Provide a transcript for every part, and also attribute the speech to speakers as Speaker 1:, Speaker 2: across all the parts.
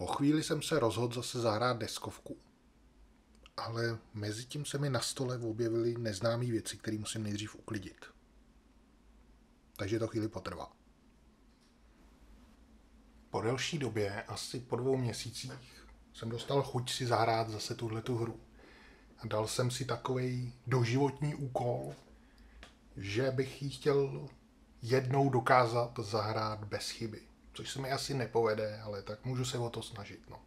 Speaker 1: Po chvíli jsem se rozhodl zase zahrát deskovku. Ale mezi tím se mi na stole objevily neznámé věci, které musím nejdřív uklidit. Takže to chvíli potrvá. Po delší době, asi po dvou měsících, jsem dostal chuť si zahrát zase tuhle tu hru. A dal jsem si takový doživotní úkol, že bych ji chtěl jednou dokázat zahrát bez chyby. Což se mi asi nepovede, ale tak můžu se o to snažit. No.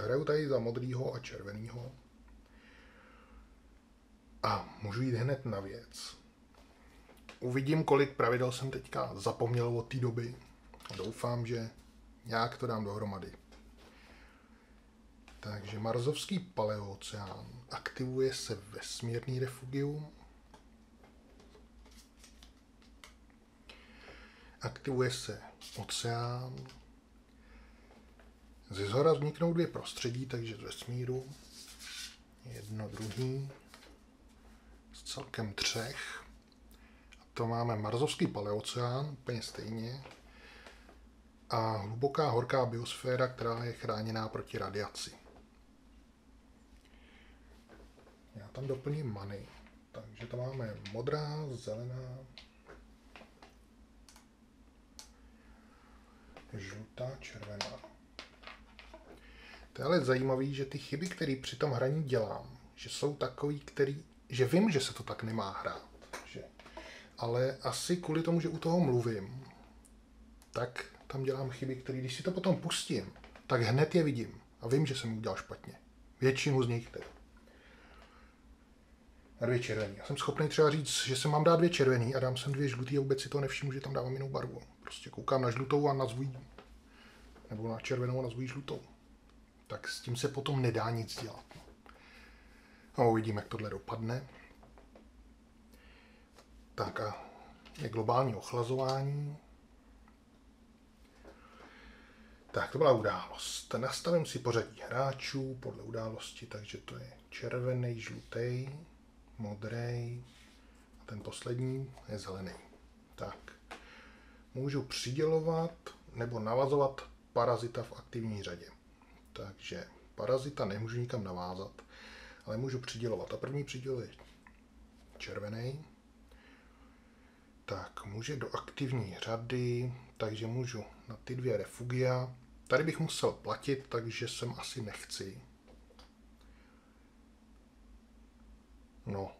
Speaker 1: Hraju tady za modrýho a červenýho. A můžu jít hned na věc. Uvidím, kolik pravidel jsem teďka zapomněl od té doby. Doufám, že nějak to dám dohromady. Takže Marzovský paleoceán aktivuje se vesmírný refugium. Aktivuje se oceán. Ze zhora vzniknou dvě prostředí, takže z vesmíru. Jedno, druhý. Z celkem třech. A to máme Marzovský paleoceán, úplně stejně. A hluboká horká biosféra, která je chráněná proti radiaci. Já tam doplním many. Takže to máme modrá, zelená, žlutá, červená. To je ale zajímavé, že ty chyby, které při tom hraní dělám, že jsou takový, který, že vím, že se to tak nemá hrát. Že, ale asi kvůli tomu, že u toho mluvím, tak tam dělám chyby, které když si to potom pustím, tak hned je vidím a vím, že jsem udělal špatně. Většinu z nich tedy a dvě červený. Já jsem schopný třeba říct, že se mám dát dvě červený a dám sem dvě žlutý a vůbec si to nevšimnu, že tam dávám jinou barvu. Prostě koukám na žlutou a nazvu jí, nebo na červenou a nazvu jí žlutou. Tak s tím se potom nedá nic dělat. No, uvidíme, jak tohle dopadne. Tak a je globální ochlazování. Tak, to byla událost. Nastavím si pořadí hráčů podle události, takže to je červený, žlutý, modrý a ten poslední je zelený. Tak, můžu přidělovat nebo navazovat parazita v aktivní řadě. Takže parazita nemůžu nikam navázat, ale můžu přidělovat. A první přiděl je červený. Tak, může do aktivní řady, takže můžu na ty dvě refugia. Tady bych musel platit, takže sem asi nechci. No.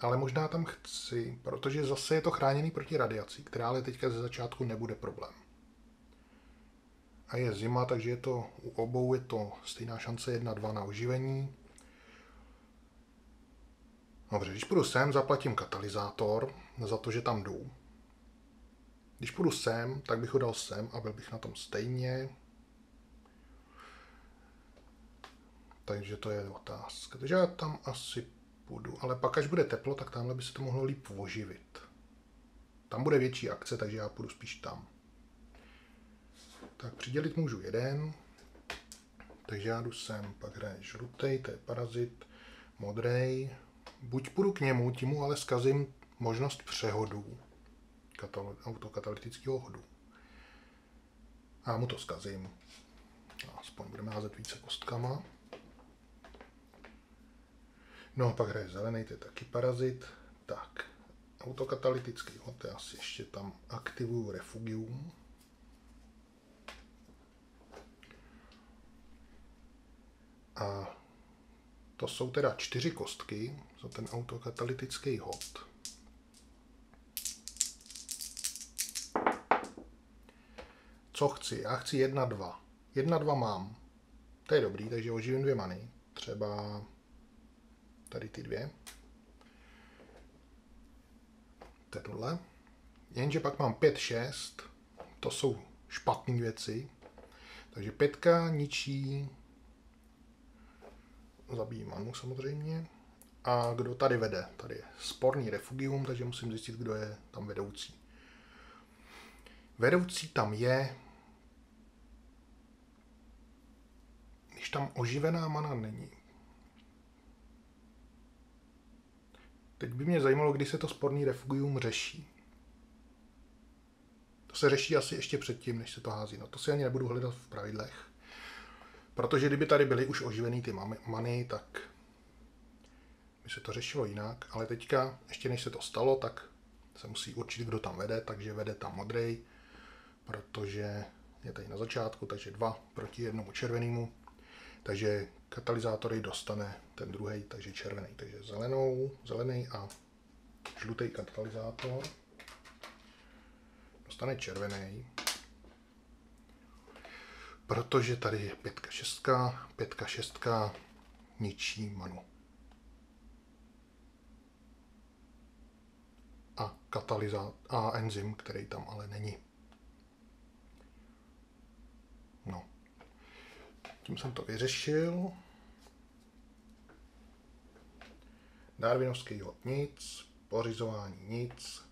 Speaker 1: Ale možná tam chci, protože zase je to chráněný proti radiaci, která ale teďka ze začátku nebude problém. A je zima, takže je to u obou je to stejná šance 1-2 na oživení. Dobře, když půjdu sem, zaplatím katalyzátor za to, že tam jdu. Když půjdu sem, tak bych ho dal sem a byl bych na tom stejně. Takže to je otázka. Takže já tam asi půjdu, ale pak, až bude teplo, tak tamhle by se to mohlo líp oživit. Tam bude větší akce, takže já půjdu spíš tam. Tak přidělit můžu jeden, takže já jdu sem, pak hraje žlutý, to je parazit, modrý. Buď půjdu k němu, tím mu ale zkazím možnost přehodu autokatalytického hodu. A mu to zkazím. Aspoň budeme házet více kostkama. No a pak hraje zelený, to je taky parazit. Tak, autokatalytický hod, já si ještě tam aktivuju refugium. A to jsou teda čtyři kostky za ten autokatalytický hod. Co chci? Já chci jedna, dva. Jedna, dva mám. To je dobrý, takže oživím dvě many. Třeba tady ty dvě. Tohle. Jenže pak mám 5, 6, to jsou špatné věci. Takže pětka ničí, zabíjí manu samozřejmě. A kdo tady vede? Tady je sporný refugium, takže musím zjistit, kdo je tam vedoucí. Vedoucí tam je, když tam oživená mana není, Teď by mě zajímalo, kdy se to sporný refugium řeší. To se řeší asi ještě předtím, než se to hází. No to si ani nebudu hledat v pravidlech. Protože kdyby tady byly už oživený ty many, tak by se to řešilo jinak. Ale teďka, ještě než se to stalo, tak se musí určit, kdo tam vede, takže vede tam modrej, protože je tady na začátku, takže dva proti jednomu červenému. Takže katalyzátory dostane ten druhý, takže červený. Takže zelenou, zelený a žlutý katalyzátor dostane červený, protože tady je pětka, šestka, pětka, šestka ničí manu. A katalyzát a enzym, který tam ale není. No. Tím jsem to vyřešil. Darwinovský hod nic, pořizování nic,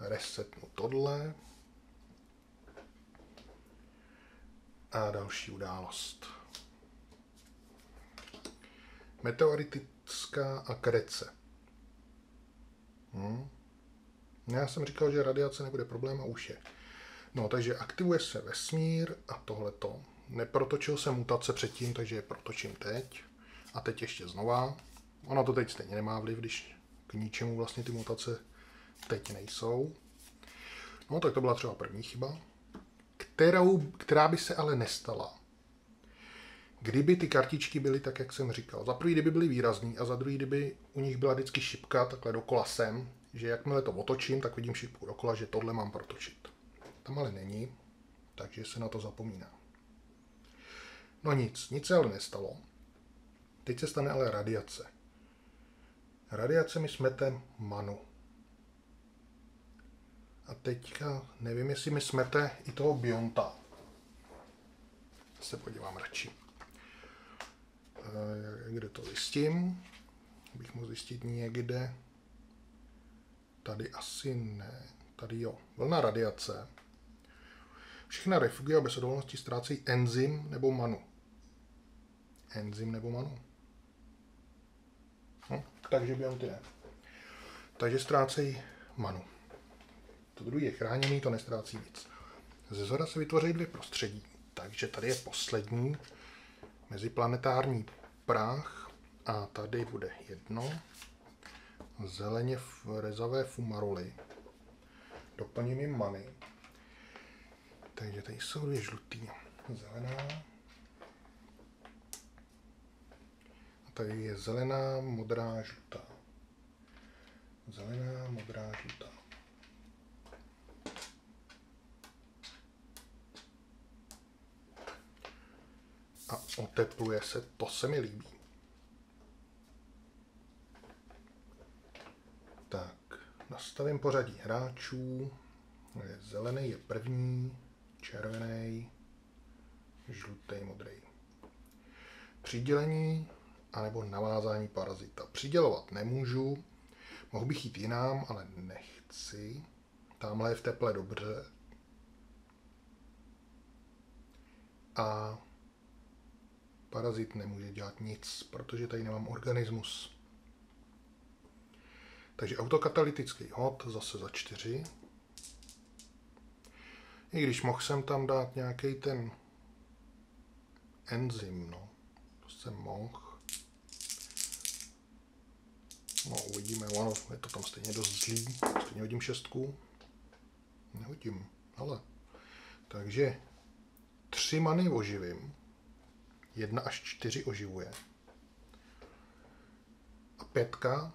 Speaker 1: resetnu tohle a další událost. Meteoritická akrece. Hm. Já jsem říkal, že radiace nebude problém a už je. No, takže aktivuje se vesmír a tohleto. Neprotočil jsem mutace předtím, takže je protočím teď. A teď ještě znova. Ono to teď stejně nemá vliv, když k ničemu vlastně ty mutace teď nejsou. No tak to byla třeba první chyba, kterou, která by se ale nestala. Kdyby ty kartičky byly tak, jak jsem říkal. Za prvý, kdyby byly výrazný a za druhý, kdyby u nich byla vždycky šipka takhle dokola sem, že jakmile to otočím, tak vidím šipku dokola, že tohle mám protočit. Tam ale není, takže se na to zapomíná. No nic, nic se ale nestalo. Teď se stane ale radiace. Radiace mi smete manu. A teďka nevím, jestli mi smete i toho Bionta. Se podívám radši. E, kde to zjistím? Bych mohl zjistit někde. Tady asi ne. Tady jo. Vlna radiace. Všechna refugia bez odolnosti ztrácejí enzym nebo manu. Enzym nebo manu. Hm, takže Bionty ne. Takže ztrácejí manu. To druhý je chráněný, to nestrácí nic. Ze zhora se vytvoří dvě prostředí, takže tady je poslední meziplanetární práh a tady bude jedno zeleně rezavé fumaroly. Doplním jim many. Takže tady jsou dvě žlutý. Zelená. A tady je zelená, modrá, žlutá. Zelená, modrá, žlutá. a otepluje se, to se mi líbí. Tak, nastavím pořadí hráčů. Zelený je první, červený, žlutý, modrý. Přidělení anebo navázání parazita. Přidělovat nemůžu, mohl bych jít jinam, ale nechci. Tamhle je v teple dobře. A parazit nemůže dělat nic, protože tady nemám organismus. Takže autokatalytický hod zase za čtyři. I když mohl jsem tam dát nějaký ten enzym, no. To jsem mohl. No, uvidíme, ono, je to tam stejně dost zlý. Stejně hodím šestku. Nehodím, ale. Takže tři many oživím. 1 až 4 oživuje. A pětka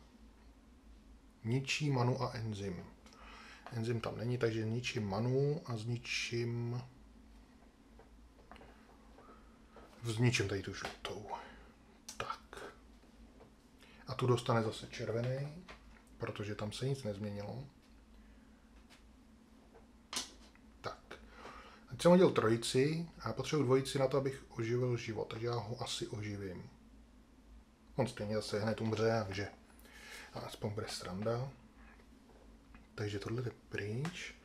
Speaker 1: ničí manu a enzym. Enzym tam není, takže ničím manu a zničím zničím tady tu žlutou. Tak. A tu dostane zase červený, protože tam se nic nezměnilo. Teď jsem hodil trojici a já potřebuji dvojici na to, abych oživil život, takže já ho asi oživím. On stejně zase hned umře, takže aspoň bude sranda. Takže tohle je pryč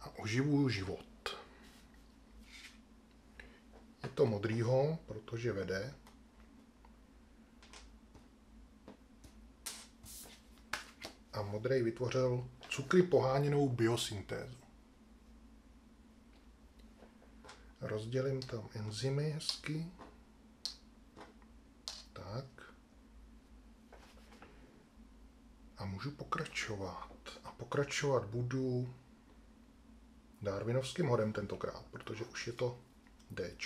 Speaker 1: a oživuju život. Je to modrýho, protože vede. A modrý vytvořil cukry poháněnou biosyntézu. Rozdělím tam enzymy hezky. Tak. A můžu pokračovat. Pokračovat budu Darwinovským hodem tentokrát, protože už je to D.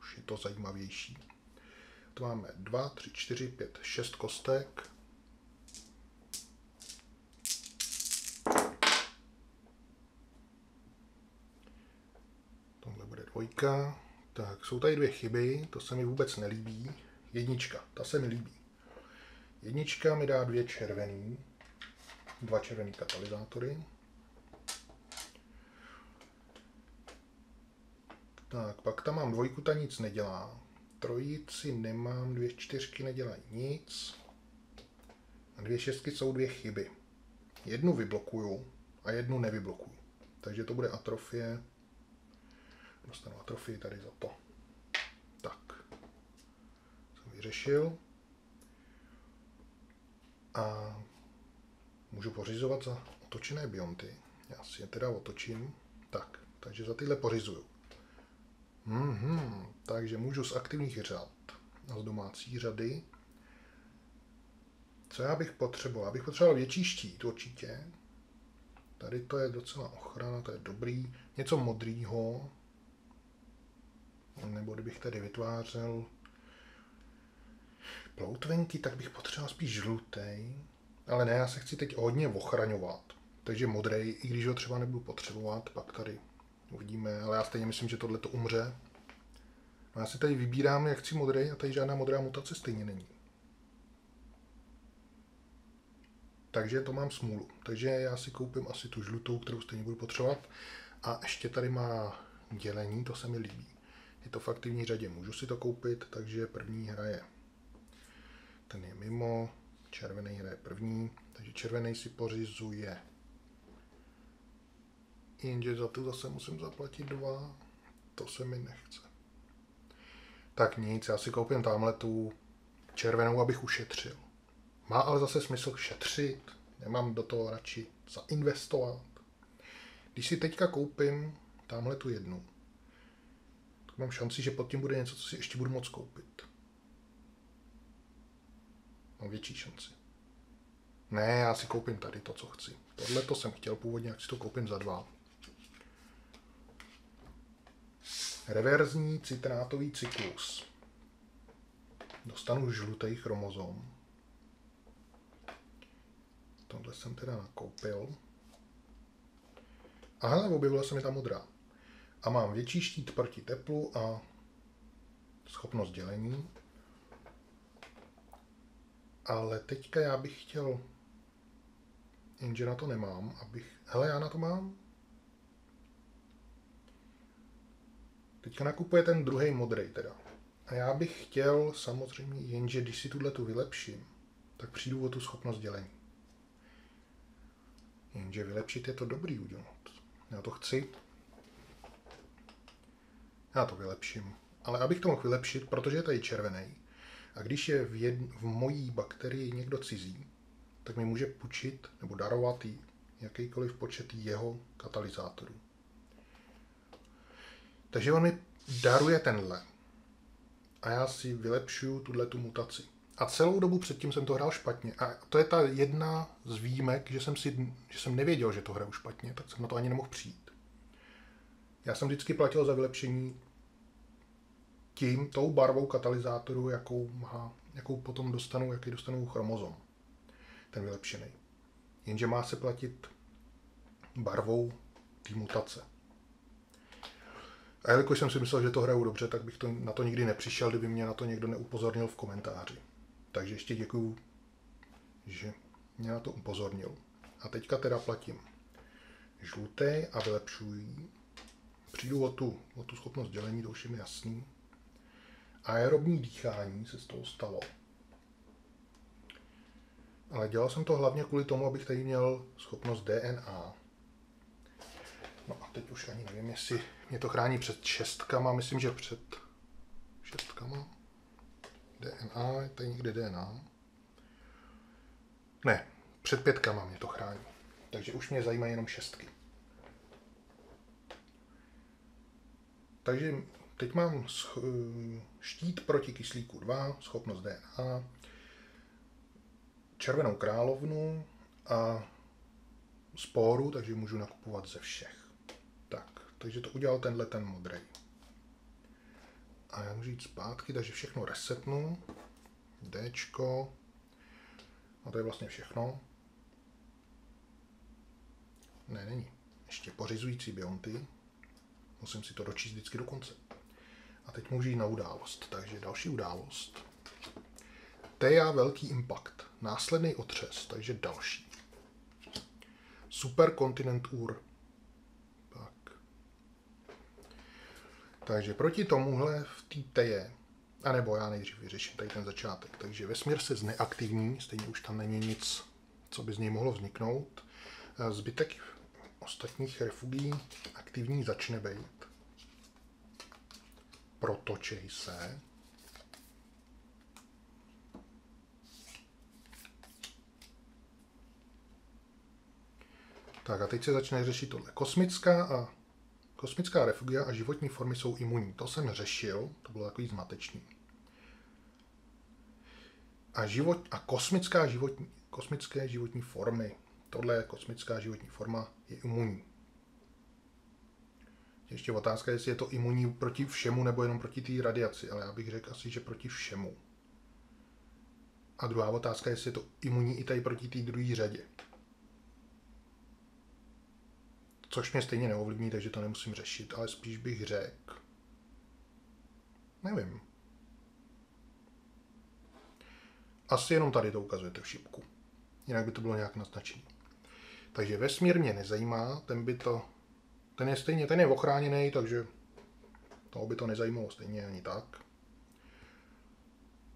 Speaker 1: Už je to zajímavější. To máme 2, 3, 4, 5, 6 kostek. Tohle bude dvojka. Tak, jsou tady dvě chyby, to se mi vůbec nelíbí. Jednička, ta se mi líbí. Jednička mi dá dvě červený, dva červený katalyzátory. Tak, pak tam mám dvojku, ta nic nedělá. Trojici nemám, dvě čtyřky nedělají nic. A dvě šestky jsou dvě chyby. Jednu vyblokuju a jednu nevyblokuju. Takže to bude atrofie. Dostanu atrofii tady za to. Tak. Jsem vyřešil. A můžu pořizovat za otočené bionty. Já si je teda otočím. Tak, takže za tyhle pořizuju. Mm-hmm. Takže můžu z aktivních řad a z domácí řady. Co já bych potřeboval? Já bych potřeboval větší štít určitě. Tady to je docela ochrana, to je dobrý. Něco modrýho. Nebo kdybych tady vytvářel ploutvenky, tak bych potřeboval spíš žlutý. Ale ne, já se chci teď hodně ochraňovat. Takže modrý, i když ho třeba nebudu potřebovat, pak tady Uvidíme, ale já stejně myslím, že tohle to umře. No já si tady vybírám, jak chci modrý a tady žádná modrá mutace stejně není. Takže to mám smůlu. Takže já si koupím asi tu žlutou, kterou stejně budu potřebovat. A ještě tady má dělení, to se mi líbí. Je to v aktivní řadě, můžu si to koupit, takže první hraje. Ten je mimo, červený hraje první, takže červený si pořizuje jenže za to zase musím zaplatit dva. To se mi nechce. Tak nic, já si koupím tamhle tu červenou, abych ušetřil. Má ale zase smysl šetřit, nemám do toho radši zainvestovat. Když si teďka koupím tamhle tu jednu, tak mám šanci, že pod tím bude něco, co si ještě budu moc koupit. Mám větší šanci. Ne, já si koupím tady to, co chci. Tohle to jsem chtěl původně, jak si to koupím za dva. Reverzní citrátový cyklus. Dostanu žlutý chromozom. Tohle jsem teda nakoupil. A hele, objevila se mi ta modrá. A mám větší štít proti teplu a schopnost dělení. Ale teďka já bych chtěl, jenže na to nemám, abych, hele, já na to mám, Teďka nakupuje ten druhý modrý teda. A já bych chtěl samozřejmě, jenže když si tuhle tu vylepším, tak přijdu o tu schopnost dělení. Jenže vylepšit je to dobrý udělat. Já to chci. Já to vylepším. Ale abych to mohl vylepšit, protože je tady červený, a když je v, jed, v mojí bakterii někdo cizí, tak mi může půjčit nebo darovat jakýkoliv počet jeho katalyzátorů. Takže on mi daruje tenhle. A já si vylepšuju tuhle tu mutaci. A celou dobu předtím jsem to hrál špatně. A to je ta jedna z výjimek, že jsem, si, že jsem nevěděl, že to hraju špatně, tak jsem na to ani nemohl přijít. Já jsem vždycky platil za vylepšení tím, tou barvou katalyzátoru, jakou, má, jakou potom dostanu, jaký dostanu chromozom. Ten vylepšený. Jenže má se platit barvou té mutace. A jelikož jsem si myslel, že to hraju dobře, tak bych to, na to nikdy nepřišel, kdyby mě na to někdo neupozornil v komentáři. Takže ještě děkuju, že mě na to upozornil. A teďka teda platím žlutý a vylepšují. Přijdu o tu, o tu schopnost dělení, to už je mi jasný. Aerobní dýchání se z toho stalo. Ale dělal jsem to hlavně kvůli tomu, abych tady měl schopnost DNA. No a teď už ani nevím, jestli mě to chrání před šestkama, myslím, že před šestkama. DNA, je tady někde DNA. Ne, před pětkama mě to chrání. Takže už mě zajímají jenom šestky. takže teď mám štít proti kyslíku 2, schopnost DNA, červenou královnu a spóru, takže můžu nakupovat ze všech. Tak, takže to udělal tenhle ten modrý. A já můžu jít zpátky, takže všechno resetnu. Dčko. A to je vlastně všechno. Ne, není. Ještě pořizující bionty. Musím si to dočíst vždycky do konce. A teď můžu jít na událost. Takže další událost. Teja velký impact. Následný otřes, takže další. Superkontinent Ur. Tak. Takže proti tomuhle v té teje, anebo já nejdřív vyřeším tady ten začátek. Takže vesmír se zneaktivní, stejně už tam není nic, co by z něj mohlo vzniknout. Zbytek ostatních refugií aktivní začne být. Protočej se. Tak a teď se začne řešit tohle. Kosmická a kosmická refugia a životní formy jsou imunní. To jsem řešil, to bylo takový zmatečný. A, život, a kosmická životní, kosmické životní formy. Tohle kosmická životní forma je imunní. Ještě otázka, jestli je to imunní proti všemu nebo jenom proti té radiaci, ale já bych řekl asi, že proti všemu. A druhá otázka, jestli je to imunní i tady proti té druhé řadě. Což mě stejně neovlivní, takže to nemusím řešit, ale spíš bych řekl. Nevím. Asi jenom tady to ukazujete v šipku. Jinak by to bylo nějak naznačené. Takže vesmír mě nezajímá, ten by to, ten je stejně, ten je ochráněný, takže toho by to nezajímalo stejně ani tak.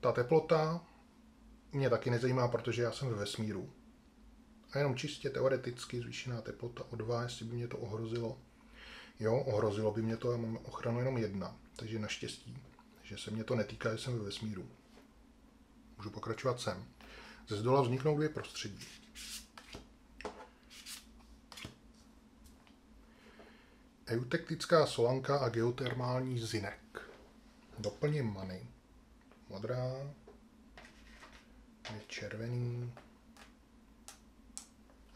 Speaker 1: Ta teplota mě taky nezajímá, protože já jsem ve vesmíru. A jenom čistě teoreticky zvýšená teplota o 2, jestli by mě to ohrozilo. Jo, ohrozilo by mě to, já mám ochranu jenom jedna, takže naštěstí, že se mě to netýká, že jsem ve vesmíru. Můžu pokračovat sem. Ze zdola vzniknou dvě prostředí. Eutektická solanka a geotermální zinek. Doplním many. Modrá, je červený,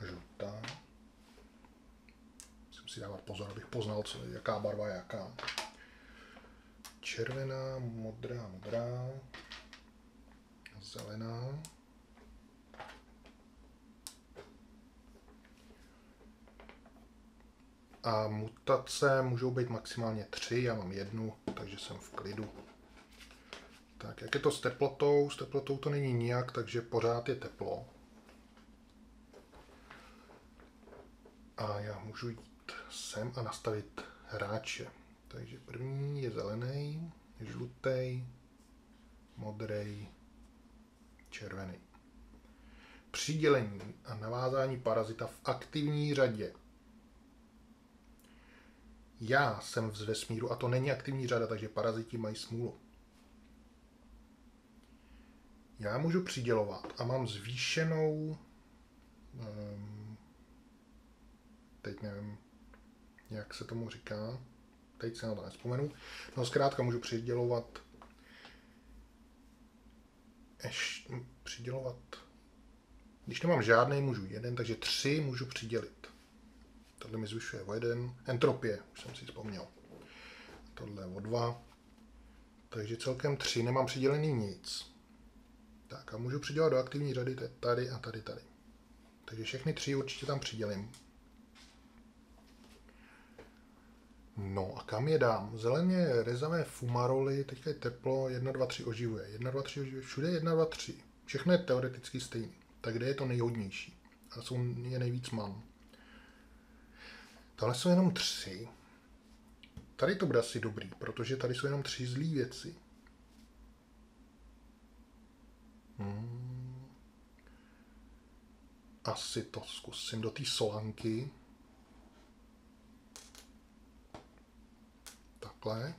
Speaker 1: žlutá. Musím si dávat pozor, abych poznal, co, jaká barva je jaká. Červená, modrá, modrá, zelená. A mutace můžou být maximálně tři, já mám jednu, takže jsem v klidu. Tak, jak je to s teplotou? S teplotou to není nijak, takže pořád je teplo. A já můžu jít sem a nastavit hráče. Takže první je zelený, žlutý, modrý, červený. Přidělení a navázání parazita v aktivní řadě. Já jsem z vesmíru a to není aktivní řada, takže paraziti mají smůlu. Já můžu přidělovat a mám zvýšenou um, teď nevím, jak se tomu říká, teď se na to nespomenu. No zkrátka můžu přidělovat ještě přidělovat, když nemám žádný, můžu jeden, takže tři můžu přidělit. Tohle mi zvyšuje o jeden. Entropie, už jsem si vzpomněl. Tohle o dva. Takže celkem tři, nemám přidělený nic. Tak a můžu přidělat do aktivní řady tady a tady, tady. Takže všechny tři určitě tam přidělím. No a kam je dám? Zeleně rezavé fumaroly, teďka je teplo, 1, 2, 3 oživuje. 1, 2, 3 oživuje. Všude 1, 2, 3. Všechno je teoreticky stejný. Tak kde je to nejhodnější? A jsou, je nejvíc man. Tohle jsou jenom tři. Tady to bude asi dobrý, protože tady jsou jenom tři zlý věci. Hmm. Asi to zkusím do té solanky. takhle.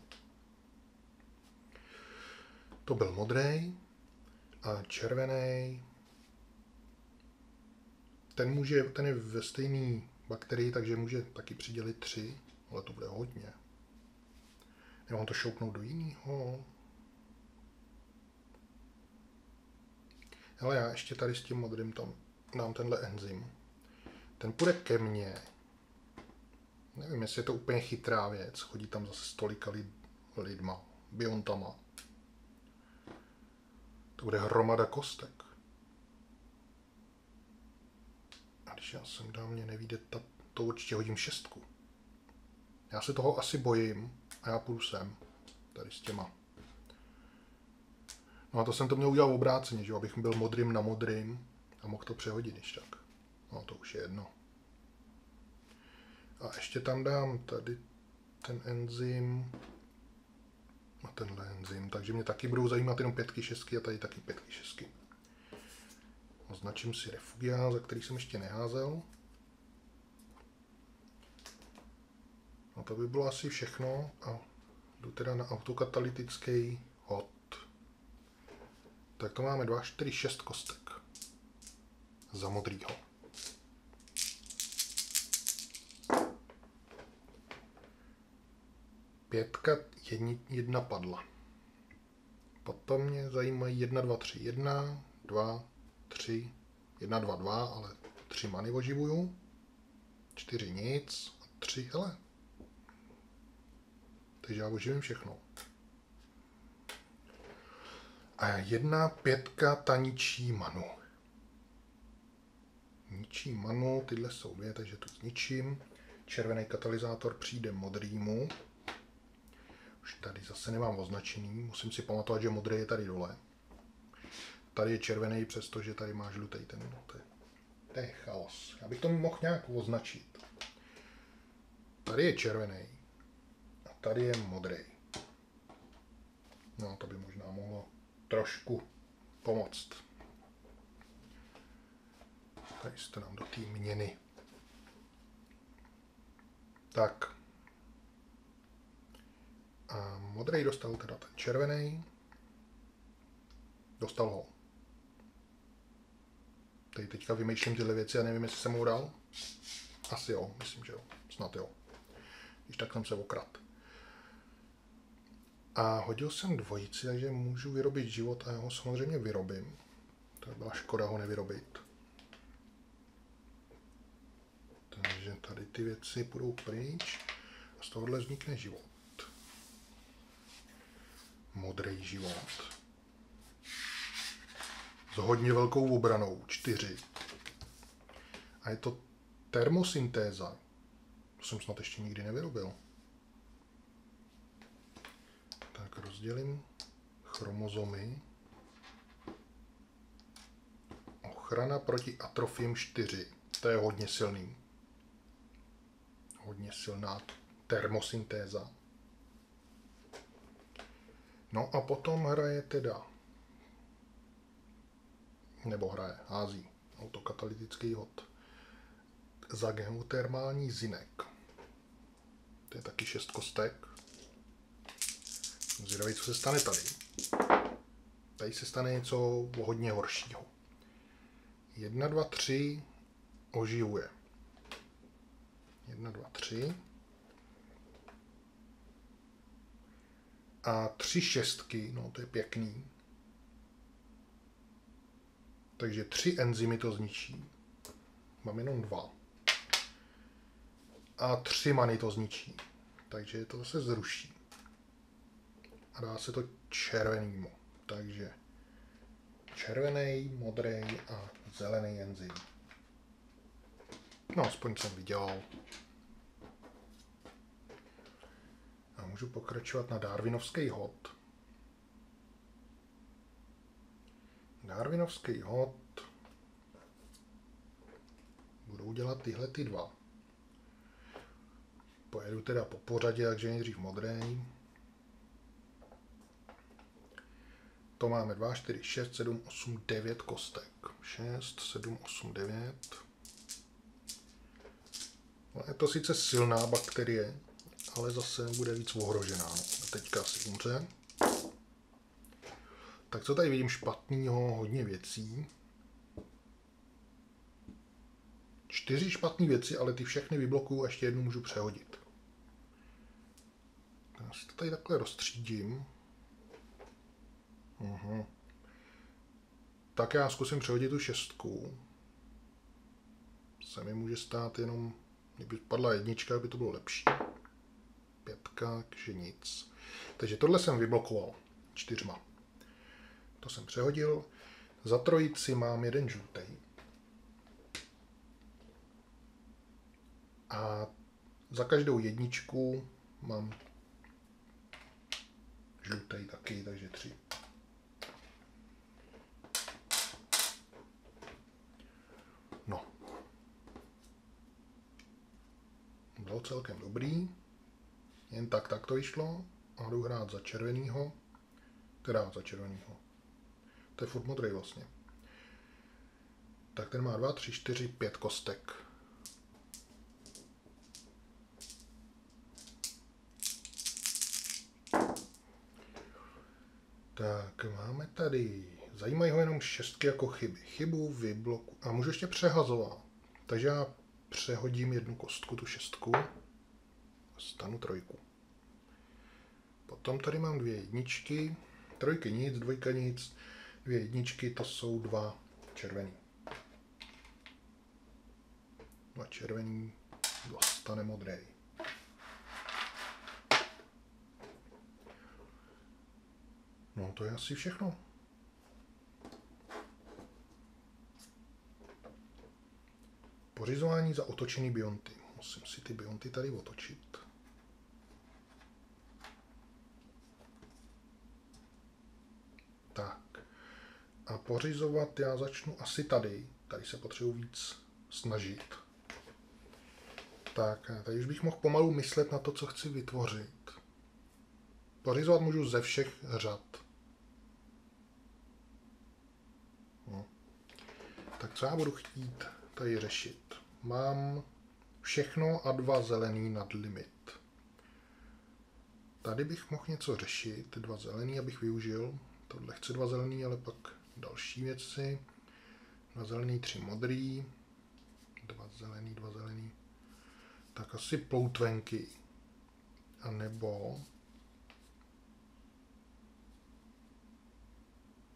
Speaker 1: To byl modrý a červený. Ten, může, ten je ve stejné bakterii, takže může taky přidělit tři, ale to bude hodně. Nemám to šoupnout do jiného. Ale já ještě tady s tím modrým tam dám tenhle enzym. Ten půjde ke mně. Nevím, jestli je to úplně chytrá věc. Chodí tam zase stolika lid, lidma, biontama. To bude hromada kostek. A když já sem dám, mě nevíde, ta, to určitě hodím šestku. Já se toho asi bojím a já půjdu sem. Tady s těma. No a to jsem to měl udělat obráceně, že abych byl modrým na modrým a mohl to přehodit když tak. No to už je jedno. A ještě tam dám tady ten enzym a tenhle enzym, takže mě taky budou zajímat jenom pětky, šestky a tady taky pětky, šestky. Označím si refugia, za který jsem ještě neházel. No to by bylo asi všechno a jdu teda na autokatalytický hod. Tak to máme 2, 4, 6 kostek. Za modrýho. Pětka, jedni, jedna padla. Potom mě zajímají 1, 2, 3, 1, 2, 3, 1, 2, 2, ale 3 many oživuju. 4 nic, 3, hele. Takže já oživím všechno. A jedna pětka ta ničí manu. Ničí manu, tyhle jsou dvě, takže to zničím. Červený katalyzátor přijde modrýmu. Už tady zase nemám označený, musím si pamatovat, že modrý je tady dole. Tady je červený, přestože tady má žlutý ten. No, to, je, to je chaos. Já bych to mohl nějak označit. Tady je červený a tady je modrý. No, to by možná mohlo trošku pomoct. Tady jste nám do té měny. Tak. A modrý dostal teda ten červený. Dostal ho. Tady teďka vymýšlím tyhle věci a nevím, jestli jsem mu dal. Asi jo, myslím, že jo. Snad jo. Když tak jsem se okrad. A hodil jsem dvojici, takže můžu vyrobit život a já ho samozřejmě vyrobím. To byla škoda ho nevyrobit. Takže tady ty věci půjdou pryč a z tohohle vznikne život. Modrý život. Hodně velkou obranou, čtyři. A je to termosyntéza. To jsem snad ještě nikdy nevyrobil. Tak rozdělím chromozomy. Ochrana proti atrofím 4. To je hodně silný. Hodně silná termosyntéza. No a potom hraje teda, nebo hraje, hází autokatalytický hod za geotermální zinek. To je taky šest kostek. Zvědavý, co se stane tady. Tady se stane něco hodně horšího. 1, 2, 3 oživuje. 1, 2, 3. A tři šestky, no to je pěkný. Takže tři enzymy to zničí. Mám jenom dva. A tři many to zničí. Takže to se zruší a dá se to červenýmu. Takže červený, modrý a zelený enzym. No, aspoň jsem vydělal. A můžu pokračovat na Darwinovský hod. Darwinovský hod budou dělat tyhle ty dva. Pojedu teda po pořadě, takže nejdřív modrý. To máme 2, 4, 6, 7, 8, 9 kostek. 6, 7, 8, 9. No, je to sice silná bakterie, ale zase bude víc ohrožená. Teďka asi umře. Tak co tady vidím špatného, hodně věcí. Čtyři špatné věci, ale ty všechny vyblokuju a ještě jednu můžu přehodit. Já si to tady takhle rozstřídím. Uhum. Tak já zkusím přehodit tu šestku. Se mi může stát jenom, kdyby padla jednička, by to bylo lepší. Pětka, takže nic. Takže tohle jsem vyblokoval čtyřma. To jsem přehodil. Za trojici mám jeden žlutý. A za každou jedničku mám žlutý taky, takže tři. No. Bylo celkem dobrý. Jen tak, tak to vyšlo. A jdu hrát za červenýho. Teda za červenýho. To je furt modrý vlastně. Tak ten má 2, 3, 4, 5 kostek. Tak, máme tady, zajímají ho jenom šestky jako chyby. Chybu, vybloku, a můžu ještě přehazovat. Takže já přehodím jednu kostku, tu šestku, a stanu trojku. Potom tady mám dvě jedničky, trojky nic, dvojka nic, dvě jedničky, to jsou dva červený. Dva červený, dostane modrý. No to je asi všechno. Pořizování za otočený bionty. Musím si ty bionty tady otočit. Tak. A pořizovat já začnu asi tady. Tady se potřebuji víc snažit. Tak, tady už bych mohl pomalu myslet na to, co chci vytvořit. Pořizovat můžu ze všech řad. No. Tak co já budu chtít tady řešit? Mám všechno a dva zelený nad limit. Tady bych mohl něco řešit, dva zelený, abych využil. Tohle chci dva zelený, ale pak další věci. Dva zelený, tři modrý. Dva zelený, dva zelený. Tak asi ploutvenky. A nebo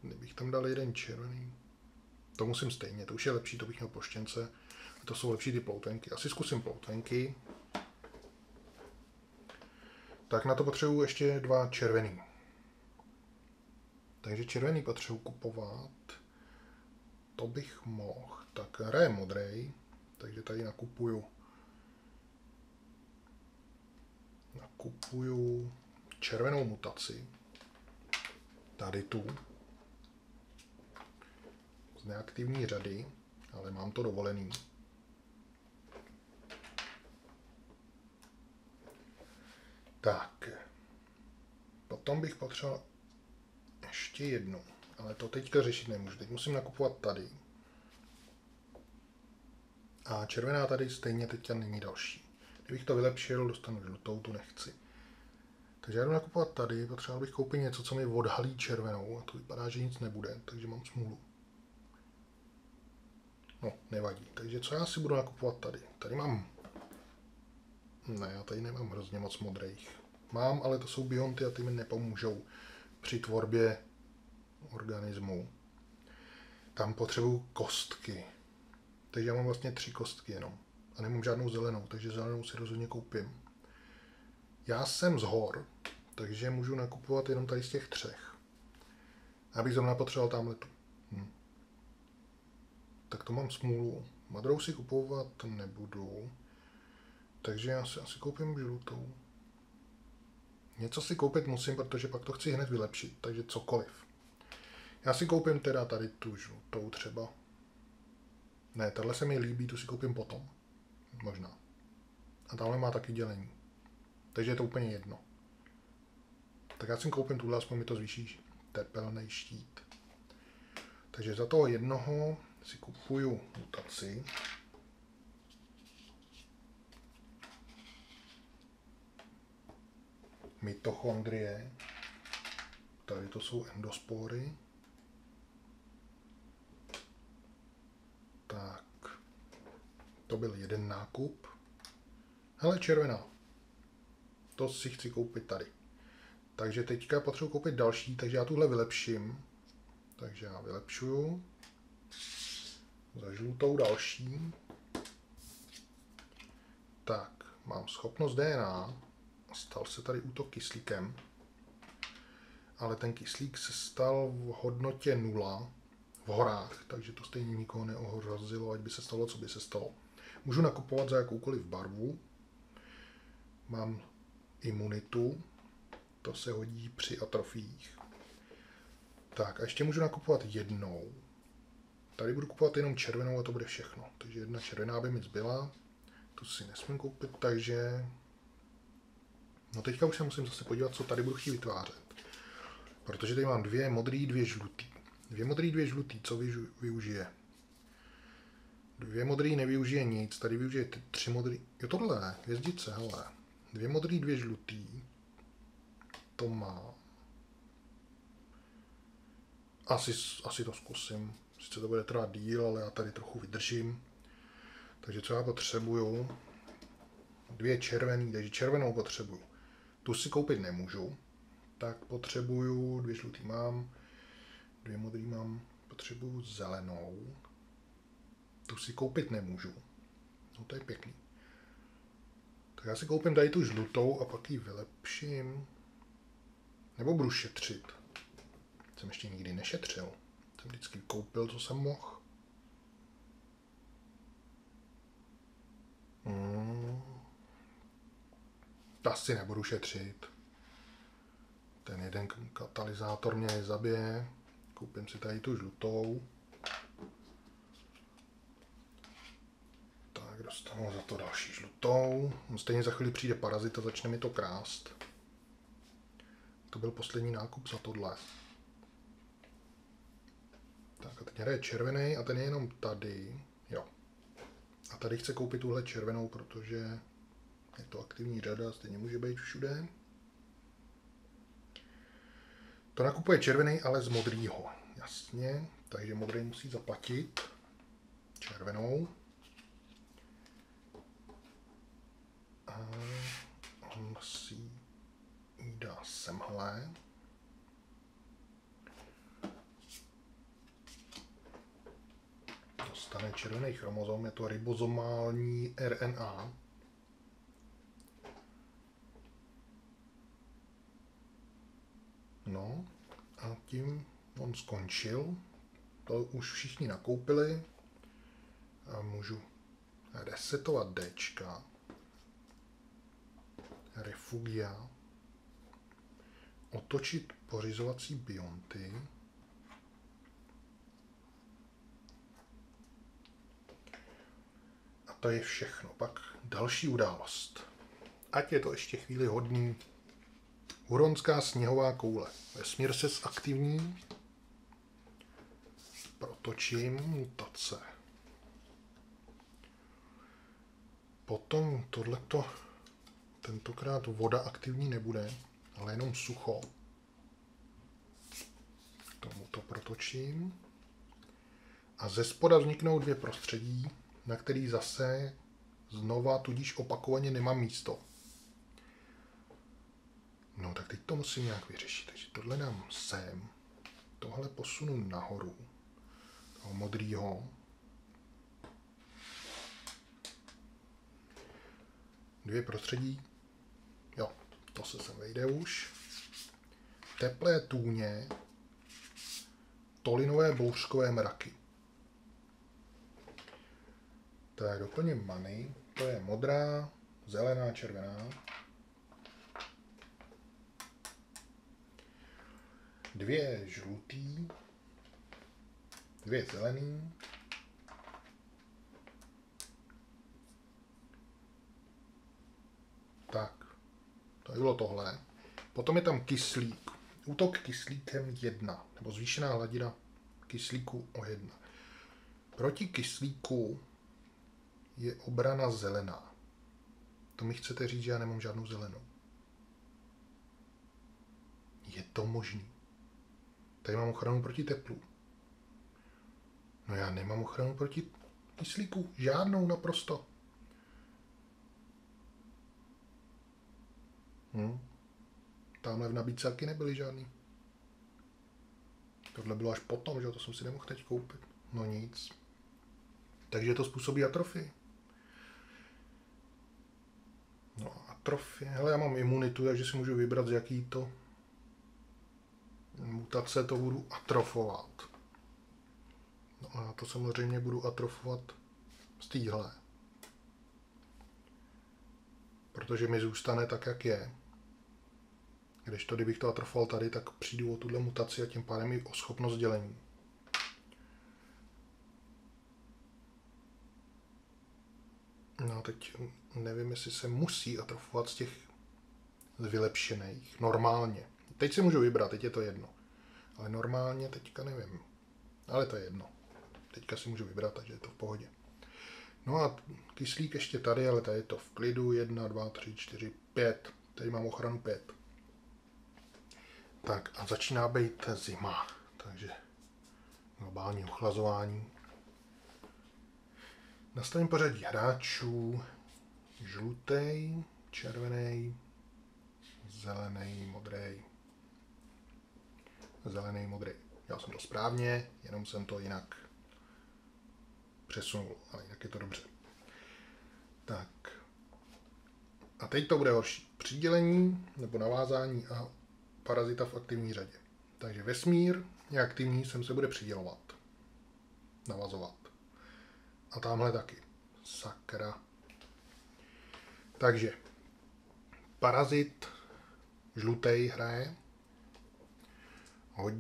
Speaker 1: Kdybych tam dal jeden červený. To musím stejně, to už je lepší, to bych měl poštěnce. A to jsou lepší ty ploutvenky. Asi zkusím ploutvenky. Tak na to potřebuji ještě dva červený. Takže červený potřebuji kupovat. To bych mohl. Tak hraje modrý. Takže tady nakupuju nakupuju červenou mutaci. Tady tu z neaktivní řady, ale mám to dovolený. Tak. Potom bych potřeboval ještě jednu, ale to teďka řešit nemůžu. Teď musím nakupovat tady. A červená tady stejně teďka není další. Kdybych to vylepšil, dostanu žlutou, tu nechci. Takže já jdu nakupovat tady, potřeboval bych koupit něco, co mi odhalí červenou a to vypadá, že nic nebude, takže mám smůlu. No, nevadí. Takže co já si budu nakupovat tady? Tady mám... Ne, já tady nemám hrozně moc modrých. Mám, ale to jsou bionty a ty mi nepomůžou při tvorbě organismu. Tam potřebuju kostky. Takže já mám vlastně tři kostky jenom. A nemám žádnou zelenou, takže zelenou si rozhodně koupím. Já jsem z hor, takže můžu nakupovat jenom tady z těch třech. Abych zrovna potřeboval tamhle tu. Hm tak to mám smůlu. Modrou si kupovat nebudu, takže já si asi koupím žlutou. Něco si koupit musím, protože pak to chci hned vylepšit, takže cokoliv. Já si koupím teda tady tu žlutou třeba. Ne, tahle se mi líbí, tu si koupím potom. Možná. A tamhle má taky dělení. Takže je to úplně jedno. Tak já si koupím tuhle, aspoň mi to zvýší tepelný štít. Takže za toho jednoho si kupuju mutaci. Mitochondrie. Tady to jsou endospory. Tak. To byl jeden nákup. Hele, červená. To si chci koupit tady. Takže teďka potřebuji koupit další, takže já tuhle vylepším. Takže já vylepšuju. Za žlutou další. Tak, mám schopnost DNA. Stal se tady útok kyslíkem. Ale ten kyslík se stal v hodnotě nula v horách, takže to stejně nikoho neohrozilo, ať by se stalo, co by se stalo. Můžu nakupovat za jakoukoliv barvu. Mám imunitu, to se hodí při atrofích. Tak a ještě můžu nakupovat jednou. Tady budu kupovat jenom červenou a to bude všechno. Takže jedna červená by mi zbyla. Tu si nesmím koupit, takže... No teďka už se musím zase podívat, co tady budu chtít vytvářet. Protože tady mám dvě modrý, dvě žlutý. Dvě modrý, dvě žlutý, co využije? Dvě modrý nevyužije nic, tady využije tři modrý. Jo tohle, hvězdice, hele. Dvě modrý, dvě žlutý. To má. Asi, asi to zkusím. Sice to bude trvat díl, ale já tady trochu vydržím. Takže co já potřebuju? Dvě červený, takže červenou potřebuju. Tu si koupit nemůžu, tak potřebuju, dvě žlutý mám, dvě modrý mám, potřebuju zelenou. Tu si koupit nemůžu. No to je pěkný. Tak já si koupím tady tu žlutou a pak ji vylepším. Nebo budu šetřit. Jsem ještě nikdy nešetřil. Jsem vždycky koupil, co jsem mohl. Hmm. Asi nebudu šetřit. Ten jeden katalyzátor mě zabije. Koupím si tady tu žlutou. Tak dostanu za to další žlutou. Stejně za chvíli přijde parazit a začne mi to krást. To byl poslední nákup za tohle. Tak a teď hraje červený a ten je jenom tady. Jo. A tady chce koupit tuhle červenou, protože je to aktivní řada, stejně může být všude. To nakupuje červený, ale z modrýho. Jasně, takže modrý musí zaplatit červenou. A on si ji dá semhle. Dostane červený chromozom, je to ribozomální RNA. No a tím on skončil. To už všichni nakoupili. A můžu resetovat D. Refugia. Otočit pořizovací bionty. A to je všechno. Pak další událost. Ať je to ještě chvíli hodný Huronská sněhová koule. Vesmír se zaktivní. Protočím mutace. Potom tohleto, tentokrát voda aktivní nebude, ale jenom sucho. Tomu to protočím. A ze spoda vzniknou dvě prostředí, na který zase znova, tudíž opakovaně nemám místo. No tak teď to musím nějak vyřešit. Takže tohle dám sem. Tohle posunu nahoru. Toho modrýho. Dvě prostředí. Jo, to se sem vejde už. Teplé tůně. Tolinové bouřkové mraky. Tak doplním many. To je modrá, zelená, červená. Dvě žlutý, dvě zelený, tak, to bylo tohle. Potom je tam kyslík. Útok kyslíkem 1, nebo zvýšená hladina kyslíku o 1. Proti kyslíku je obrana zelená. To mi chcete říct, že já nemám žádnou zelenou. Je to možný. Tady mám ochranu proti teplu. No já nemám ochranu proti kyslíku. Žádnou naprosto. Hm. Tamhle v nabídce taky nebyly žádný. Tohle bylo až potom, že to jsem si nemohl teď koupit. No nic. Takže to způsobí atrofii. No atrofie. Hele, já mám imunitu, takže si můžu vybrat, z jaký to mutace to budu atrofovat. No a to samozřejmě budu atrofovat z téhle. Protože mi zůstane tak, jak je. Když to, kdybych to atrofoval tady, tak přijdu o tuhle mutaci a tím pádem i o schopnost dělení. No a teď nevím, jestli se musí atrofovat z těch vylepšených, normálně. Teď si můžu vybrat, teď je to jedno. Ale normálně teďka nevím. Ale to je jedno. Teďka si můžu vybrat, takže je to v pohodě. No a kyslík ještě tady, ale tady je to v klidu. 1, 2, 3, 4, 5. Tady mám ochranu 5. Tak a začíná být zima. Takže globální ochlazování. Nastavím pořadí hráčů. Žlutý, červený, zelený, modrý. Zelený, modrý. Dělal jsem to správně, jenom jsem to jinak přesunul, ale jinak je to dobře. Tak. A teď to bude horší. Přidělení nebo navázání a parazita v aktivní řadě. Takže vesmír je aktivní, sem se bude přidělovat. Navazovat. A tamhle taky. Sakra. Takže parazit žlutý hraje.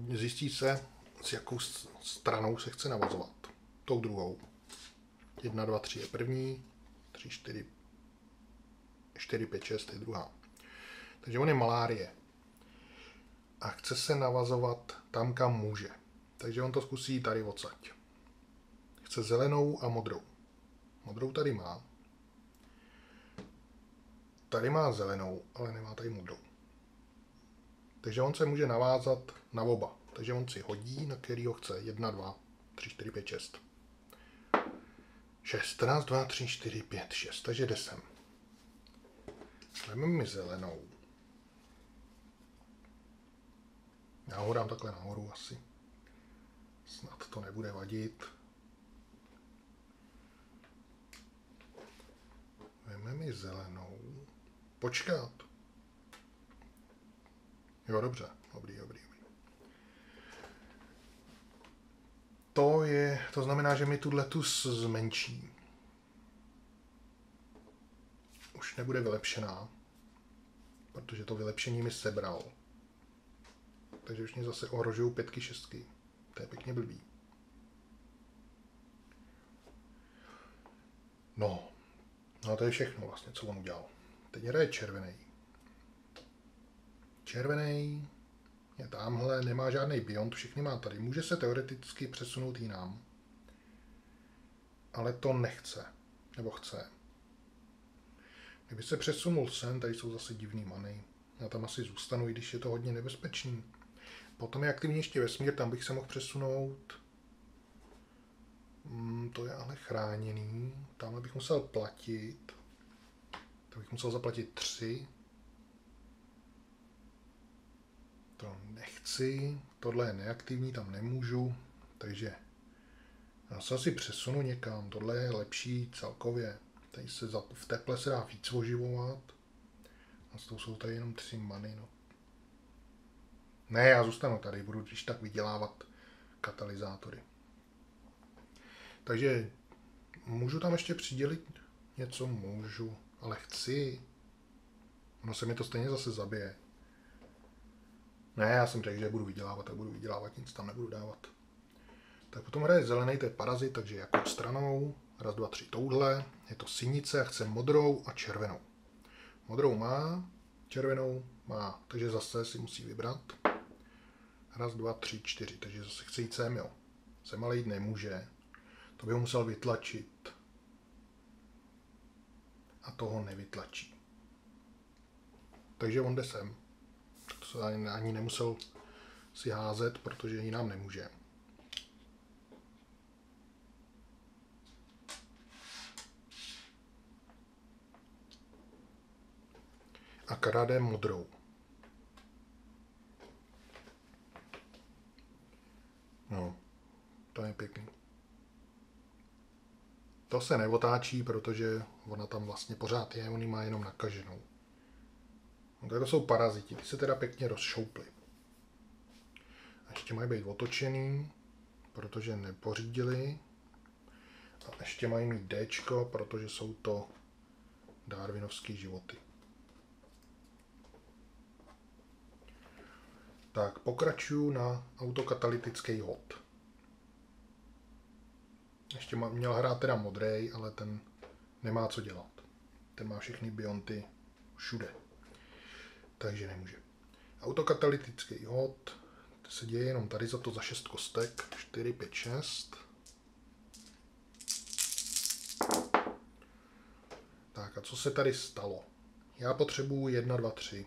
Speaker 1: Zjistí se, s jakou stranou se chce navazovat. Tou druhou. 1, 2, 3 je první, 3, 4, 4, 5, 6 je druhá. Takže on je malárie. A chce se navazovat tam, kam může. Takže on to zkusí tady odsaď. Chce zelenou a modrou. Modrou tady má. Tady má zelenou, ale nemá tady modrou. Takže on se může navázat na oba. Takže on si hodí, na který ho chce. 1, 2, 3, 4, 5, 6. 16, 2, 3, 4, 5, 6. Takže jde sem. Vezmeme mi zelenou. Já ho dám takhle nahoru asi. Snad to nebude vadit. Vezmeme mi zelenou. Počkat. Jo, dobře. Dobrý, dobrý. To je, to znamená, že mi tu letus zmenší. Už nebude vylepšená, protože to vylepšení mi sebral. Takže už mě zase ohrožují pětky, šestky. To je pěkně blbý. No, no to je všechno vlastně, co on udělal. Teď hraje červený. Červený je tamhle, nemá žádný biont, všechny má tady. Může se teoreticky přesunout jinam. Ale to nechce. Nebo chce. Kdyby se přesunul sem, tady jsou zase divný many. Já tam asi zůstanu, i když je to hodně nebezpečný. Potom je aktivní ještě vesmír, tam bych se mohl přesunout. Hmm, to je ale chráněný. Tamhle bych musel platit. To bych musel zaplatit tři. To nechci. Tohle je neaktivní, tam nemůžu. Takže já se asi přesunu někam. Tohle je lepší celkově. Tady se za, v teple se dá víc oživovat. A s tou jsou tady jenom tři many. No. Ne, já zůstanu tady, budu když tak vydělávat katalyzátory. Takže můžu tam ještě přidělit něco? Můžu, ale chci. Ono se mi to stejně zase zabije. Ne, já jsem řekl, že budu vydělávat a budu vydělávat, nic tam nebudu dávat. Tak potom hraje zelený, to je parazit, takže jako stranou, raz, dva, tři, touhle, je to synice a chce modrou a červenou. Modrou má, červenou má, takže zase si musí vybrat. Raz, dva, tři, čtyři, takže zase chce jít sem, jo. Sem ale jít nemůže. To by musel vytlačit. A toho nevytlačí. Takže on jde sem. To se ani, ani nemusel si házet, protože ji nám nemůže. A karade modrou. No, to je pěkný. To se neotáčí, protože ona tam vlastně pořád je, on má jenom nakaženou. No, tak to jsou paraziti, ty se teda pěkně rozšouply. A ještě mají být otočený, protože nepořídili. A ještě mají mít D, protože jsou to darwinovské životy. Tak, pokračuju na autokatalytický hod. Ještě měl hrát teda modrý, ale ten nemá co dělat. Ten má všechny bionty všude. Takže nemůže. Autokatalytický hod. Se děje jenom tady za to za 6 kostek. 4, 5, 6. Tak a co se tady stalo? Já potřebuju 1, 2, 3.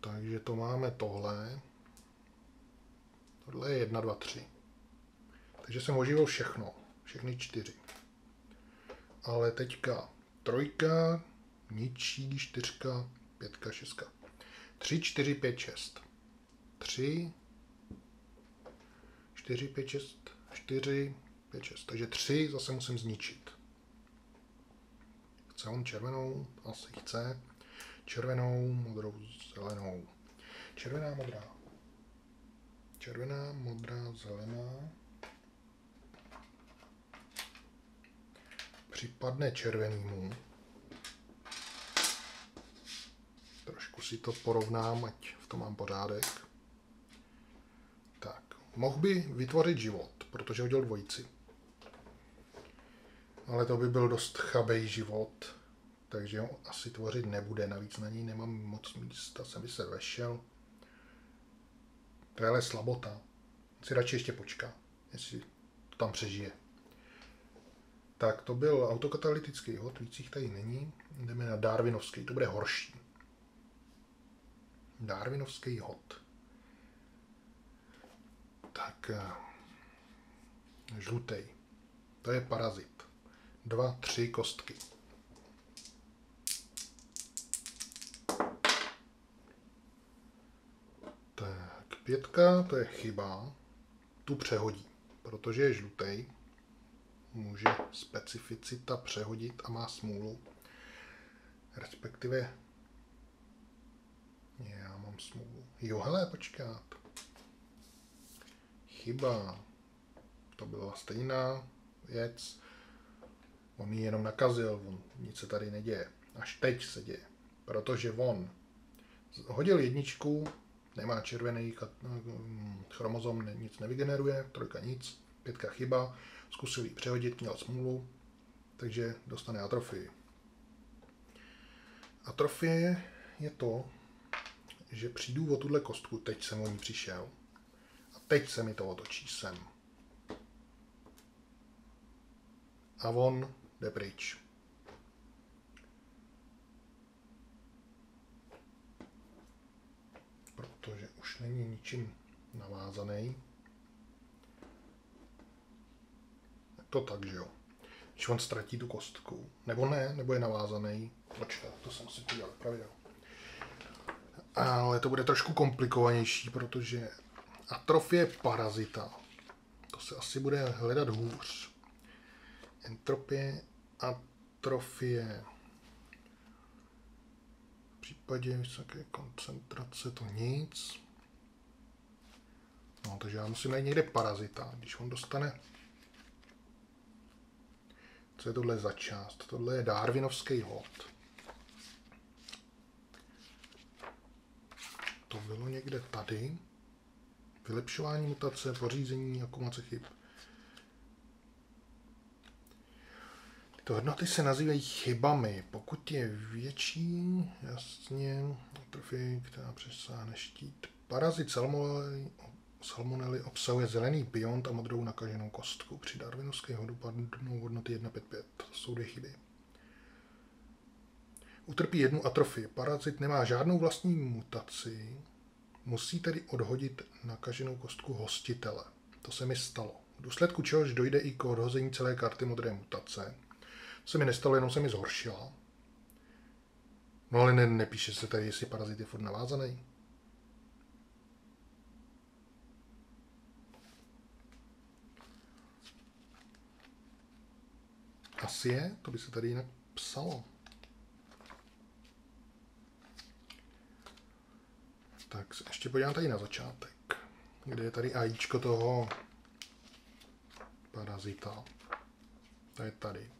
Speaker 1: Takže to máme tohle. Tohle je 1, 2, 3. Takže jsem oživil všechno. Všechny čtyři. Ale teďka trojka, ničí, čtyřka, pětka, šestka. Tři, čtyři, pět, šest. Tři, čtyři, pět, šest, čtyři, pět, šest. Takže tři zase musím zničit. Chce on červenou? Asi chce. Červenou, modrou, zelenou. Červená, modrá. Červená, modrá, zelená. Připadne červenýmu. Si to porovnám, ať v tom mám pořádek. Tak, mohl by vytvořit život, protože hodil dvojici. Ale to by byl dost chabej život takže ho asi tvořit nebude. Navíc na ní nemám moc místa, jsem by se vešel. To je ale slabota. Si radši ještě počká, jestli to tam přežije. Tak to byl autokatalytický hod, víc jich tady není. Jdeme na Darwinovský, to bude horší. Darwinovský hod. Tak, eh, žlutý. To je parazit. Dva, tři kostky. Pětka, to je chyba, tu přehodí, protože je žlutý, může specificita přehodit a má smůlu. Respektive já mám smůlu. Jo, hele, počkat. Chyba. To byla stejná věc. On ji jenom nakazil, on, nic se tady neděje. Až teď se děje. Protože on hodil jedničku, nemá červený chromozom, nic nevygeneruje, trojka nic, pětka chyba, zkusil ji přehodit, měl smůlu, takže dostane atrofii. Atrofie je to, že přijdu o tuhle kostku, teď jsem o ní přišel, a teď se mi to otočí sem. A on jde pryč. protože už není ničím navázaný. To tak, že jo. Když on ztratí tu kostku, nebo ne, nebo je navázaný, počkat, to jsem si podíval pravidel. Ale to bude trošku komplikovanější, protože atrofie parazita, to se asi bude hledat hůř. Entropie, atrofie případě vysoké koncentrace to nic. No, takže já musím najít někde parazita. Když on dostane... Co je tohle za část? Tohle je Darwinovský hod. To bylo někde tady. Vylepšování mutace, pořízení, akumulace chyb. Tyto hodnoty se nazývají chybami. Pokud je větší, jasně, atrofie, která přesáhne štít. Parazit salmonely, salmonely obsahuje zelený biont a modrou nakaženou kostku. Při darwinovské hodu hodnoty 1,55. To jsou dvě chyby utrpí jednu atrofii. Parazit nemá žádnou vlastní mutaci, musí tedy odhodit nakaženou kostku hostitele. To se mi stalo. V důsledku čehož dojde i k odhození celé karty modré mutace. To se mi nestalo, jenom se mi zhoršila. No ale ne, nepíše se tady, jestli parazit je furt navázaný. Asi je, to by se tady jinak psalo. Tak se ještě podívám tady na začátek, kde je tady AIčko toho parazita. To je tady.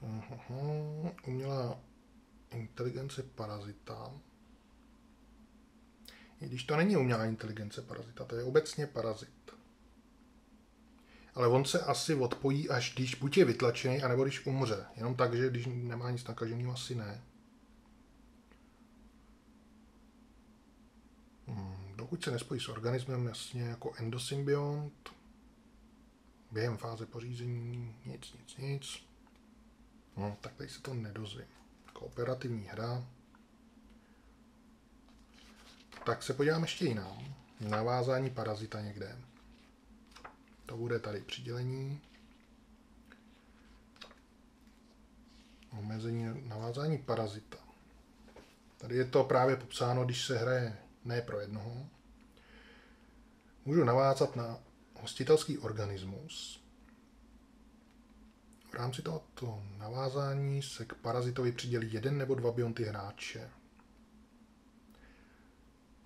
Speaker 1: Uhum. Umělá inteligence parazita. I když to není umělá inteligence parazita, to je obecně parazit. Ale on se asi odpojí, až když buď je vytlačený, anebo když umře. Jenom tak, že když nemá nic nakaženého, asi ne. Dokud se nespojí s organismem, jasně jako endosymbiont, během fáze pořízení, nic, nic, nic. No, tak tady se to nedozvím. Kooperativní hra. Tak se podívám ještě jinam. Navázání parazita někde. To bude tady přidělení. Omezení navázání parazita. Tady je to právě popsáno, když se hraje ne pro jednoho. Můžu navázat na hostitelský organismus. V rámci tohoto navázání se k parazitovi přidělí jeden nebo dva bionty hráče.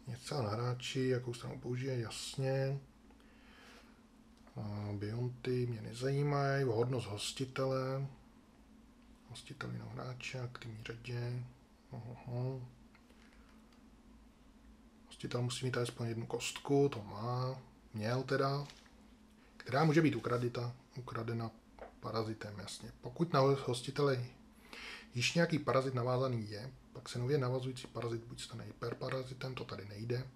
Speaker 1: Něco na hráči, jakou stranu použije, jasně. Bionty mě nezajímají, vhodnost hostitele, hostitel jiného hráče, aktivní řadě. Uhum. Hostitel musí mít alespoň jednu kostku, to má, měl teda, která může být ukradita, ukradena parazitem, jasně. Pokud na hostiteli již nějaký parazit navázaný je, pak se nově navazující parazit buď stane hyperparazitem, to tady nejde,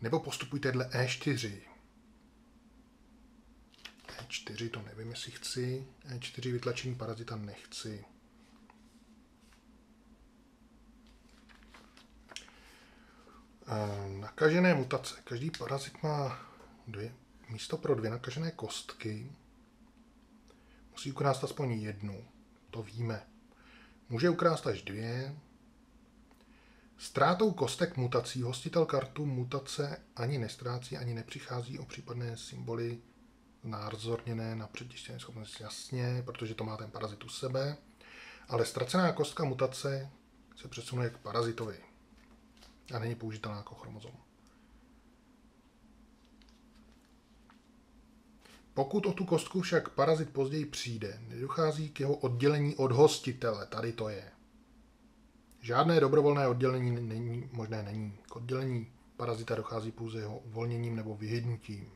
Speaker 1: nebo postupujte dle E4. E4 to nevím, jestli chci. E4 vytlačení parazita nechci. Nakažené mutace. Každý parazit má dvě, místo pro dvě nakažené kostky. Musí ukrást aspoň jednu. To víme. Může ukrást až dvě. Ztrátou kostek mutací hostitel kartu mutace ani nestrácí, ani nepřichází o případné symboly názorněné na předtištěné schopnosti jasně, protože to má ten parazit u sebe. Ale ztracená kostka mutace se přesunuje k parazitovi a není použitelná jako chromozom. Pokud o tu kostku však parazit později přijde, nedochází k jeho oddělení od hostitele. Tady to je. Žádné dobrovolné oddělení není, možné není. K oddělení parazita dochází pouze jeho uvolněním nebo vyhydnutím.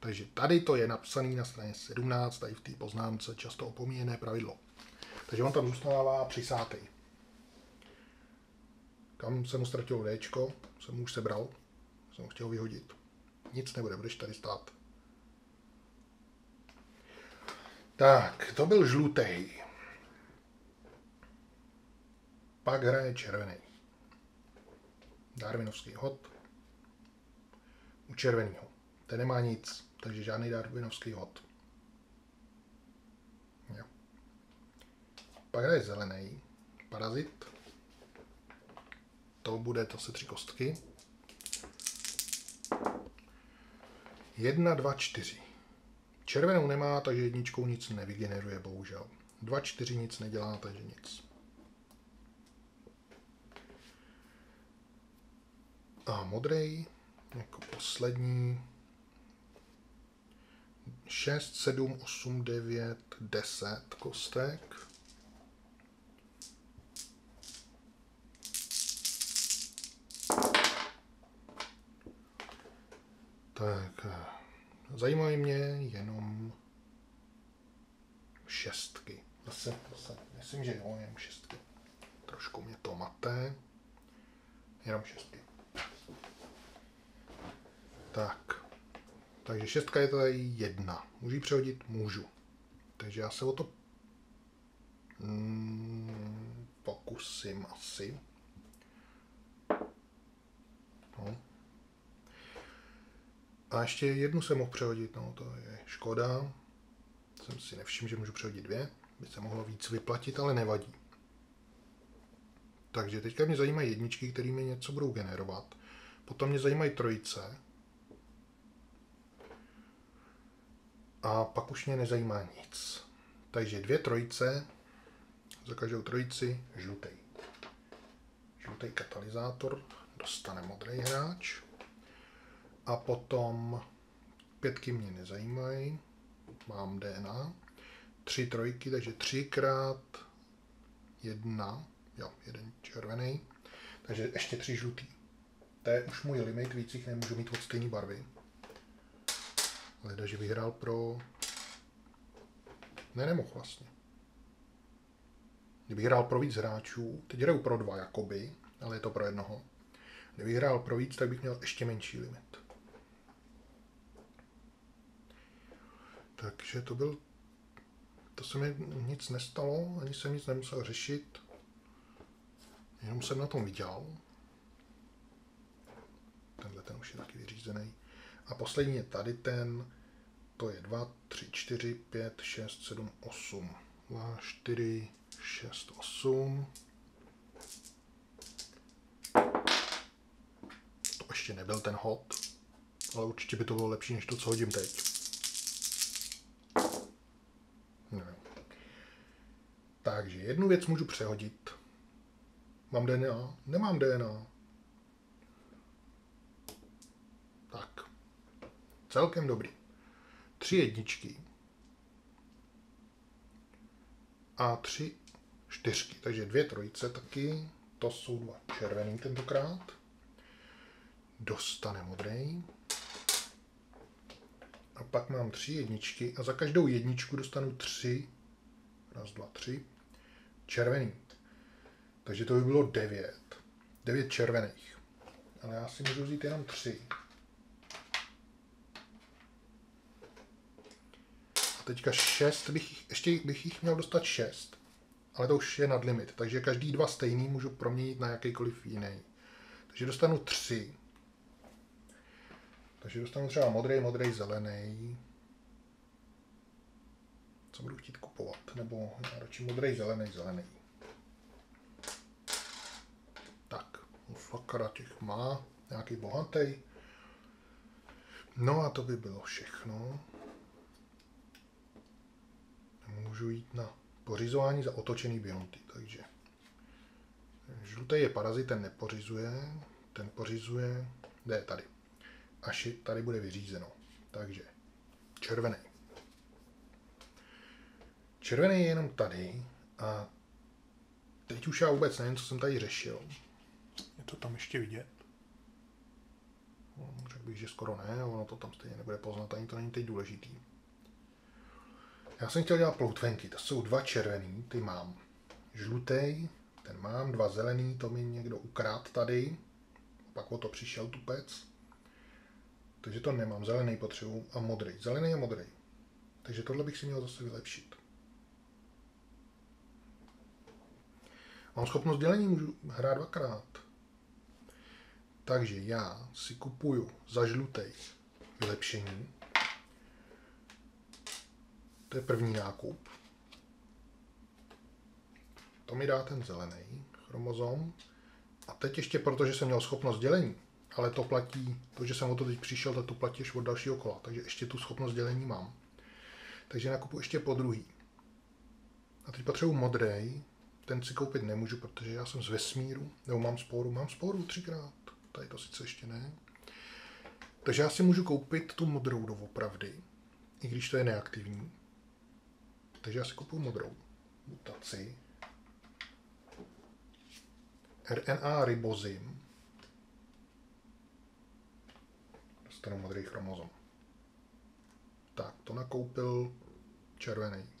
Speaker 1: Takže tady to je napsané na straně 17, tady v té poznámce často opomíjené pravidlo. Takže on tam zůstává přisátej. Kam jsem mu ztratil D, jsem mu už sebral, jsem ho chtěl vyhodit. Nic nebude, budeš tady stát. Tak, to byl žlutý. Pak hraje červený. Darwinovský hod. U červeného. Ten nemá nic, takže žádný Darwinovský hod. Jo. Pak hraje zelený. Parazit. To bude to se tři kostky. Jedna, dva, čtyři. Červenou nemá, takže jedničkou nic nevygeneruje, bohužel. 2, 4 nic nedělá, takže nic. A modrý jako poslední 6, 7, 8, 9, 10 kostek. Tak, Zajímají mě jenom šestky. Zase, zase, myslím, že jo, jenom šestky. Trošku mě to maté. Jenom šestky. Tak. Takže šestka je tady jedna. Můžu ji přehodit? Můžu. Takže já se o to mm, pokusím asi. No. A ještě jednu jsem mohl přehodit, no to je škoda. Jsem si nevšiml, že můžu přehodit dvě. By se mohlo víc vyplatit, ale nevadí. Takže teďka mě zajímají jedničky, které mi něco budou generovat. Potom mě zajímají trojice. A pak už mě nezajímá nic. Takže dvě trojice, za každou trojici žlutý. Žlutý katalyzátor dostane modrý hráč. A potom pětky mě nezajímají. Mám DNA. Tři trojky, takže třikrát jedna, jo, jeden červený. Takže ještě tři žlutý. To je už můj limit, víc jich nemůžu mít od stejné barvy. Leda, že vyhrál pro... Ne, nemohl vlastně. Kdyby hrál pro víc hráčů, teď hraju pro dva jakoby, ale je to pro jednoho. Kdyby hrál pro víc, tak bych měl ještě menší limit. Takže to byl... To se mi nic nestalo, ani jsem nic nemusel řešit. Jenom jsem na tom vydělal. Tenhle ten už je taky vyřízený. A poslední je tady ten, to je 2, 3, 4, 5, 6, 7, 8. 2, 4, 6, 8. To ještě nebyl ten hod, ale určitě by to bylo lepší než to, co hodím teď. Ne. Takže jednu věc můžu přehodit. Mám DNA? Nemám DNA. Tak. Celkem dobrý. Tři jedničky. A tři čtyřky. Takže dvě trojice taky. To jsou dva červený tentokrát. Dostane modrý. A pak mám tři jedničky a za každou jedničku dostanu tři. Raz, dva, tři. Červený. Takže to by bylo devět. Devět červených. Ale já si můžu vzít jenom tři. A teďka šest bych, ještě bych jich měl dostat šest. Ale to už je nad limit, takže každý dva stejný můžu proměnit na jakýkoliv jiný. Takže dostanu tři. Takže dostanu třeba modrý, modrý, zelený. Co budu chtít kupovat? Nebo radši modrý, zelený, zelený. Tak, sakra těch má. Nějaký bohatý. No a to by bylo všechno. Můžu jít na pořizování za otočený bionty, takže žlutý je parazit, ten nepořizuje, ten pořizuje, jde tady až tady bude vyřízeno. Takže červený. Červený je jenom tady a teď už já vůbec nevím, co jsem tady řešil. Je to tam ještě vidět? No, řekl bych, že skoro ne, ono to tam stejně nebude poznat, ani to není teď důležitý. Já jsem chtěl dělat ploutvenky, to jsou dva červený, ty mám. Žlutý, ten mám, dva zelený, to mi někdo ukrát tady, pak o to přišel tupec. Takže to nemám. Zelený potřebu a modrý. Zelený a modrý. Takže tohle bych si měl zase vylepšit. Mám schopnost dělení, můžu hrát dvakrát. Takže já si kupuju za žlutý vylepšení. To je první nákup. To mi dá ten zelený chromozom. A teď ještě, protože jsem měl schopnost dělení, ale to platí, to, že jsem o to teď přišel, to platí až od dalšího kola, takže ještě tu schopnost dělení mám. Takže nakupu ještě po druhý. A teď potřebuji modrý, ten si koupit nemůžu, protože já jsem z vesmíru, nebo mám sporu, mám sporu třikrát, tady to sice ještě ne. Takže já si můžu koupit tu modrou doopravdy, i když to je neaktivní. Takže já si kupuju modrou mutaci. RNA ribozym, dostanu modrý chromozom. Tak, to nakoupil červený.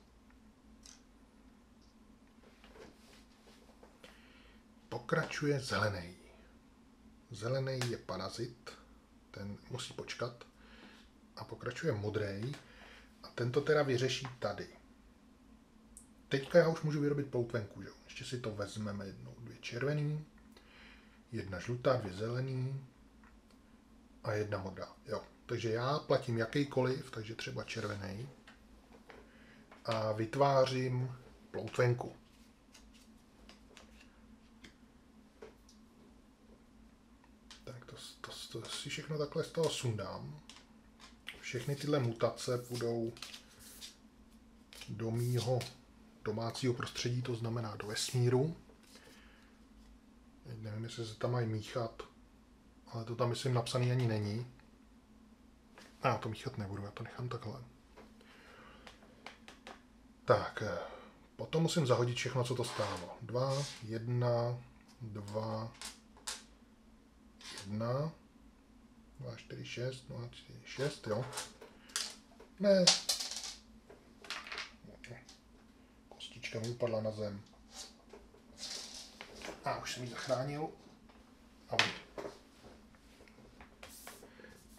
Speaker 1: Pokračuje zelený. Zelený je parazit, ten musí počkat. A pokračuje modrý a tento teda vyřeší tady. Teďka já už můžu vyrobit ploutvenku, že? Ještě si to vezmeme jednou, dvě červený, jedna žlutá, dvě zelený, a jedna modrá. Jo. Takže já platím jakýkoliv, takže třeba červený a vytvářím ploutvenku. Tak to, to, si všechno takhle z toho sundám. všechny tyhle mutace půjdou do mýho domácího prostředí, to znamená do vesmíru. Nevím, jestli se tam mají míchat, ale to tam myslím napsaný ani není. A já to míchat nebudu, já to nechám takhle. Tak, eh, potom musím zahodit všechno, co to stálo. 2, 1, 2, 1, 2, 4, 6, 2, 4, 6, jo. Ne. Kostička mi upadla na zem. A už jsem ji zachránil. A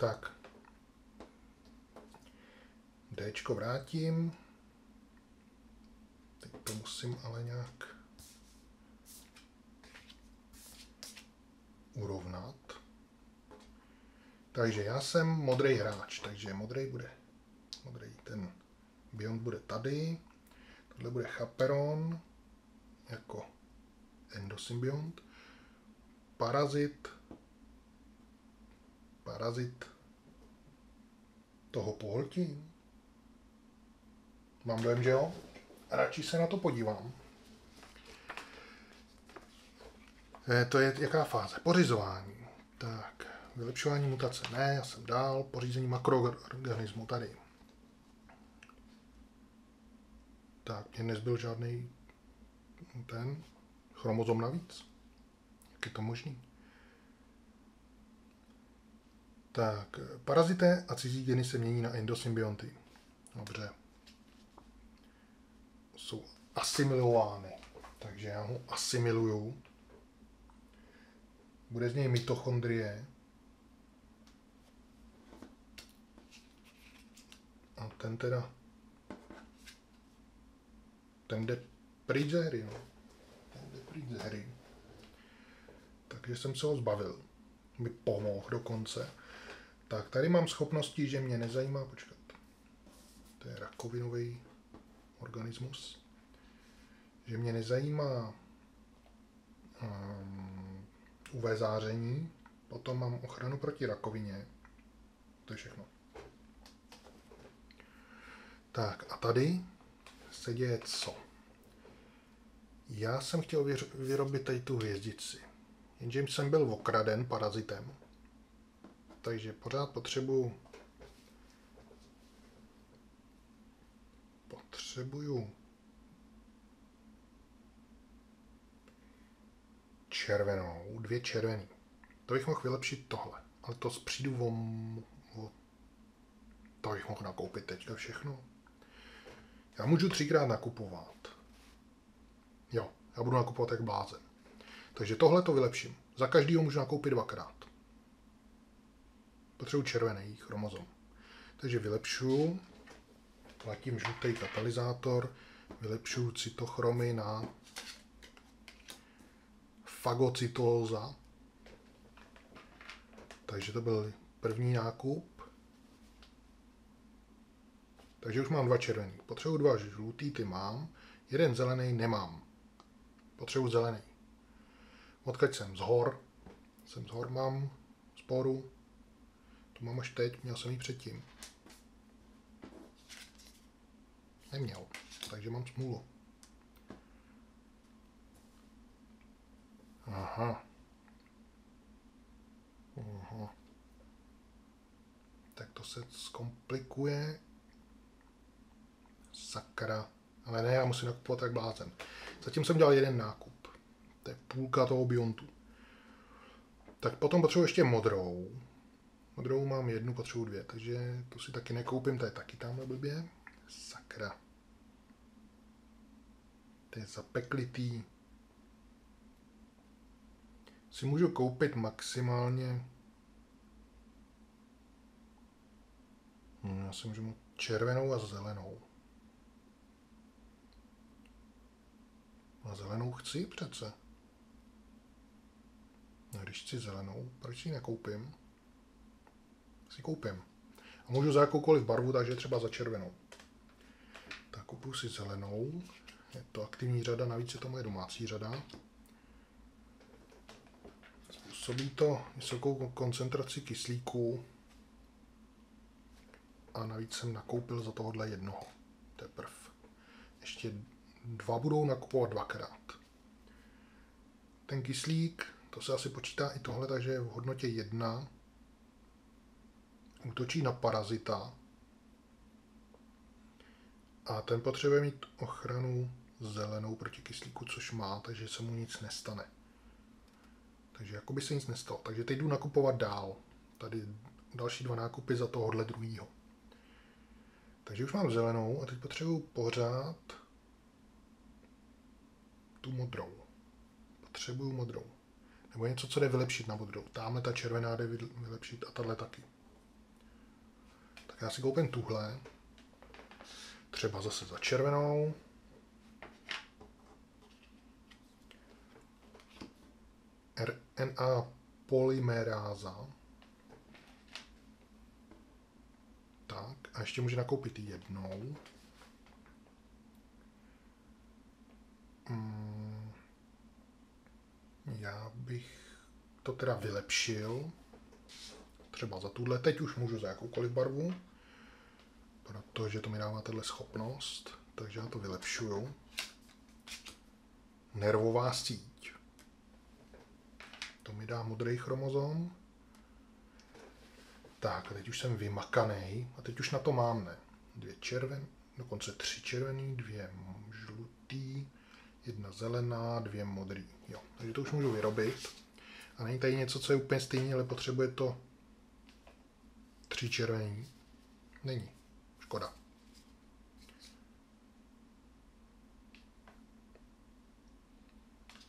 Speaker 1: Tak. Dčko vrátím. Teď to musím ale nějak urovnat. Takže já jsem modrý hráč, takže modrý bude, modrý ten Beyond bude tady, tohle bude Chaperon jako endosymbiont, parazit, parazit toho pohltí. Mám dojem, že jo? Radši se na to podívám. E, to je jaká fáze? Pořizování. Tak, vylepšování mutace ne, já jsem dál, pořízení makroorganismu tady. Tak, mě nezbyl žádný ten chromozom navíc. Jak je to možný? Tak, parazité a cizí geny se mění na endosymbionty. Dobře. Jsou asimilovány. Takže já ho asimiluju. Bude z něj mitochondrie. A ten teda... Ten jde pryč ze hry, no. Ten jde pryč ze hry. Takže jsem se ho zbavil. Mi pomohl dokonce. Tak, tady mám schopnosti, že mě nezajímá, počkat. To je rakovinový organismus. Že mě nezajímá um, UV záření, potom mám ochranu proti rakovině. To je všechno. Tak a tady se děje co? Já jsem chtěl vyrobit tady tu hvězdici. Jenže jsem byl okraden parazitem. Takže pořád potřebuju potřebuju červenou, dvě červený. To bych mohl vylepšit tohle. Ale to přijdu o, to bych mohl nakoupit teďka všechno. Já můžu třikrát nakupovat. Jo, já budu nakupovat jak blázen. Takže tohle to vylepším. Za každýho můžu nakoupit dvakrát. Potřebuji červený chromozom. Takže vylepšuju, platím žlutý katalyzátor, vylepšuju cytochromy na fagocytóza. Takže to byl první nákup. Takže už mám dva červený. Potřebuji dva žlutý, ty mám. Jeden zelený nemám. Potřebuji zelený. Odkud jsem? Z hor. Jsem z hor, mám sporu. To mám až teď, měl jsem ji předtím. Neměl, takže mám smůlu. Aha. Aha. Tak to se zkomplikuje. Sakra. Ale ne, já musím nakupovat tak blázen. Zatím jsem dělal jeden nákup. To je půlka toho biontu. Tak potom potřebuji ještě modrou. Modrou mám jednu, potřebuji dvě, takže to si taky nekoupím, to je taky tamhle blbě. Sakra. To je zapeklitý si můžu koupit maximálně hmm, já si můžu červenou a zelenou. A zelenou chci přece. A když chci zelenou, proč si ji nekoupím? Si koupím. A můžu za jakoukoliv barvu, takže třeba za červenou. Tak kupuji si zelenou. Je to aktivní řada, navíc je to moje domácí řada. Způsobí to vysokou koncentraci kyslíku. a navíc jsem nakoupil za tohohle jednoho. Teprv. Ještě dva budou nakupovat dvakrát. Ten kyslík, to se asi počítá i tohle, takže je v hodnotě jedna. Útočí na parazita. A ten potřebuje mít ochranu zelenou proti kyslíku, což má, takže se mu nic nestane. Takže jako by se nic nestalo. Takže teď jdu nakupovat dál. Tady další dva nákupy za tohohle druhýho. Takže už mám zelenou a teď potřebuju pořád tu modrou. Potřebuju modrou. Nebo něco, co jde vylepšit na modrou. Tamhle ta červená jde vylepšit a tahle taky. Tak já si koupím tuhle. Třeba zase za červenou. RNA polymeráza. Tak, a ještě může nakoupit jednou. Hmm. Já bych to teda vylepšil. Třeba za tuhle. Teď už můžu za jakoukoliv barvu. Protože to mi dává tato schopnost. Takže já to vylepšuju. Nervová síť. To mi dá modrý chromozom. Tak, a teď už jsem vymakaný a teď už na to mám, ne? Dvě červené, dokonce tři červený, dvě žlutý, jedna zelená, dvě modrý. Jo, takže to už můžu vyrobit. A není tady něco, co je úplně stejné, ale potřebuje to tři červený. Není. Škoda.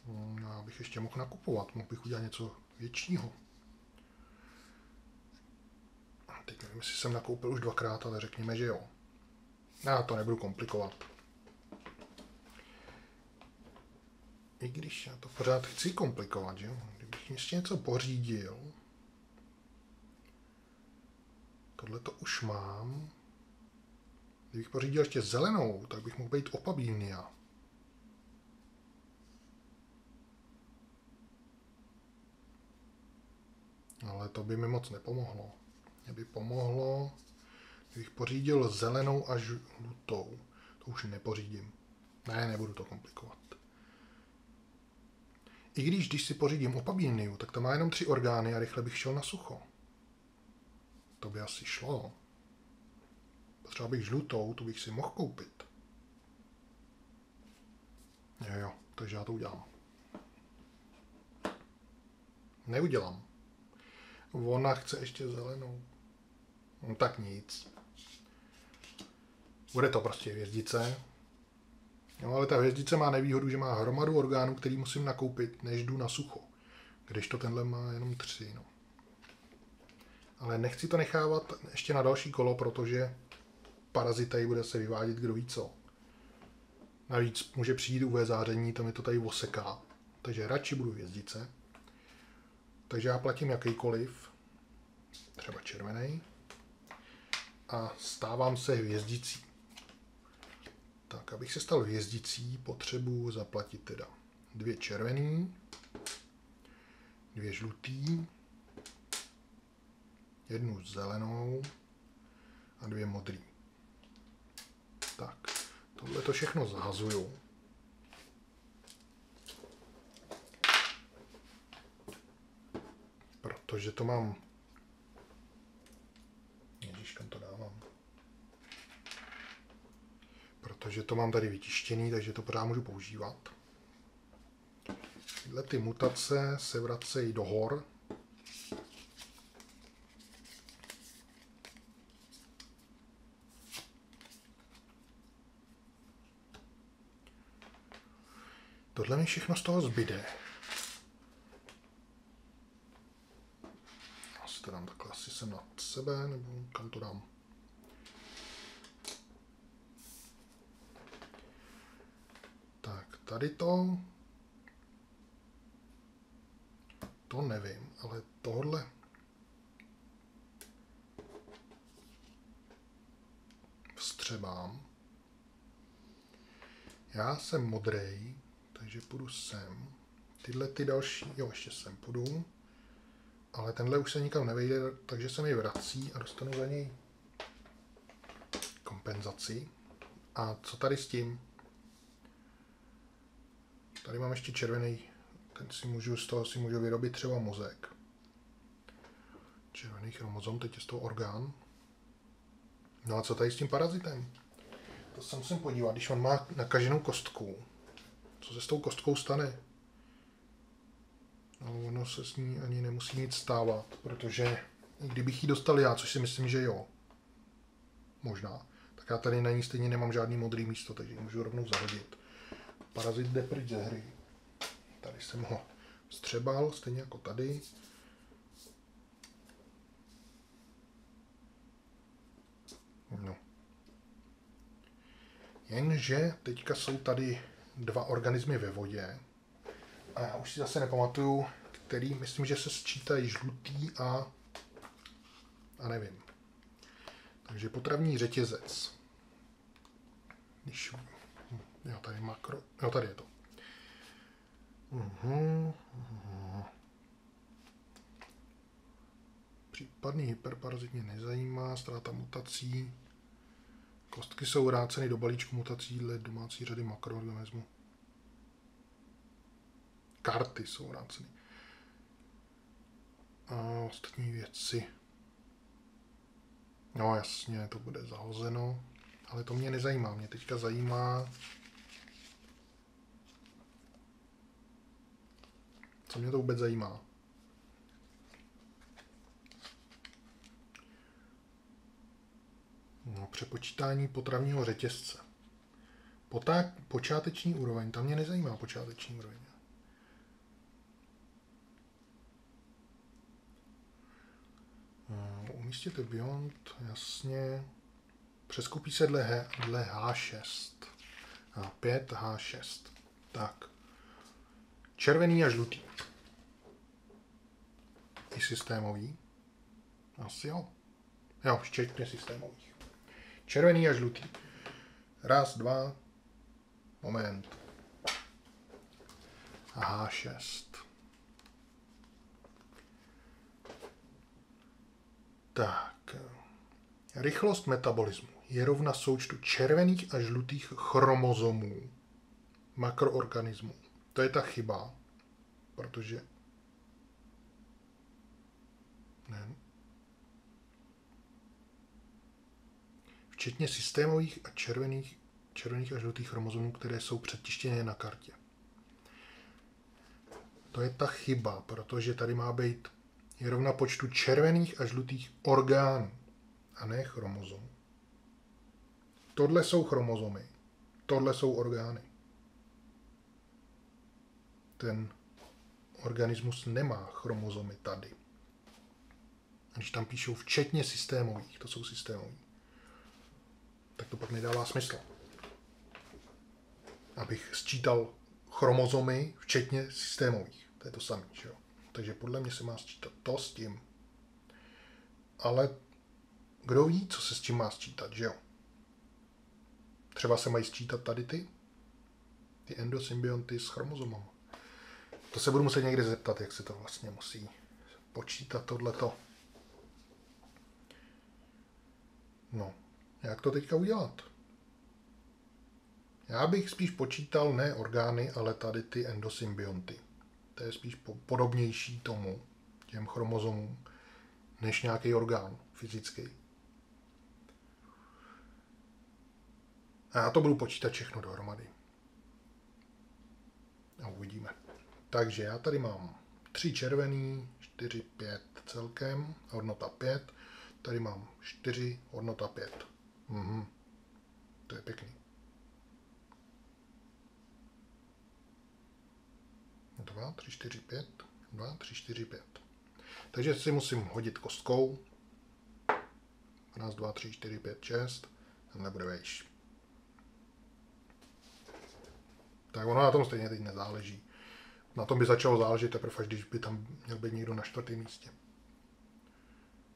Speaker 1: No, já bych ještě mohl nakupovat, mohl bych udělat něco většího. Teď nevím, jestli jsem nakoupil už dvakrát, ale řekněme, že jo. Já to nebudu komplikovat. I když já to pořád chci komplikovat, že jo. Kdybych ještě něco pořídil, tohle to už mám. Kdybych pořídil ještě zelenou, tak bych mohl být opabínia. Ale to by mi moc nepomohlo. Mě by pomohlo, kdybych pořídil zelenou a žlutou. To už nepořídím. Ne, nebudu to komplikovat. I když, když si pořídím opabíniu, tak to má jenom tři orgány a rychle bych šel na sucho. To by asi šlo. Potřeba bych žlutou, tu bych si mohl koupit. Jo, jo, takže já to udělám. Neudělám. Ona chce ještě zelenou. No tak nic. Bude to prostě hvězdice. No ale ta hvězdice má nevýhodu, že má hromadu orgánů, který musím nakoupit, než jdu na sucho. Když to tenhle má jenom tři. No. Ale nechci to nechávat ještě na další kolo, protože parazita bude se vyvádět kdo ví co. Navíc může přijít UV záření, to mi to tady oseká. Takže radši budu hvězdice. Takže já platím jakýkoliv, třeba červený a stávám se hvězdicí. Tak, abych se stal hvězdicí, potřebuji zaplatit teda dvě červený, dvě žlutý, jednu zelenou a dvě modrý. Tak, tohle to všechno zahazuju. Protože to mám protože to mám tady vytištěný, takže to pořád můžu používat. Tyhle ty mutace se vracejí do hor. Tohle mi všechno z toho zbyde. Asi to dám takhle asi sem nad sebe, nebo kam to dám? Tady to... To nevím, ale tohle... Vstřebám. Já jsem modrej, takže půjdu sem. Tyhle ty další, jo, ještě sem půjdu. Ale tenhle už se nikam nevejde, takže se mi vrací a dostanu za něj kompenzaci. A co tady s tím? Tady mám ještě červený, ten si můžu, z toho si můžu vyrobit třeba mozek. Červený chromozom, teď je z toho orgán. No a co tady s tím parazitem? To se musím podívat, když on má nakaženou kostku. Co se s tou kostkou stane? No, ono se s ní ani nemusí nic stávat, protože kdybych ji dostal já, což si myslím, že jo, možná, tak já tady na ní stejně nemám žádný modrý místo, takže ji můžu rovnou zahodit. Parazit jde pryč ze hry. Tady jsem ho střebal, stejně jako tady. No. Jenže teďka jsou tady dva organismy ve vodě. A já už si zase nepamatuju, který, myslím, že se sčítají žlutý a a nevím. Takže potravní řetězec. Když, jo, tady makro, jo, tady je to. Uhum, uhum. Případný hyperparazit mě nezajímá, ztráta mutací. Kostky jsou vráceny do balíčku mutací dle domácí řady makroorganismů. Karty jsou vráceny. A ostatní věci. No jasně, to bude zahozeno. Ale to mě nezajímá. Mě teďka zajímá, co mě to vůbec zajímá. No, přepočítání potravního řetězce. Poták, počáteční úroveň, tam mě nezajímá počáteční úroveň. Uh, umístěte beyond, jasně. Přeskupí se dle, H, dle H6. H5, H6. Tak. Červený a žlutý. I systémový. Asi jo. Jo, včetně systémových. Červený a žlutý. Raz, dva. Moment. A H6. Tak. Rychlost metabolismu je rovna součtu červených a žlutých chromozomů makroorganismů. To je ta chyba, protože ne. Včetně systémových a červených, červených a žlutých chromozomů, které jsou předtištěné na kartě. To je ta chyba, protože tady má být je rovna počtu červených a žlutých orgánů a ne chromozomů. Tohle jsou chromozomy, tohle jsou orgány. Ten organismus nemá chromozomy tady. Když tam píšou včetně systémových, to jsou systémový, tak to pak nedává smysl. Abych sčítal chromozomy včetně systémových. To je to samé, že jo? Takže podle mě se má sčítat to s tím. Ale kdo ví, co se s tím má sčítat, že jo? Třeba se mají sčítat tady ty, ty endosymbionty s chromozomem. To se budu muset někdy zeptat, jak se to vlastně musí počítat tohleto. No, jak to teďka udělat? Já bych spíš počítal ne orgány, ale tady ty endosymbionty to je spíš podobnější tomu, těm chromozomům, než nějaký orgán fyzický. A já to budu počítat všechno dohromady. A uvidíme. Takže já tady mám tři červený, 4, 5 celkem, hodnota 5. Tady mám 4, hodnota 5. Mhm. To je pěkný. 2, 3, 4, 5, 2, 3, 4, 5. Takže si musím hodit kostkou. 1, 2, 3, 4, 5, 6. Tenhle bude vejš. Tak ono na tom stejně teď nezáleží. Na tom by začalo záležet teprve, až když by tam měl být někdo na čtvrtém místě.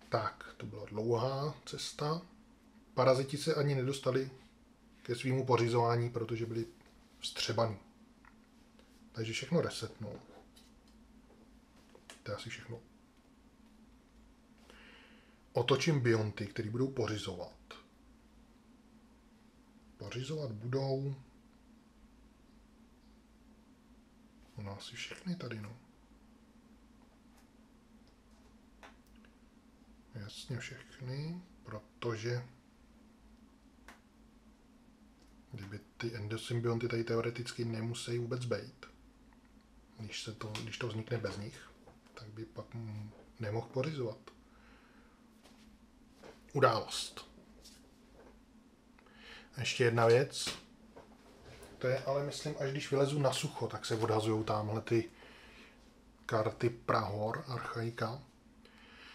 Speaker 1: Tak, to byla dlouhá cesta. Paraziti se ani nedostali ke svýmu pořizování, protože byli vstřebaní. Takže všechno resetnu. To je asi všechno. Otočím bionty, které budou pořizovat. Pořizovat budou No asi všechny tady, no. Jasně všechny, protože kdyby ty endosymbionty tady teoreticky nemusí vůbec být, když, se to, když to vznikne bez nich, tak by pak nemohl pořizovat. Událost. Ještě jedna věc. To je ale, myslím, až když vylezu na sucho, tak se odhazují tamhle ty karty Prahor, archaika.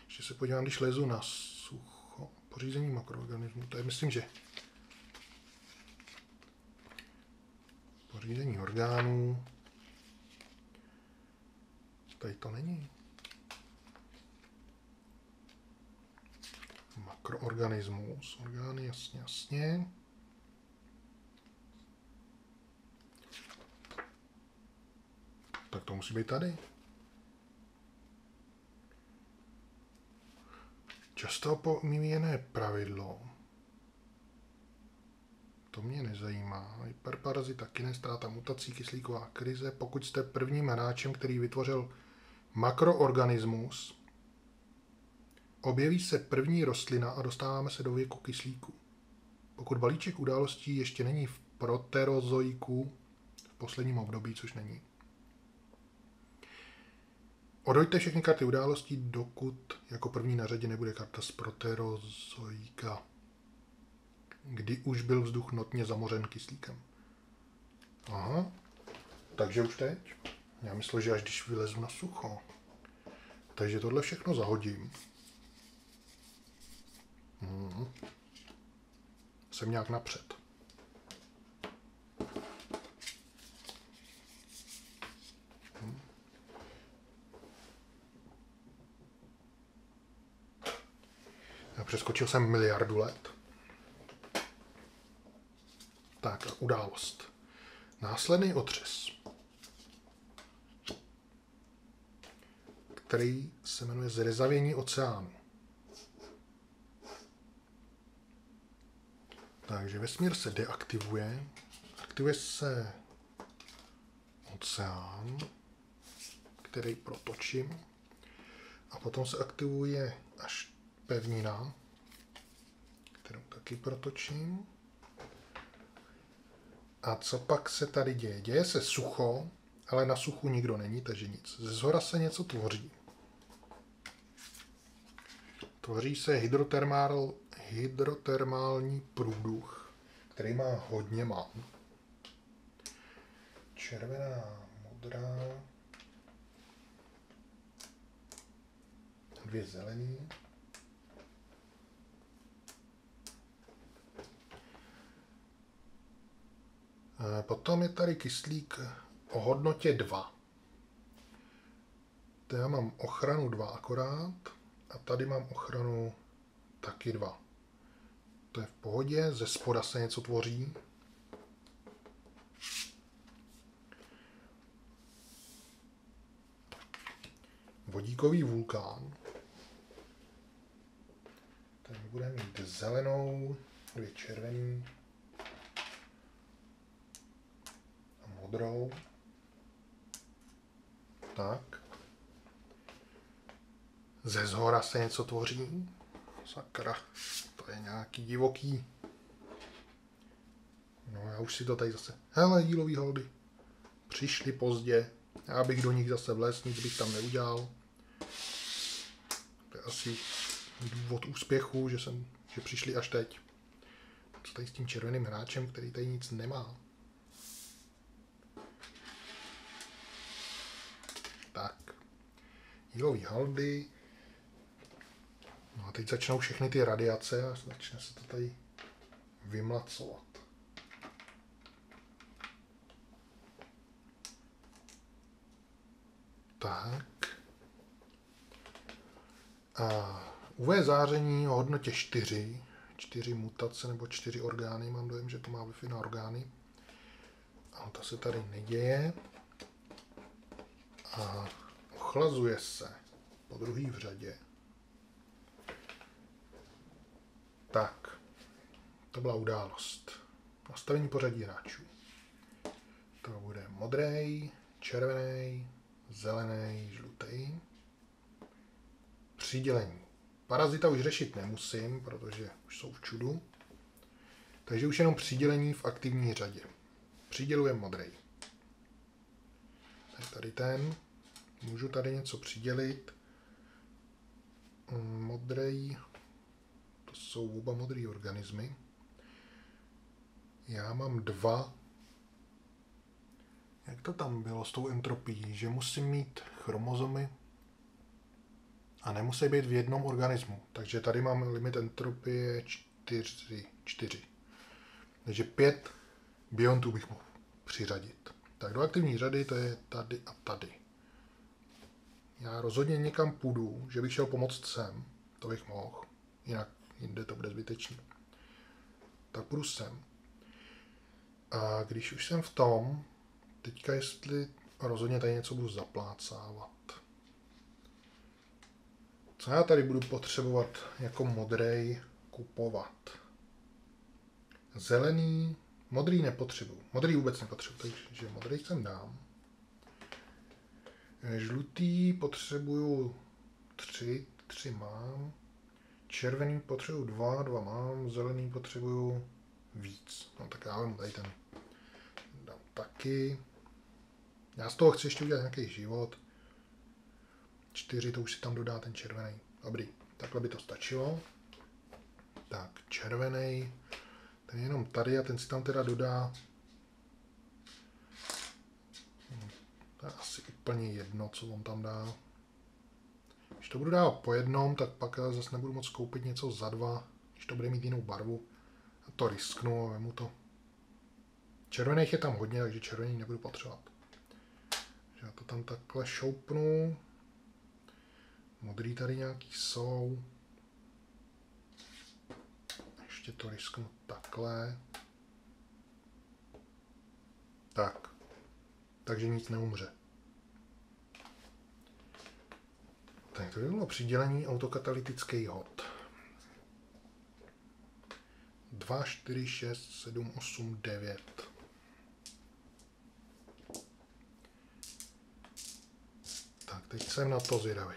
Speaker 1: Ještě se podívám, když lezu na sucho. Pořízení makroorganismů, to je, myslím, že pořízení orgánů. Tady to není. Makroorganismus, orgány, jasně, jasně. Tak to musí být tady. Často pomíjené pravidlo. To mě nezajímá. Hyperparazita, kinestráta, mutací, kyslíková krize. Pokud jste prvním hráčem, který vytvořil makroorganismus, objeví se první rostlina a dostáváme se do věku kyslíku. Pokud balíček událostí ještě není v proterozoiku v posledním období, což není, Odhoďte všechny karty událostí, dokud jako první na řadě nebude karta z proterozoika, kdy už byl vzduch notně zamořen kyslíkem. Aha, takže už teď? Já myslel, že až když vylezu na sucho. Takže tohle všechno zahodím. Hmm. Jsem nějak napřed. Přeskočil jsem miliardu let. Tak a událost. Následný otřes, který se jmenuje zrezavění oceánu. Takže vesmír se deaktivuje, aktivuje se oceán, který protočím, a potom se aktivuje až pevnina, kterou taky protočím. A co pak se tady děje? Děje se sucho, ale na suchu nikdo není, takže nic. Ze zhora se něco tvoří. Tvoří se hydrotermál, hydrotermální průduch, který má hodně mám. Červená, modrá, dvě zelený. Potom je tady kyslík o hodnotě 2. To já mám ochranu 2 akorát a tady mám ochranu taky 2. To je v pohodě, ze spoda se něco tvoří. Vodíkový vulkán. Ten bude mít zelenou, dvě červený, modrou. Tak. Ze zhora se něco tvoří. Sakra, to je nějaký divoký. No já už si to tady zase... Hele, dílový holdy. Přišli pozdě. Já bych do nich zase vlez, nic bych tam neudělal. To je asi důvod úspěchu, že, jsem, že přišli až teď. Co tady s tím červeným hráčem, který tady nic nemá? Jílový haldy. No a teď začnou všechny ty radiace a začne se to tady vymlacovat. Tak. A UV záření o hodnotě 4, 4 mutace nebo 4 orgány, mám dojem, že to má wi na orgány. Ale to se tady neděje. A ochlazuje se po druhý v řadě. Tak, to byla událost. nastavení pořadí hráčů. To bude modrý, červený, zelený, žlutý. Přidělení. Parazita už řešit nemusím, protože už jsou v čudu. Takže už jenom přidělení v aktivní řadě. Přidělujem modrý. Tady ten. Můžu tady něco přidělit. Mm, modrý. To jsou oba modrý organismy. Já mám dva. Jak to tam bylo s tou entropií? Že musím mít chromozomy a nemusí být v jednom organismu. Takže tady mám limit entropie 4. 4. Takže 5 biontů bych mohl přiřadit. Tak do aktivní řady to je tady a tady. Já rozhodně někam půjdu, že bych šel pomoct sem, to bych mohl, jinak jinde to bude zbytečný. Tak půjdu sem. A když už jsem v tom, teďka jestli rozhodně tady něco budu zaplácávat. Co já tady budu potřebovat jako modrej kupovat? Zelený, modrý nepotřebuji. Modrý vůbec nepotřebuji, takže modrý sem dám. Žlutý potřebuju tři, tři mám. Červený potřebuju dva, dva mám. Zelený potřebuju víc. No tak já vím tady ten dám taky. Já z toho chci ještě udělat nějaký život. Čtyři, to už si tam dodá ten červený. Dobrý, takhle by to stačilo. Tak, červený. Ten je jenom tady a ten si tam teda dodá To je asi úplně jedno, co on tam dá. Když to budu dávat po jednom, tak pak zase nebudu moc koupit něco za dva, když to bude mít jinou barvu. A to risknu a vemu to. Červených je tam hodně, takže červený nebudu potřebovat. Já to tam takhle šoupnu. Modrý tady nějaký jsou. Ještě to risknu takhle. Tak. Takže nic neumře. Tak to by bylo přidělení autokatalytický hod. 2, 4, 6, 7, 8, 9. Tak, teď jsem na to zvědavý.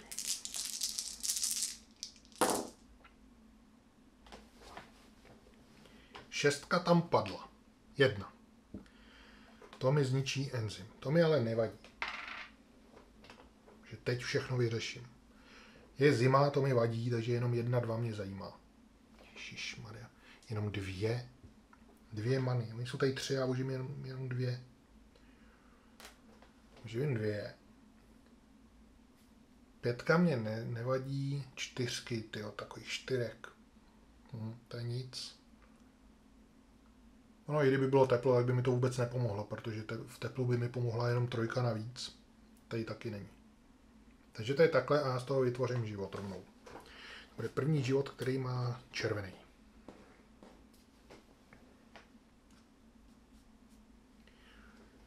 Speaker 1: Šestka tam padla. Jedna. To mi zničí enzym. To mi ale nevadí. Že teď všechno vyřeším. Je zima, to mi vadí, takže jenom jedna, dva mě zajímá. Maria. Jenom dvě. Dvě many. Oni jsou tady tři, já užím jenom, jenom dvě. Užím dvě. Pětka mě ne, nevadí, čtyřky, tyjo, takových čtyřek. Hm, to je nic. No, i kdyby bylo teplo, tak by mi to vůbec nepomohlo, protože te, v teplu by mi pomohla jenom trojka navíc. Tady taky není. Takže to je takhle a já z toho vytvořím život rovnou. To bude první život, který má červený.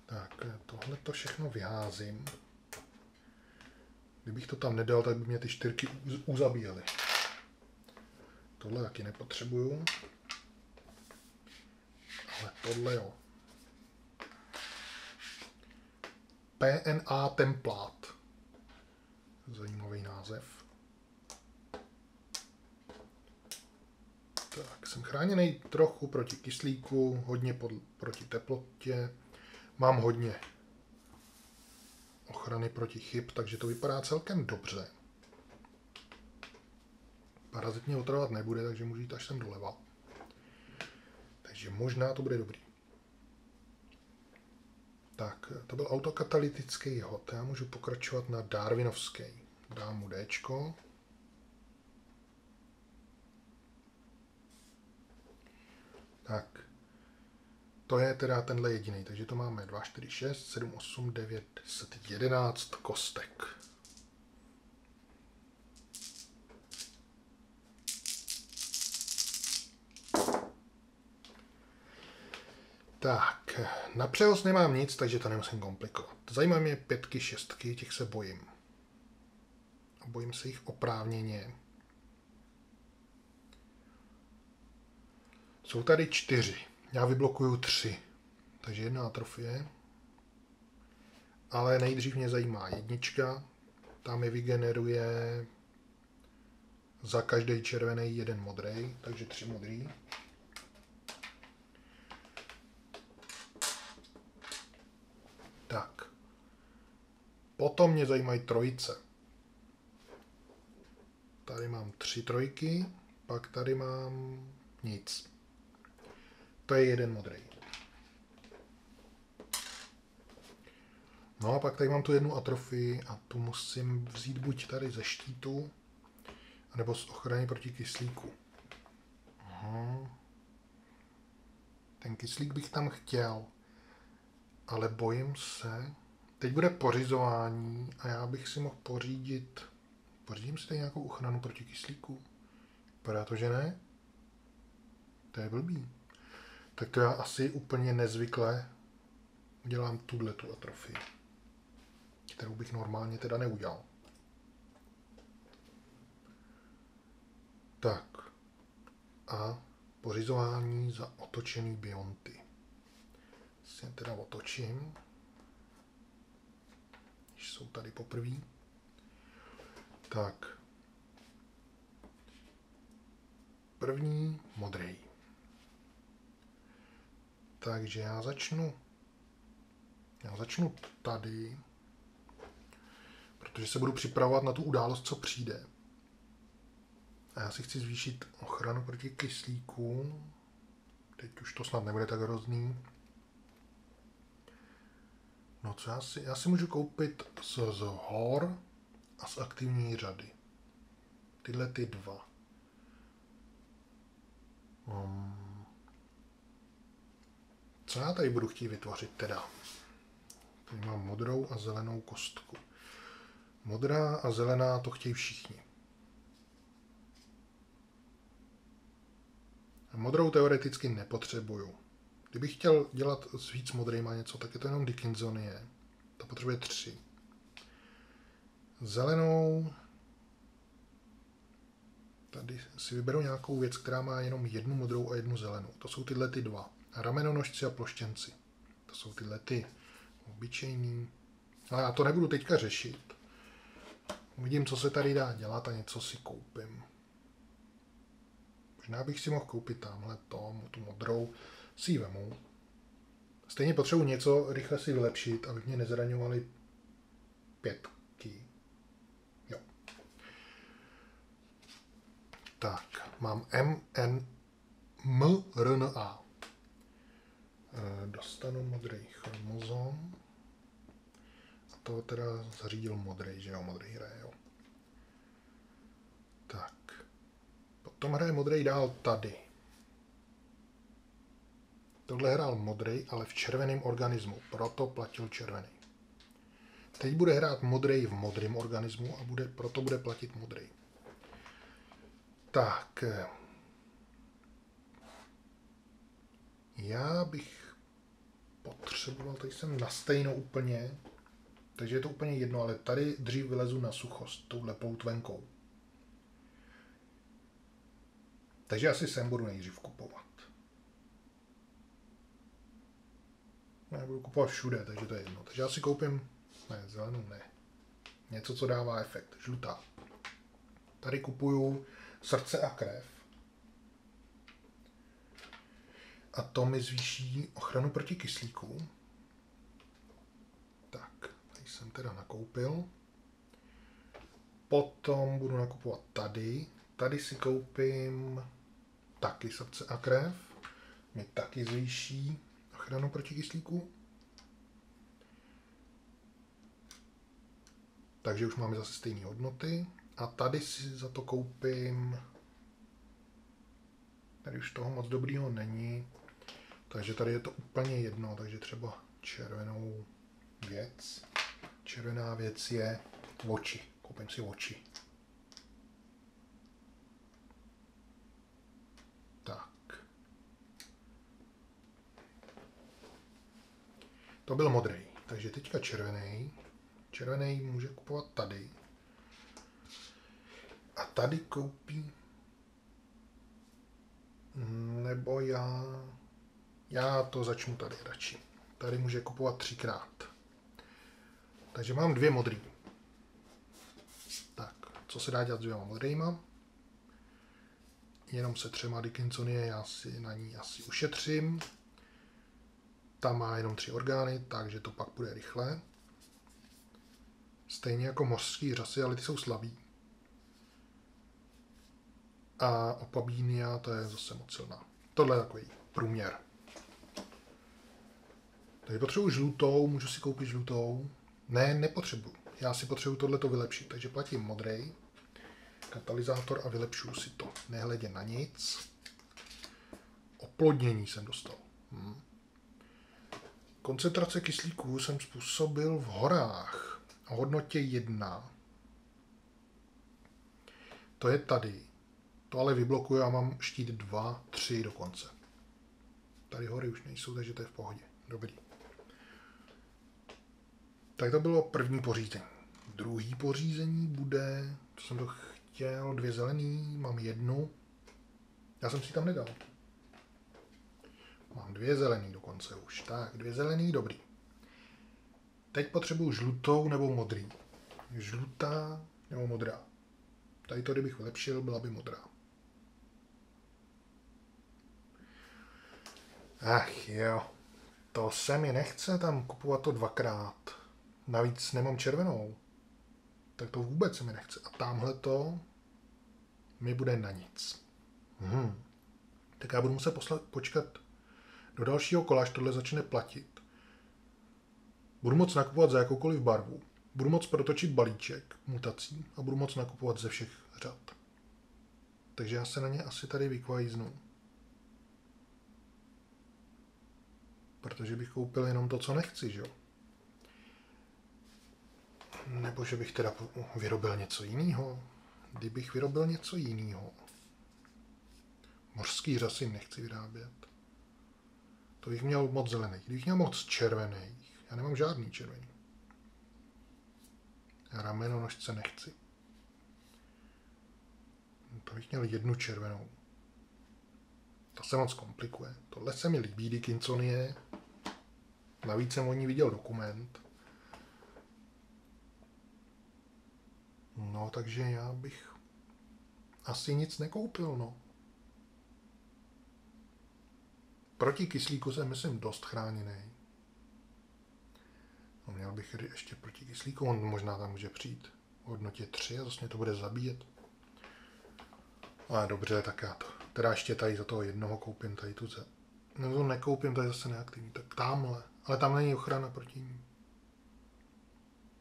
Speaker 1: Tak, tohle to všechno vyházím. Kdybych to tam nedal, tak by mě ty čtyřky uzabíjely. Tohle taky nepotřebuju. Ale tohle jo. PNA templát. Zajímavý název. Tak, jsem chráněný trochu proti kyslíku, hodně pod, proti teplotě. Mám hodně ochrany proti chyb, takže to vypadá celkem dobře. Parazit mě otravovat nebude, takže můžu jít až sem doleva. Takže možná to bude dobrý. Tak, to byl autokatalytický hod. Já můžu pokračovat na Darwinovský. Dám mu D. Tak, to je teda tenhle jediný, takže to máme 2, 4, 6, 7, 8, 9, 10, 11 kostek. Tak, na přehoz nemám nic, takže to nemusím komplikovat. Zajímavé mě pětky, šestky, těch se bojím. Bojím se jich oprávněně. Jsou tady čtyři. Já vyblokuju tři. Takže jedna atrofie. Ale nejdřív mě zajímá jednička. Tam mi vygeneruje za každý červený jeden modrý, takže tři modrý. Tak. Potom mě zajímají trojice. Tady mám tři trojky, pak tady mám nic. To je jeden modrý. No a pak tady mám tu jednu atrofii a tu musím vzít buď tady ze štítu, nebo z ochrany proti kyslíku. Aha. Ten kyslík bych tam chtěl, ale bojím se. Teď bude pořizování a já bych si mohl pořídit... Pořídím si tady nějakou ochranu proti kyslíku? Vypadá to, že ne? To je blbý. Tak to já asi úplně nezvykle udělám tuhle tu atrofii, kterou bych normálně teda neudělal. Tak. A pořizování za otočený bionty. Si teda otočím. Jsou tady poprvé. Tak. První modrý. Takže já začnu já začnu tady, protože se budu připravovat na tu událost, co přijde. A já si chci zvýšit ochranu proti kyslíku. Teď už to snad nebude tak hrozný. No co já si, já si můžu koupit z, z hor a z aktivní řady. Tyhle ty dva. Um, co já tady budu chtít vytvořit teda? Tady mám modrou a zelenou kostku. Modrá a zelená to chtějí všichni. Modrou teoreticky nepotřebuju. Kdybych chtěl dělat s víc modrýma něco, tak je to jenom Dickinsonie. To potřebuje tři. Zelenou tady si vyberu nějakou věc, která má jenom jednu modrou a jednu zelenou. To jsou tyhle ty dva. Ramenonožci a ploštěnci. To jsou tyhle ty obyčejný. Ale já to nebudu teďka řešit. Uvidím, co se tady dá dělat a něco si koupím. Možná bych si mohl koupit tamhle to, tu modrou, si ji vemu. Stejně potřebuji něco rychle si vylepšit, aby mě nezraňovali pětky. Jo. Tak, mám M, N, M, R, N, A. E, dostanu modrý chromozom. A to teda zařídil modrý, že jo, modrý hraje, jo. Tak. Potom hraje modrý dál tady. Tohle hrál modrý, ale v červeném organismu, proto platil červený. Teď bude hrát modrý v modrém organismu a bude, proto bude platit modrý. Tak. Já bych potřeboval, tady jsem na stejno úplně, takže je to úplně jedno, ale tady dřív vylezu na suchost touhle poutvenkou. Takže asi sem budu nejdřív kupovat. Já budu kupovat všude, takže to je jedno. Takže já si koupím, ne, zelenou ne. Něco, co dává efekt, žlutá. Tady kupuju srdce a krev. A to mi zvýší ochranu proti kyslíku. Tak, tady jsem teda nakoupil. Potom budu nakupovat tady. Tady si koupím taky srdce a krev. Mě taky zvýší ochranu proti kyslíku. Takže už máme zase stejné hodnoty. A tady si za to koupím... Tady už toho moc dobrýho není. Takže tady je to úplně jedno, takže třeba červenou věc. Červená věc je oči. Koupím si oči. To byl modrý. Takže teďka červený. Červený může kupovat tady. A tady koupí. Nebo já Já to začnu tady radši. Tady může kupovat třikrát. Takže mám dvě modrý. Tak, co se dá dělat s dvěma modrýma? Jenom se třema Dickinsonie, já si na ní asi ušetřím. Tam má jenom tři orgány, takže to pak bude rychle. Stejně jako mořský řasy, ale ty jsou slabý. A Opabínia, to je zase moc silná. Tohle je takový průměr. Tady potřebuji žlutou, můžu si koupit žlutou. Ne, nepotřebuji. Já si potřebuji tohleto vylepšit, takže platím modrý katalyzátor a vylepšuju si to. Nehledě na nic. Oplodnění jsem dostal. Hm. Koncentrace kyslíků jsem způsobil v horách v hodnotě 1. To je tady. To ale vyblokuju a mám štít 2, 3 dokonce. Tady hory už nejsou, takže to je v pohodě. Dobrý. Tak to bylo první pořízení. Druhý pořízení bude, co jsem to chtěl, dvě zelený, mám jednu. Já jsem si tam nedal. Mám dvě zelený dokonce už. Tak, dvě zelený, dobrý. Teď potřebuju žlutou nebo modrý. Žlutá nebo modrá. Tady to, kdybych vylepšil, byla by modrá. Ach jo, to se mi nechce tam kupovat to dvakrát. Navíc nemám červenou. Tak to vůbec se mi nechce. A tamhle to mi bude na nic. Hmm. Tak já budu muset poslat, počkat do dalšího kola, až tohle začne platit. Budu moct nakupovat za jakoukoliv barvu. Budu moct protočit balíček mutací a budu moct nakupovat ze všech řad. Takže já se na ně asi tady vykvajznu. Protože bych koupil jenom to, co nechci, že jo? Nebo že bych teda vyrobil něco jiného. Kdybych vyrobil něco jiného. Mořský řasy nechci vyrábět. To bych měl moc zelený. Kdybych měl moc červených. Já nemám žádný červený. Rameno nožce nechci. To bych měl jednu červenou. To se moc komplikuje. Tohle se mi líbí, Dickinsonie. Navíc jsem o ní viděl dokument. No, takže já bych asi nic nekoupil, no. Proti kyslíku jsem, myslím, dost chráněný. No, měl bych ještě proti kyslíku, on možná tam může přijít v hodnotě 3 a zase mě to bude zabíjet. Ale dobře, tak já to. Teda ještě tady za toho jednoho koupím tady tu ze... No to nekoupím, to je zase neaktivní. Tak tamhle. Ale tam není ochrana proti ní.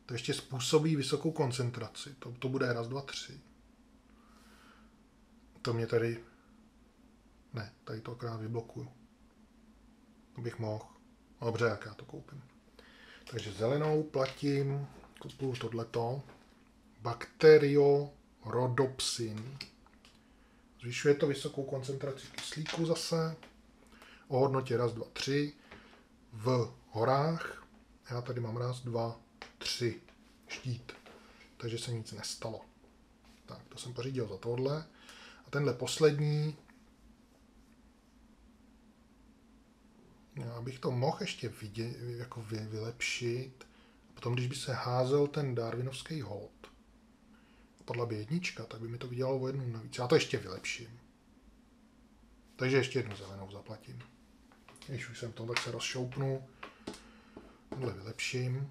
Speaker 1: To ještě způsobí vysokou koncentraci. To, to bude raz, dva, tři. To mě tady... Ne, tady to akorát vyblokuju. To bych mohl. Dobře, jak já to koupím. Takže zelenou platím, kupuju tohleto. Bakterio rodopsin. Zvyšuje to vysokou koncentraci kyslíku zase. O hodnotě raz, dva, tři. V horách. Já tady mám raz, dva, tři štít. Takže se nic nestalo. Tak, to jsem pořídil za tohle. A tenhle poslední, já bych to mohl ještě vidět, jako vy, vylepšit. Potom, když by se házel ten darwinovský hold, padla by jednička, tak by mi to vydělalo o jednu navíc. Já to ještě vylepším. Takže ještě jednu zelenou zaplatím. Když už jsem to, tak se rozšoupnu. Tohle vylepším.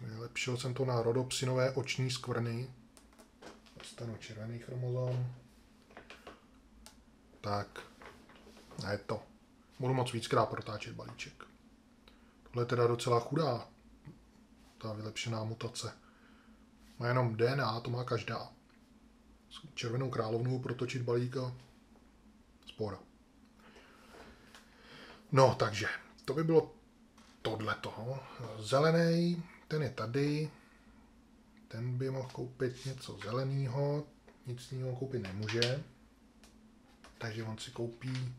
Speaker 1: Vylepšil jsem to na rodopsinové oční skvrny. Dostanu červený chromozom. Tak. A je to. Budu moc víckrát protáčet balíček. Tohle je teda docela chudá. Ta vylepšená mutace. Má jenom DNA, to má každá. Červenou královnu protočit balíka. Spora. No, takže to by bylo tohle toho. Zelený, ten je tady. Ten by mohl koupit něco zeleného, nic jiného koupit nemůže. Takže on si koupí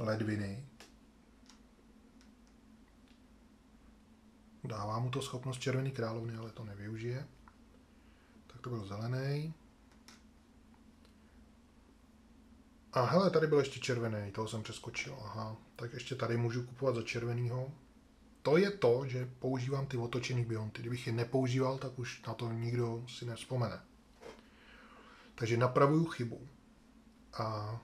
Speaker 1: ledviny. Dává mu to schopnost červený královny, ale to nevyužije. Tak to byl zelený. A hele, tady byl ještě červený, toho jsem přeskočil. Aha, tak ještě tady můžu kupovat za červenýho. To je to, že používám ty otočený bionty. Kdybych je nepoužíval, tak už na to nikdo si nevzpomene. Takže napravuju chybu. A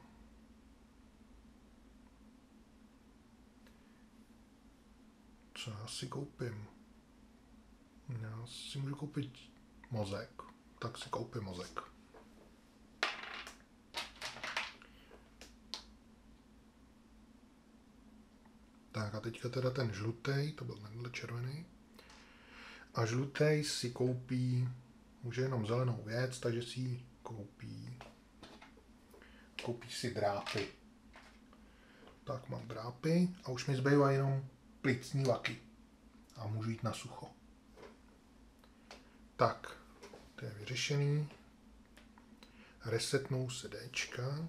Speaker 1: já si koupím? Já si můžu koupit mozek, tak si koupím mozek. Tak a teďka teda ten žlutý, to byl tenhle červený. A žlutý si koupí, může jenom zelenou věc, takže si koupí, koupí si drápy. Tak mám drápy a už mi zbývá jenom plicní vaky. A můžu jít na sucho. Tak, to je vyřešený. Resetnou se Dčka.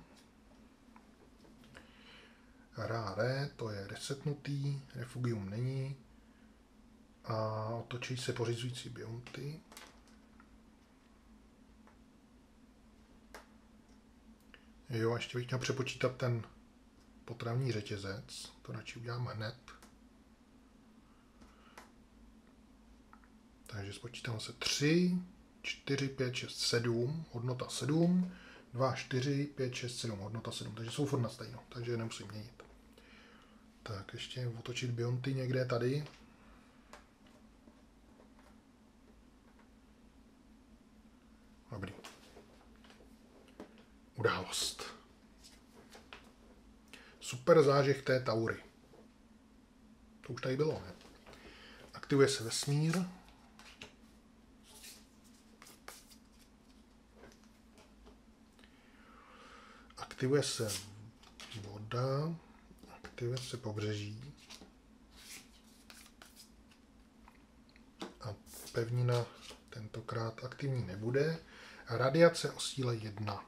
Speaker 1: Rare, to je resetnutý, refugium není. A otočí se pořizující bionty. Jo, ještě bych měl přepočítat ten potravní řetězec. To radši udělám hned. Takže spočítám se 3, 4, 5, 6, 7, hodnota 7, 2, 4, 5, 6, 7, hodnota 7. Takže jsou furt na stejno, takže je nemusím měnit. Tak ještě otočit bionty někde tady. Dobrý. Událost. Super zážeh té Taury. To už tady bylo, ne? Aktivuje se vesmír. Aktivuje se voda. Aktivuje se pobřeží. A pevnina tentokrát aktivní nebude. Radiace o síle 1.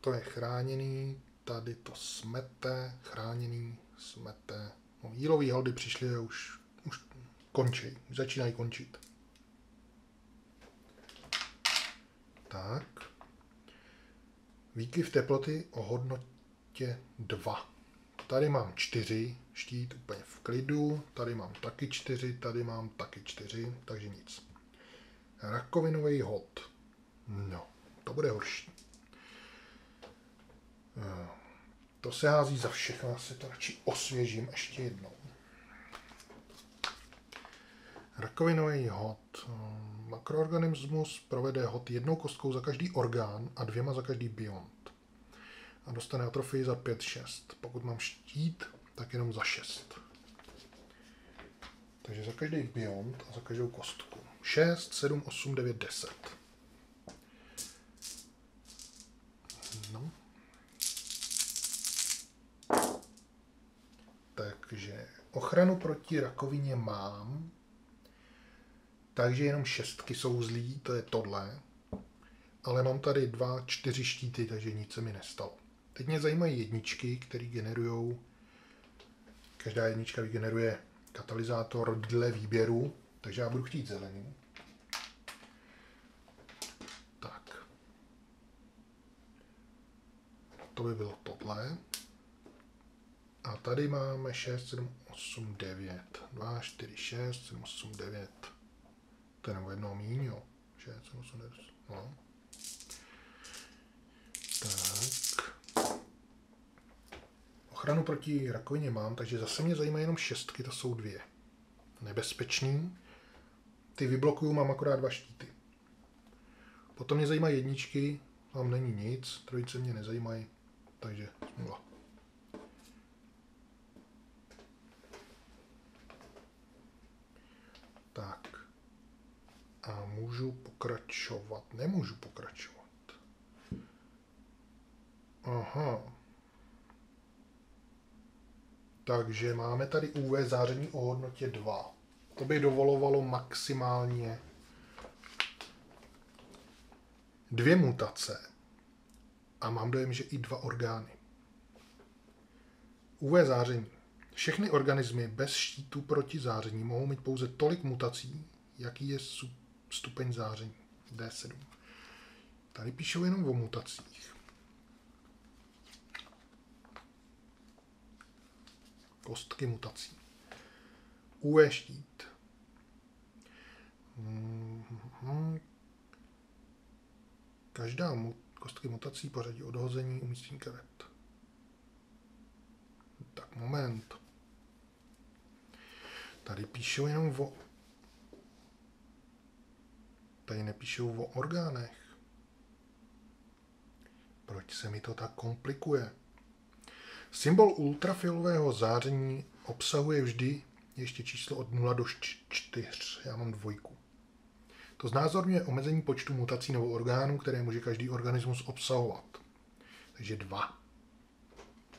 Speaker 1: To je chráněný, tady to smete, chráněný, smete. No, jílový holdy přišly a už, už končí, začínají končit. Tak. Výkyv teploty o hodnotě 2. Tady mám 4 štít úplně v klidu, tady mám taky 4, tady mám taky 4, takže nic. Rakovinový hod. No, to bude horší. Eh, to se hází za všechno, já se to radši osvěžím ještě jednou. Rakovinový hod. Makroorganismus provede hod jednou kostkou za každý orgán a dvěma za každý biont. A dostane atrofii za 5-6. Pokud mám štít, tak jenom za 6. Takže za každý biont a za každou kostku. 6, 7, 8, 9, 10. No. Takže ochranu proti rakovině mám, takže jenom šestky jsou zlí, to je tohle. Ale mám tady dva, čtyři štíty, takže nic se mi nestalo. Teď mě zajímají jedničky, které generují, každá jednička vygeneruje katalyzátor dle výběru, takže já budu chtít zelený. Tak. To by bylo tohle. A tady máme 6, 7, 8, 9. 2, 4, 6, 7, 8, 9. To je nebo jednou míň, jo. 6, 7, 8, 9. No. Tak. Ochranu proti rakovině mám, takže zase mě zajímají jenom šestky, to jsou dvě. Nebezpečný. Ty vyblokuju, mám akorát dva štíty. Potom mě zajímají jedničky, tam není nic, trojice mě nezajímají, takže smůla. Tak. A můžu pokračovat. Nemůžu pokračovat. Aha. Takže máme tady UV záření o hodnotě 2. To by dovolovalo maximálně dvě mutace. A mám dojem, že i dva orgány. UV záření. Všechny organismy bez štítu proti záření mohou mít pouze tolik mutací, jaký je stupeň záření D7. Tady píšou jenom o mutacích. Kostky mutací. UV štít. Mm-hmm. Každá mu- kostky mutací pořadí odhození umístění karet. Tak moment. Tady píšou jenom o... Tady nepíšou o orgánech. Proč se mi to tak komplikuje? Symbol ultrafialového záření obsahuje vždy ještě číslo od 0 do 4. Já mám dvojku. To znázorňuje omezení počtu mutací nebo orgánů, které může každý organismus obsahovat. Takže dva.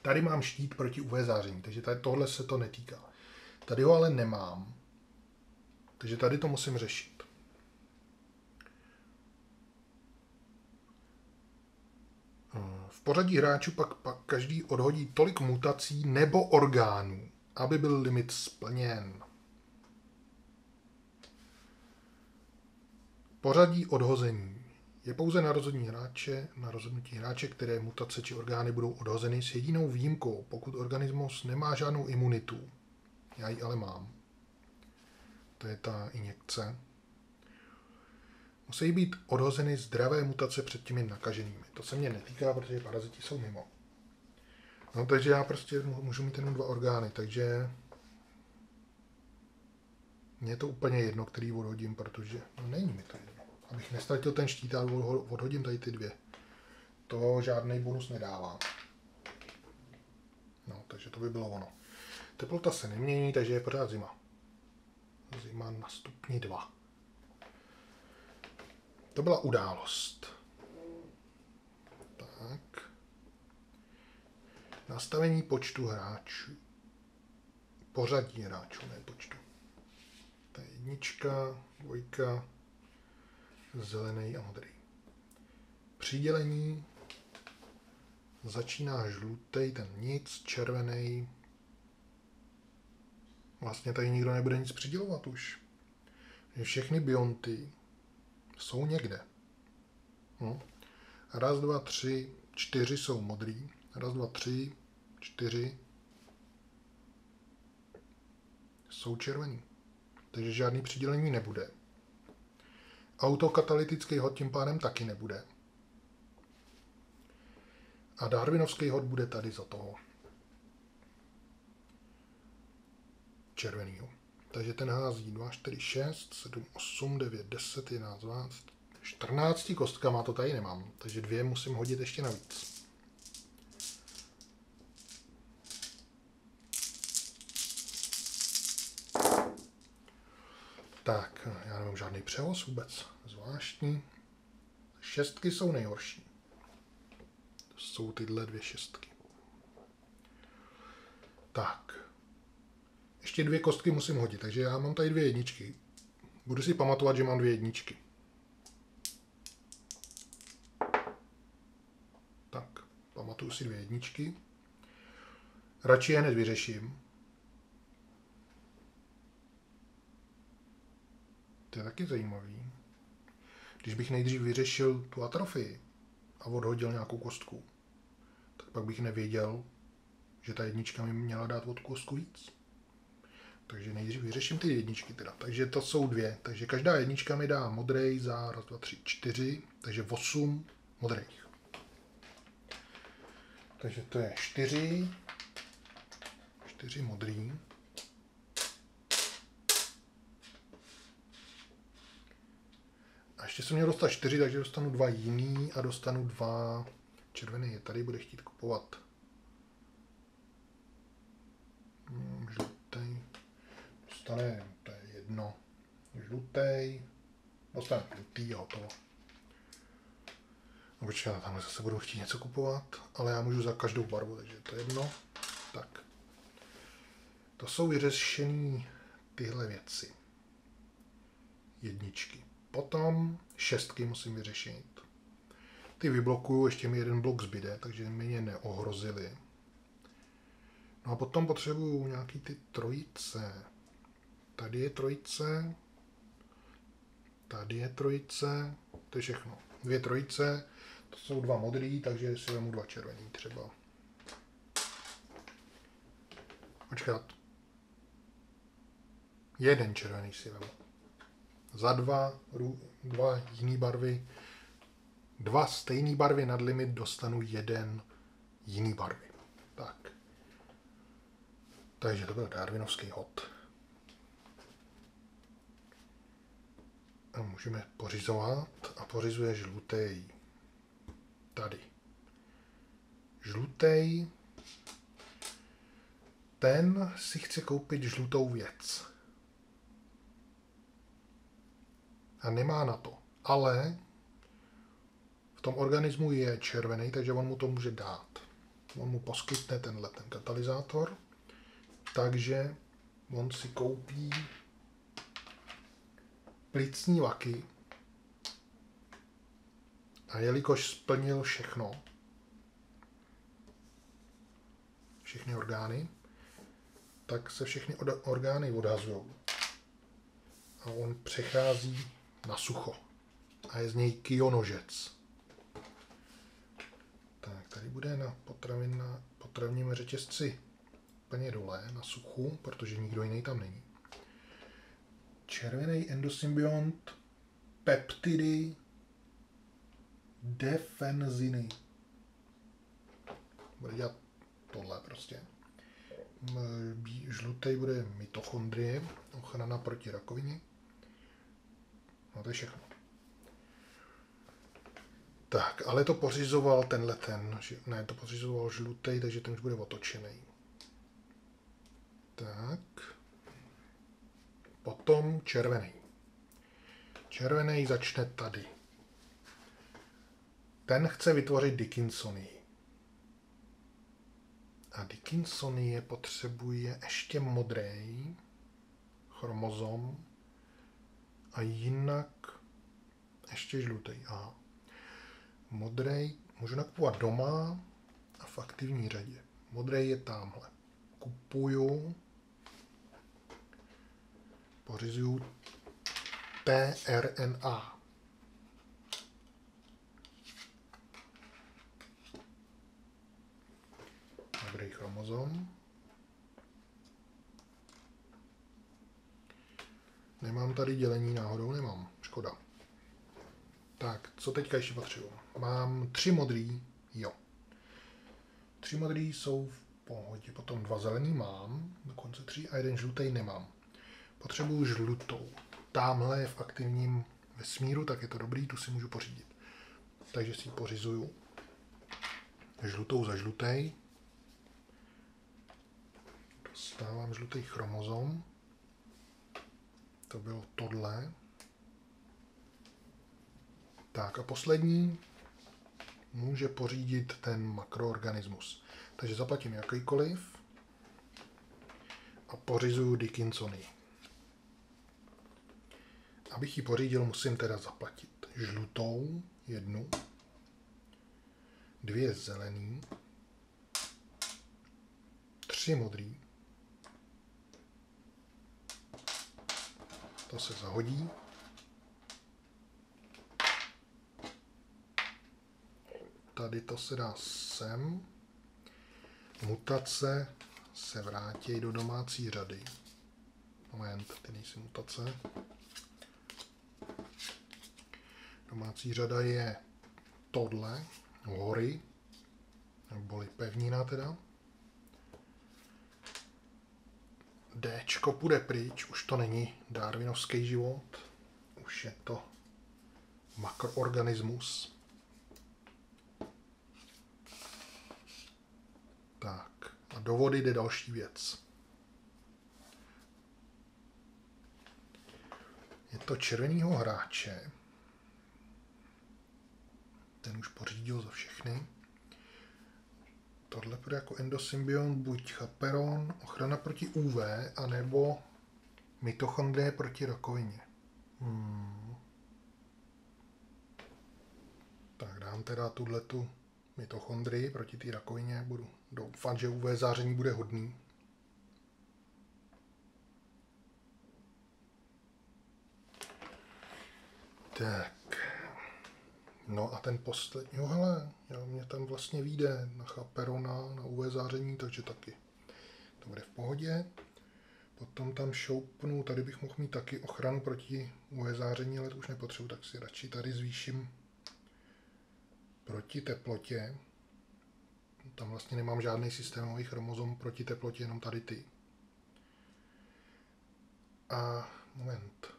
Speaker 1: Tady mám štít proti UV záření, takže tady tohle se to netýká. Tady ho ale nemám. Takže tady to musím řešit. Pořadí hráčů pak, pak každý odhodí tolik mutací nebo orgánů, aby byl limit splněn. Pořadí odhození je pouze na rozhodnutí hráče, na rozhodnutí hráče, které mutace či orgány budou odhozeny s jedinou výjimkou, pokud organismus nemá žádnou imunitu. Já ji ale mám. To je ta injekce. Musí být odhozeny zdravé mutace před těmi nakaženými. To se mě netýká, protože paraziti jsou mimo. No, takže já prostě můžu mít jenom dva orgány, takže mně je to úplně jedno, který odhodím, protože no, není mi to jedno. Abych nestratil ten štít, ale odhodím tady ty dvě. To žádný bonus nedává. No, takže to by bylo ono. Teplota se nemění, takže je pořád zima. Zima na stupni 2. To byla událost. Tak. Nastavení počtu hráčů. Pořadí hráčů, ne počtu. To je jednička, dvojka, zelený a modrý. Přidělení začíná žlutý, ten nic, červený. Vlastně tady nikdo nebude nic přidělovat už. Všechny bionty jsou někde. Hm. Raz, dva, tři, čtyři jsou modrý. Raz, dva, tři, čtyři jsou červený. Takže žádný přidělení nebude. Autokatalytický hod tím pádem taky nebude. A Darwinovský hod bude tady za toho červenýho. Takže ten hází 2, 4, 6, 7, 8, 9, 10, 11, 12, 14 kostkama, to tady nemám. Takže dvě musím hodit ještě navíc. Tak, já nemám žádný převoz vůbec. Zvláštní. Šestky jsou nejhorší. To jsou tyhle dvě šestky. Tak. Ještě dvě kostky musím hodit, takže já mám tady dvě jedničky. Budu si pamatovat, že mám dvě jedničky. Tak, pamatuju si dvě jedničky. Radši je hned vyřeším. To je taky zajímavý. Když bych nejdřív vyřešil tu atrofii a odhodil nějakou kostku, tak pak bych nevěděl, že ta jednička mi měla dát od kostku víc. Takže nejdřív vyřeším ty jedničky teda. Takže to jsou dvě. Takže každá jednička mi dá modrý za raz, dva, tři, čtyři. Takže osm modrých. Takže to je čtyři. Čtyři modrý. A ještě jsem měl dostat čtyři, takže dostanu dva jiný a dostanu dva červený. Je tady bude chtít kupovat. Hmm. Dostane, to je jedno. Žlutý. Dostane žlutý a hotovo. No počkej, tamhle zase budu chtít něco kupovat, ale já můžu za každou barvu, takže to je jedno. Tak. To jsou vyřešené tyhle věci. Jedničky. Potom šestky musím vyřešit. Ty vyblokuju, ještě mi jeden blok zbyde, takže mě neohrozili. No a potom potřebuju nějaký ty trojice. Tady je trojice. Tady je trojice. To je všechno. dvě trojice, to jsou dva modrý, takže si vemu dva červený třeba. Počkat. Jeden červený si vemu. Za dva, dva jiný barvy, dva stejné barvy nad limit dostanu jeden jiný barvy. Tak. Takže to byl Darwinovský hod. A můžeme pořizovat a pořizuje žlutý. Tady. Žlutý. Ten si chce koupit žlutou věc. A nemá na to. Ale v tom organismu je červený, takže on mu to může dát. On mu poskytne tenhle ten katalyzátor, takže on si koupí plicní vaky a jelikož splnil všechno, všechny orgány, tak se všechny orgány odhazují. A on přechází na sucho. A je z něj kionožec. Tak, tady bude na, potravin, na potravním řetězci úplně dole, na suchu, protože nikdo jiný tam není červený endosymbiont, peptidy, defenziny. Bude dělat tohle prostě. Žlutý bude mitochondrie, ochrana proti rakovině. No to je všechno. Tak, ale to pořizoval tenhle ten, ne, to pořizoval žlutý, takže ten už bude otočený. Tak. Potom červený. Červený začne tady. Ten chce vytvořit Dickinsony. A Dickinsony je potřebuje ještě modrý chromozom a jinak ještě žlutý. A modrý můžu nakupovat doma a v aktivní řadě. Modrý je tamhle. Kupuju pořizuju tRNA. Dobrý chromozom. Nemám tady dělení náhodou, nemám. Škoda. Tak, co teďka ještě potřebuji? Mám tři modrý, jo. Tři modrý jsou v pohodě, potom dva zelený mám, dokonce tři a jeden žlutý nemám. Potřebuju žlutou. Tamhle je v aktivním vesmíru, tak je to dobrý, tu si můžu pořídit. Takže si ji pořizuju. Žlutou za žlutý. Dostávám žlutý chromozom. To bylo tohle. Tak a poslední může pořídit ten makroorganismus. Takže zaplatím jakýkoliv a pořizuju Dickinsony. Abych ji pořídil, musím teda zaplatit žlutou jednu, dvě zelený, tři modrý, to se zahodí, tady to se dá sem, mutace se vrátí do domácí řady. Moment, ty nejsou mutace. Domácí řada je tohle, hory, neboli pevnina teda. D půjde pryč, už to není darwinovský život, už je to makroorganismus. Tak, a do vody jde další věc. Je to červenýho hráče, ten už pořídil za všechny. Tohle bude jako endosymbiont buď chaperon, ochrana proti UV, anebo mitochondrie proti rakovině. Hmm. Tak dám teda tuhle tu mitochondrii proti té rakovině. Budu doufat, že UV záření bude hodný. Tak. No a ten poslední, jo hele, jo, mě tam vlastně vyjde na chaperona, na UV záření, takže taky to bude v pohodě. Potom tam šoupnu, tady bych mohl mít taky ochranu proti UV záření, ale to už nepotřebuji, tak si radši tady zvýším proti teplotě. Tam vlastně nemám žádný systémový chromozom proti teplotě, jenom tady ty. A moment.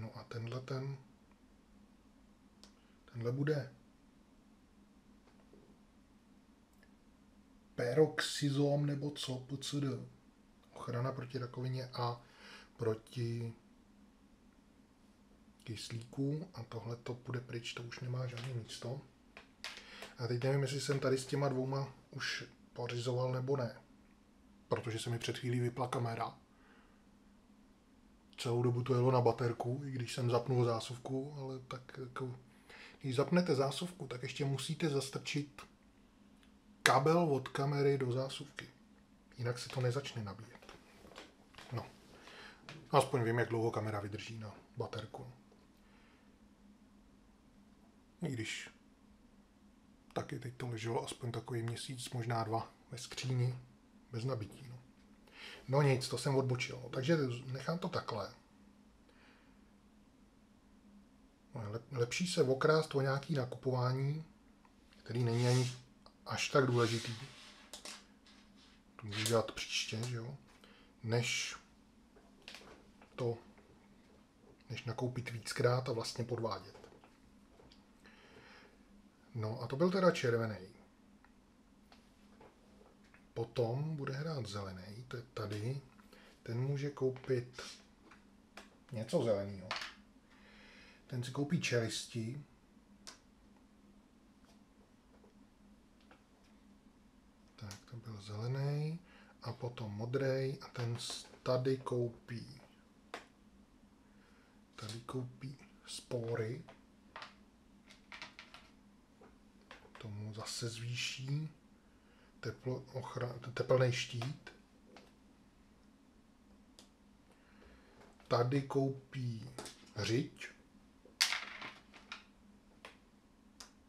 Speaker 1: No a tenhle ten, tenhle bude peroxizom nebo co, PCD. Ochrana proti rakovině a proti kyslíku a tohle to bude pryč, to už nemá žádné místo. A teď nevím, jestli jsem tady s těma dvouma už pořizoval nebo ne, protože se mi před chvílí vypla kamera. Celou dobu to jelo na baterku, i když jsem zapnul zásuvku, ale tak jako, když zapnete zásuvku, tak ještě musíte zastrčit kabel od kamery do zásuvky. Jinak se to nezačne nabíjet. No. Aspoň vím, jak dlouho kamera vydrží na baterku. I když taky teď to leželo aspoň takový měsíc, možná dva ve skříni, bez nabití. No, nic, to jsem odbočil. No, takže nechám to takhle. No, lepší se okrást o nějaký nakupování, který není ani až tak důležitý. To můžu dělat příště, že jo? Než to, než nakoupit víckrát a vlastně podvádět. No a to byl teda červený. Potom bude hrát zelený, to je tady. Ten může koupit něco zeleného. Ten si koupí čelisti. Tak, to byl zelený. A potom modrý a ten tady koupí. Tady koupí spory. tomu zase zvýší teplo, teplný štít. Tady koupí řiď.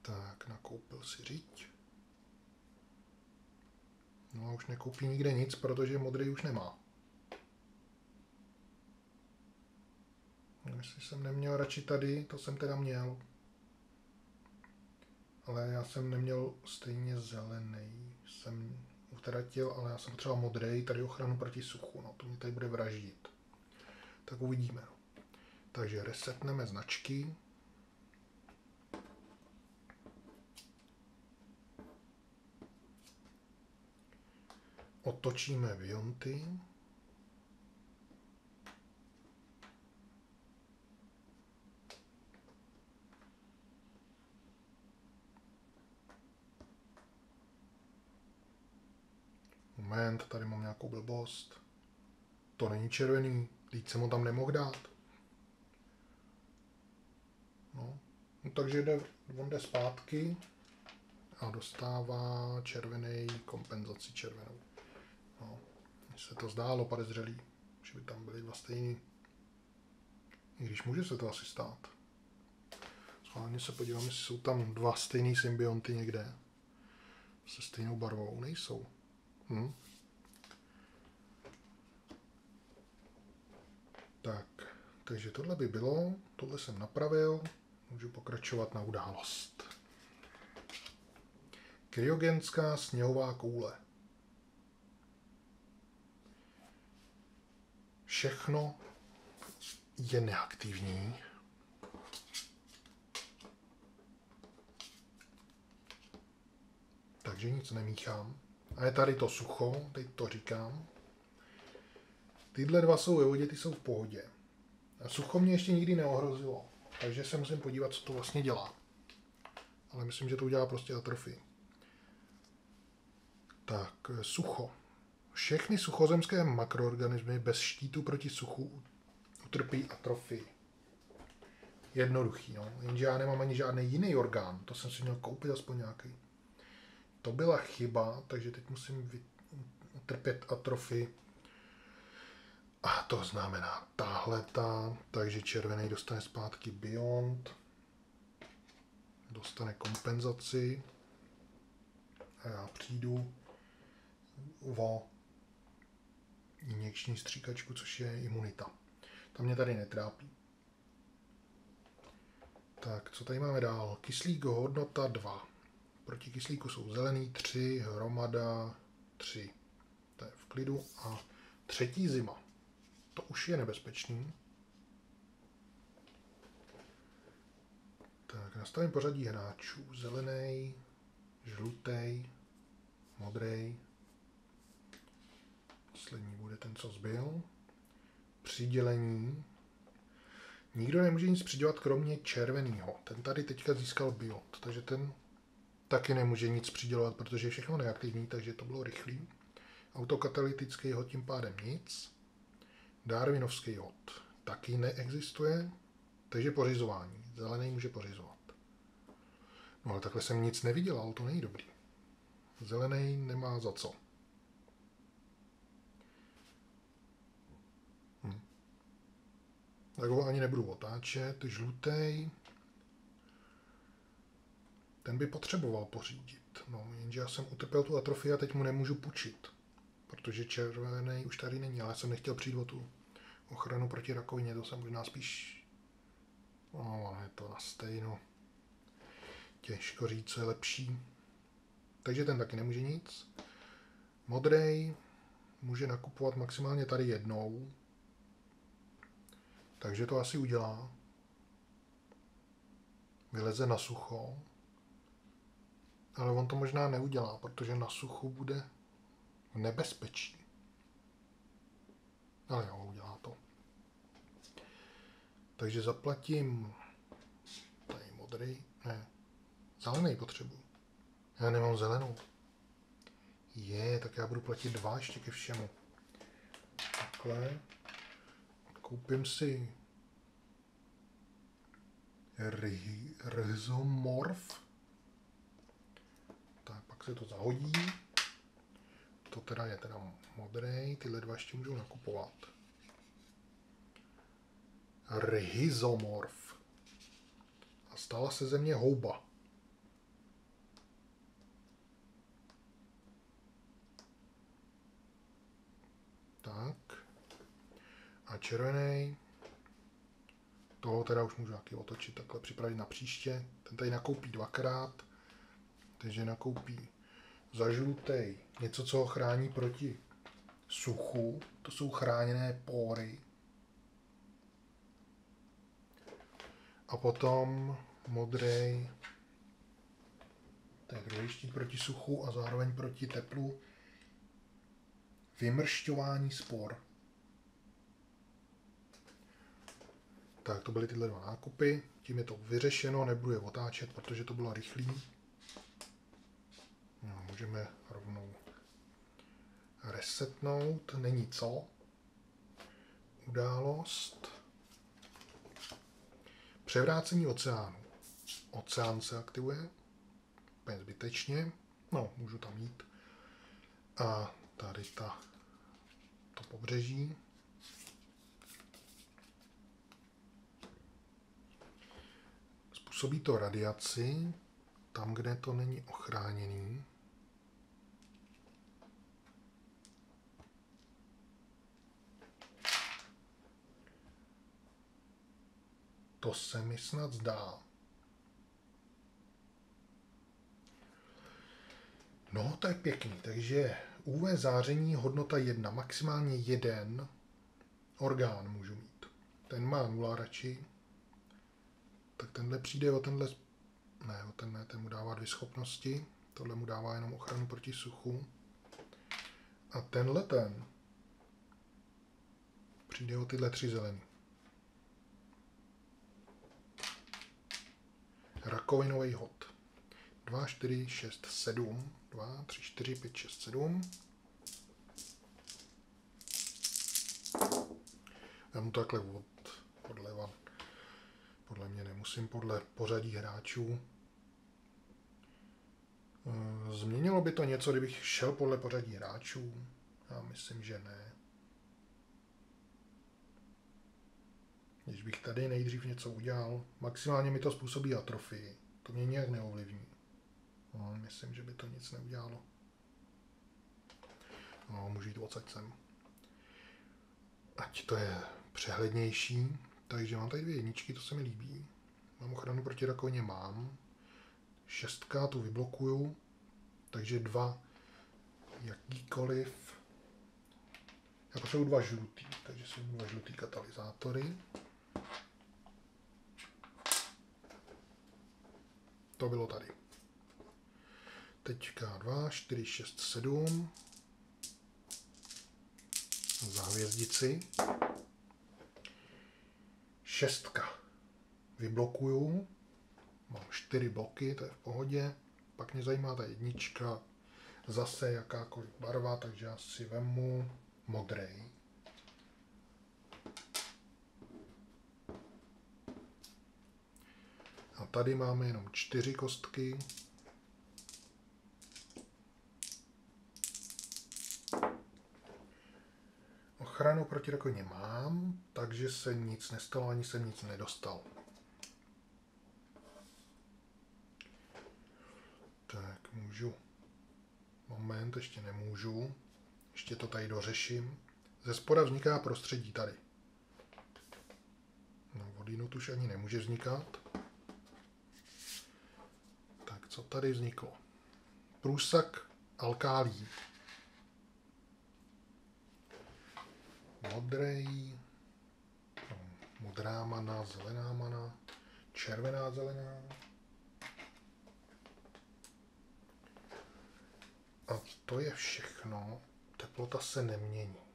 Speaker 1: Tak, nakoupil si řiď. No a už nekoupí nikde nic, protože modrý už nemá. Jestli jsem neměl radši tady, to jsem teda měl ale já jsem neměl stejně zelený. Jsem utratil, ale já jsem potřeboval modrý, tady ochranu proti suchu, no to mě tady bude vraždit. Tak uvidíme. Takže resetneme značky. Otočíme Vionty. Moment, tady mám nějakou blbost. To není červený, teď jsem ho tam nemohl dát. No. no takže jde, on jde zpátky a dostává červený kompenzaci červenou. No. Se to zdálo podezřelý, že by tam byly dva stejný. I když může se to asi stát. Schválně se podívám, jestli jsou tam dva stejný symbionty někde. Se stejnou barvou. Nejsou. Hm. Tak, takže tohle by bylo, tohle jsem napravil, můžu pokračovat na událost. Kryogenská sněhová koule. Všechno je neaktivní. Takže nic nemíchám. A je tady to sucho, teď to říkám. Tyhle dva jsou ve vodě, ty jsou v pohodě. A sucho mě ještě nikdy neohrozilo, takže se musím podívat, co to vlastně dělá. Ale myslím, že to udělá prostě atrofii. Tak, sucho. Všechny suchozemské makroorganismy bez štítu proti suchu utrpí atrofii. Jednoduchý, no. Jenže já nemám ani žádný jiný orgán. To jsem si měl koupit aspoň nějaký. To byla chyba, takže teď musím utrpět atrofii A to znamená tahle ta, takže červený dostane zpátky Beyond, dostane kompenzaci a já přijdu o injekční stříkačku, což je imunita. To mě tady netrápí. Tak, co tady máme dál? Kyslík hodnota 2. Proti kyslíku jsou zelený 3, hromada 3. To je v klidu. A třetí zima. To už je nebezpečný. Tak, nastavím pořadí hráčů. Zelený, žlutý, modrý. Poslední bude ten, co zbyl. Přidělení. Nikdo nemůže nic přidělat kromě červeného. Ten tady teďka získal biot, takže ten taky nemůže nic přidělovat, protože je všechno neaktivní, takže to bylo rychlý. Autokatalytický hod tím pádem nic. Darwinovský hod taky neexistuje, takže pořizování. Zelený může pořizovat. No ale takhle jsem nic nevydělal, to není dobrý. Zelený nemá za co. Hm. Tak ho ani nebudu otáčet. Žlutý. Ten by potřeboval pořídit. No, jenže já jsem utrpěl tu atrofii a teď mu nemůžu půjčit. Protože červený už tady není, ale já jsem nechtěl přijít o tu ochranu proti rakovině, to jsem možná spíš... No, je to na stejno. Těžko říct, co je lepší. Takže ten taky nemůže nic. Modrej může nakupovat maximálně tady jednou. Takže to asi udělá. Vyleze na sucho. Ale on to možná neudělá, protože na suchu bude nebezpečí. Ale jo, udělá to. Takže zaplatím tady modrý, ne, zelený potřebu. Já nemám zelenou. Je, tak já budu platit dva ještě ke všemu. Takhle. Koupím si Rizomorf. Se to zahodí. To teda je teda modrý, tyhle dva ještě můžu nakupovat. Rhizomorf. A stala se ze mě houba. Tak. A červený. Toho teda už můžu taky otočit, takhle připravit na příště. Ten tady nakoupí dvakrát. Takže nakoupí za žlutý něco, co ho chrání proti suchu. To jsou chráněné pory. A potom modrý tak druhý štít proti suchu a zároveň proti teplu vymršťování spor. Tak to byly tyhle dva nákupy. Tím je to vyřešeno, nebudu je otáčet, protože to bylo rychlý. No, můžeme rovnou resetnout. Není co. Událost. Převrácení oceánu. Oceán se aktivuje. Úplně zbytečně. No, můžu tam jít. A tady ta, to pobřeží. Způsobí to radiaci tam, kde to není ochráněný. To se mi snad zdá. No, to je pěkný. Takže UV záření hodnota 1, maximálně jeden orgán můžu mít. Ten má nula radši. Tak tenhle přijde o tenhle, ne, ten ne, ten mu dává dvě schopnosti. Tohle mu dává jenom ochranu proti suchu. A tenhle ten přijde o tyhle tři zelený. Rakovinový hod. 2, 4, 6, 7. 2, 3, 4, 5, 6, 7. Já mu takhle od, podleva. Podle mě nemusím podle pořadí hráčů. Eh, změnilo by to něco, kdybych šel podle pořadí hráčů? Já myslím, že ne. Když bych tady nejdřív něco udělal, maximálně mi to způsobí atrofii. To mě nějak neovlivní. No, myslím, že by to nic neudělalo. No, můžu jít odsaď sem. Ať to je přehlednější. Takže mám tady dvě jedničky, to se mi líbí. Mám ochranu proti rakovině, mám. Šestka tu vyblokuju. Takže dva jakýkoliv. Já potřebuji dva žlutý, takže si dva žlutý katalyzátory. To bylo tady. Teďka 2, 4, 6, 7. Za hvězdici. Šestka. Vyblokuju. Mám čtyři bloky, to je v pohodě. Pak mě zajímá ta jednička. Zase jakákoliv barva, takže já si vemu modrý. A tady máme jenom čtyři kostky. Ochranu proti rakovině mám, takže se nic nestalo, ani se nic nedostal. Tak, můžu. Moment, ještě nemůžu. Ještě to tady dořeším. Ze spoda vzniká prostředí tady. No, vodínut už ani nemůže vznikat. Tak, co tady vzniklo? Průsak alkálí. Modrý, modrá mana, zelená mana, červená zelená. A to je všechno. Teplota se nemění.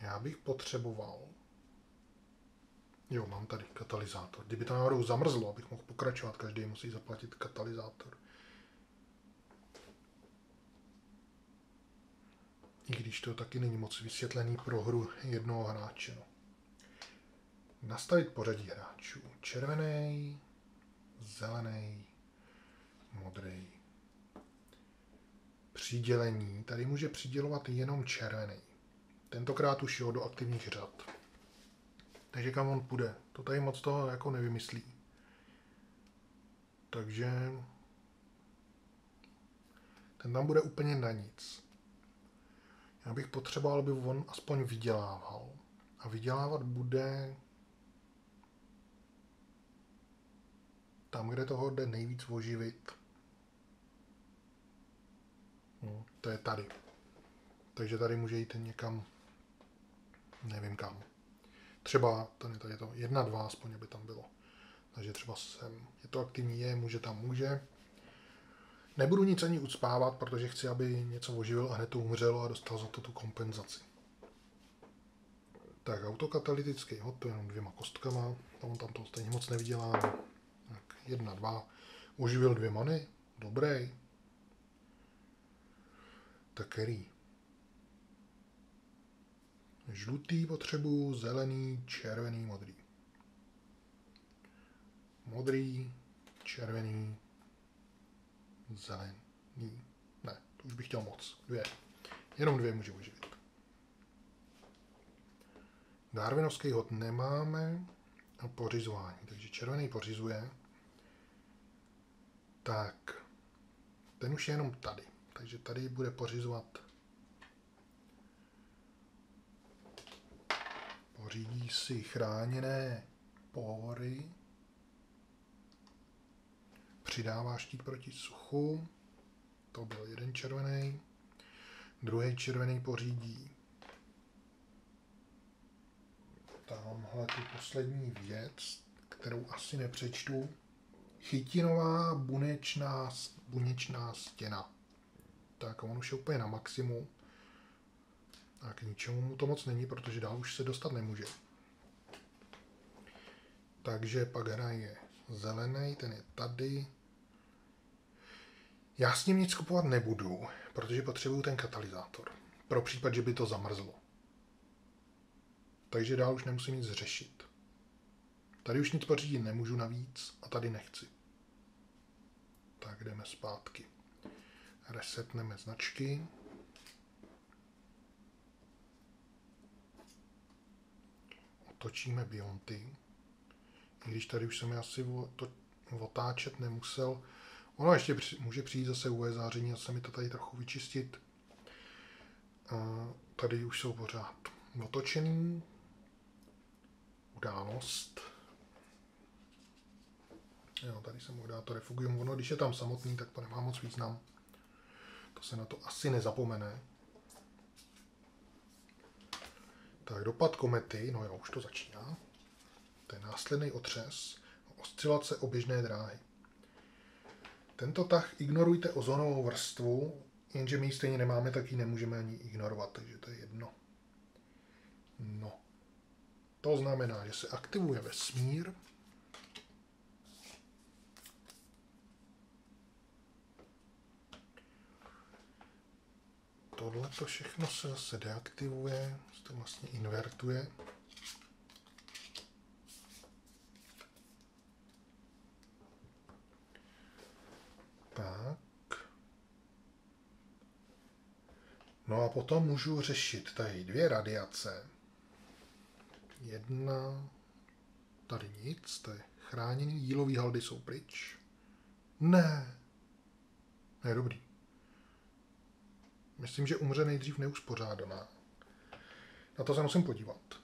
Speaker 1: Já bych potřeboval... Jo, mám tady katalyzátor. Kdyby to náhodou zamrzlo, abych mohl pokračovat, každý musí zaplatit katalyzátor. I když to taky není moc vysvětlený pro hru jednoho hráče. No. Nastavit pořadí hráčů. Červený, zelený, modrý. Přidělení. Tady může přidělovat jenom červený. Tentokrát už jo do aktivních řad. Takže kam on půjde? To tady moc toho jako nevymyslí. Takže ten tam bude úplně na nic. Já bych potřeboval, aby on aspoň vydělával. A vydělávat bude tam, kde toho jde nejvíc oživit. No, to je tady. Takže tady může jít někam, nevím kam. Třeba tady, tady je to jedna, dva, aspoň aby tam bylo. Takže třeba sem, je to aktivní, je, může tam, může. Nebudu nic ani ucpávat, protože chci, aby něco oživil a hned to umřelo a dostal za to tu kompenzaci. Tak autokatalytický hod, to je jenom dvěma kostkama, on tam to stejně moc nevydělá. Tak jedna, dva, oživil dvě many, dobrý. Tak který? Žlutý potřebu, zelený, červený, modrý. Modrý, červený, zelený. Ne, to už bych chtěl moc. Dvě. Jenom dvě může uživit. Darwinovský hod nemáme a pořizování. Takže červený pořizuje. Tak, ten už je jenom tady. Takže tady bude pořizovat pořídí si chráněné pohory přidává štít proti suchu. To byl jeden červený. Druhý červený pořídí tamhle tu poslední věc, kterou asi nepřečtu. Chytinová bunečná, bunečná stěna. Tak on už je úplně na maximu. A k ničemu mu to moc není, protože dál už se dostat nemůže. Takže pak hraje zelený, ten je tady. Já s ním nic kupovat nebudu, protože potřebuju ten katalyzátor. Pro případ, že by to zamrzlo. Takže dál už nemusím nic řešit. Tady už nic pořídit nemůžu navíc a tady nechci. Tak jdeme zpátky. Resetneme značky. otočíme Bionty. I když tady už jsem asi otáčet nemusel. Ono ještě při, může přijít zase UV záření a se mi to tady trochu vyčistit. A tady už jsou pořád otočený. Událost. Jo, tady se mohl dát to refugium. Ono, když je tam samotný, tak to nemá moc význam. To se na to asi nezapomene. Tak, dopad komety, no jo, už to začíná. To je následný otřes, oscilace oběžné dráhy. Tento tah ignorujte ozonovou vrstvu, jenže my ji stejně nemáme, tak ji nemůžeme ani ignorovat, takže to je jedno. No. To znamená, že se aktivuje vesmír, tohle to všechno se zase deaktivuje, se to vlastně invertuje. Tak. No a potom můžu řešit tady dvě radiace. Jedna, tady nic, to je chráněný, jílový haldy jsou pryč. Ne, ne, dobrý. Myslím, že umře nejdřív neuspořádaná. Na to se musím podívat.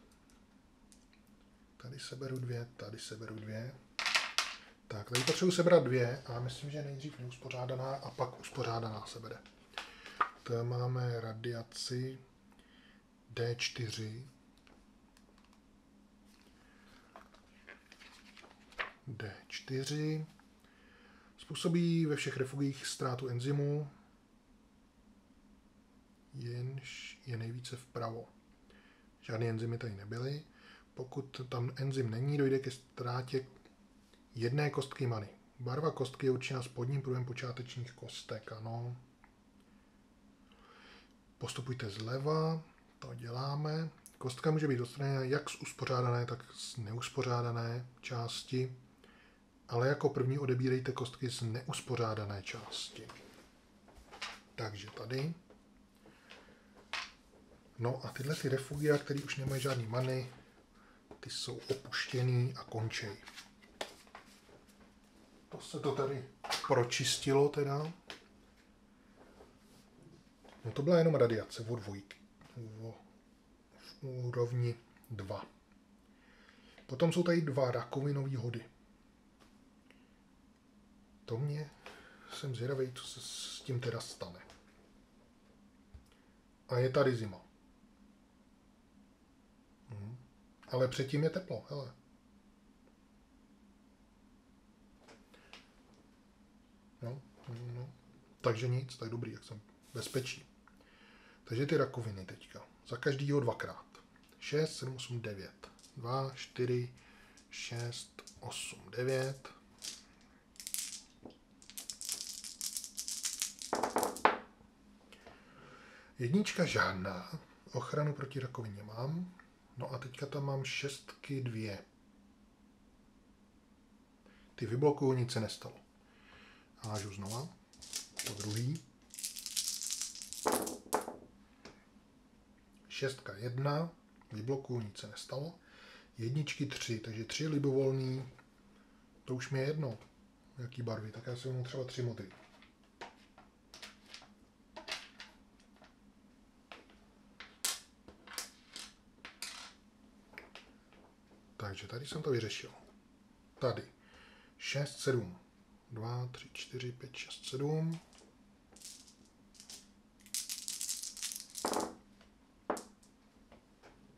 Speaker 1: Tady seberu dvě, tady seberu dvě. Tak, tady potřebuji sebrat dvě a myslím, že nejdřív neuspořádaná a pak uspořádaná se bere. To máme radiaci D4. D4. Způsobí ve všech refugích ztrátu enzymu, jenž je nejvíce vpravo. Žádné enzymy tady nebyly. Pokud tam enzym není, dojde ke ztrátě jedné kostky many. Barva kostky je určena spodním pruhem počátečních kostek, ano. Postupujte zleva, to děláme. Kostka může být odstraněna jak z uspořádané, tak z neuspořádané části, ale jako první odebírejte kostky z neuspořádané části. Takže tady No a tyhle ty refugia, které už nemají žádný many, ty jsou opuštěný a končej. To se to tady pročistilo teda. No to byla jenom radiace od dvojky. O, v úrovni 2. Potom jsou tady dva rakovinové hody. To mě jsem zvědavý, co se s tím teda stane. A je tady zima. Ale předtím je teplo, hele. No, no, no. Takže nic, tak dobrý, jak jsem bezpečí. Takže ty rakoviny teďka. Za každýho dvakrát. 6, 7, 8, 9. 2, 4, 6, 8, 9. Jednička žádná. Ochranu proti rakovině mám. No a teďka tam mám šestky dvě. Ty vyblokuju, nic se nestalo. Hážu znova. Po druhý. Šestka jedna. Vyblokuju, nic se nestalo. Jedničky tři, takže tři libovolný. To už mi je jedno, jaký barvy. Tak já si vezmu třeba tři modrý. Takže tady jsem to vyřešil. Tady. 6, 7. 2, 3, 4, 5, 6, 7.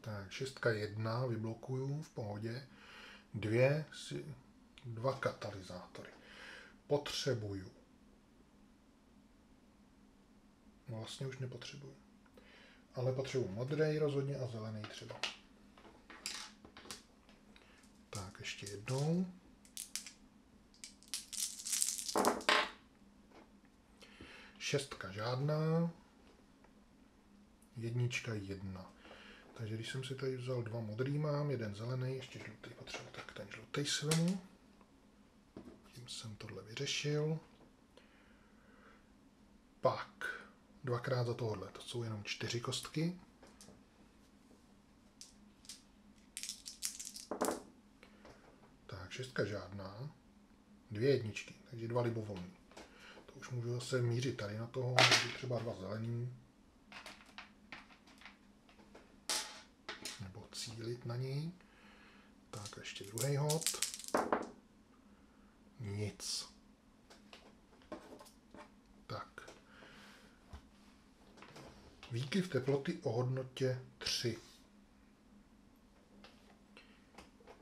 Speaker 1: Tak, šestka jedna vyblokuju v pohodě. Dvě, si, dva katalyzátory. Potřebuju. Vlastně už nepotřebuju. Ale potřebuju modrý rozhodně a zelený třeba. Tak ještě jednou. Šestka žádná. Jednička jedna. Takže když jsem si tady vzal dva modrý, mám jeden zelený, ještě žlutý potřebuji, tak ten žlutý si vemu. Tím jsem tohle vyřešil. Pak dvakrát za tohle, to jsou jenom čtyři kostky. šestka žádná, dvě jedničky, takže dva libovolný. Už můžu zase mířit tady na toho, třeba dva zelený. Nebo cílit na něj. Tak ještě druhý hod. Nic. Tak. Výkyv teploty o hodnotě 3.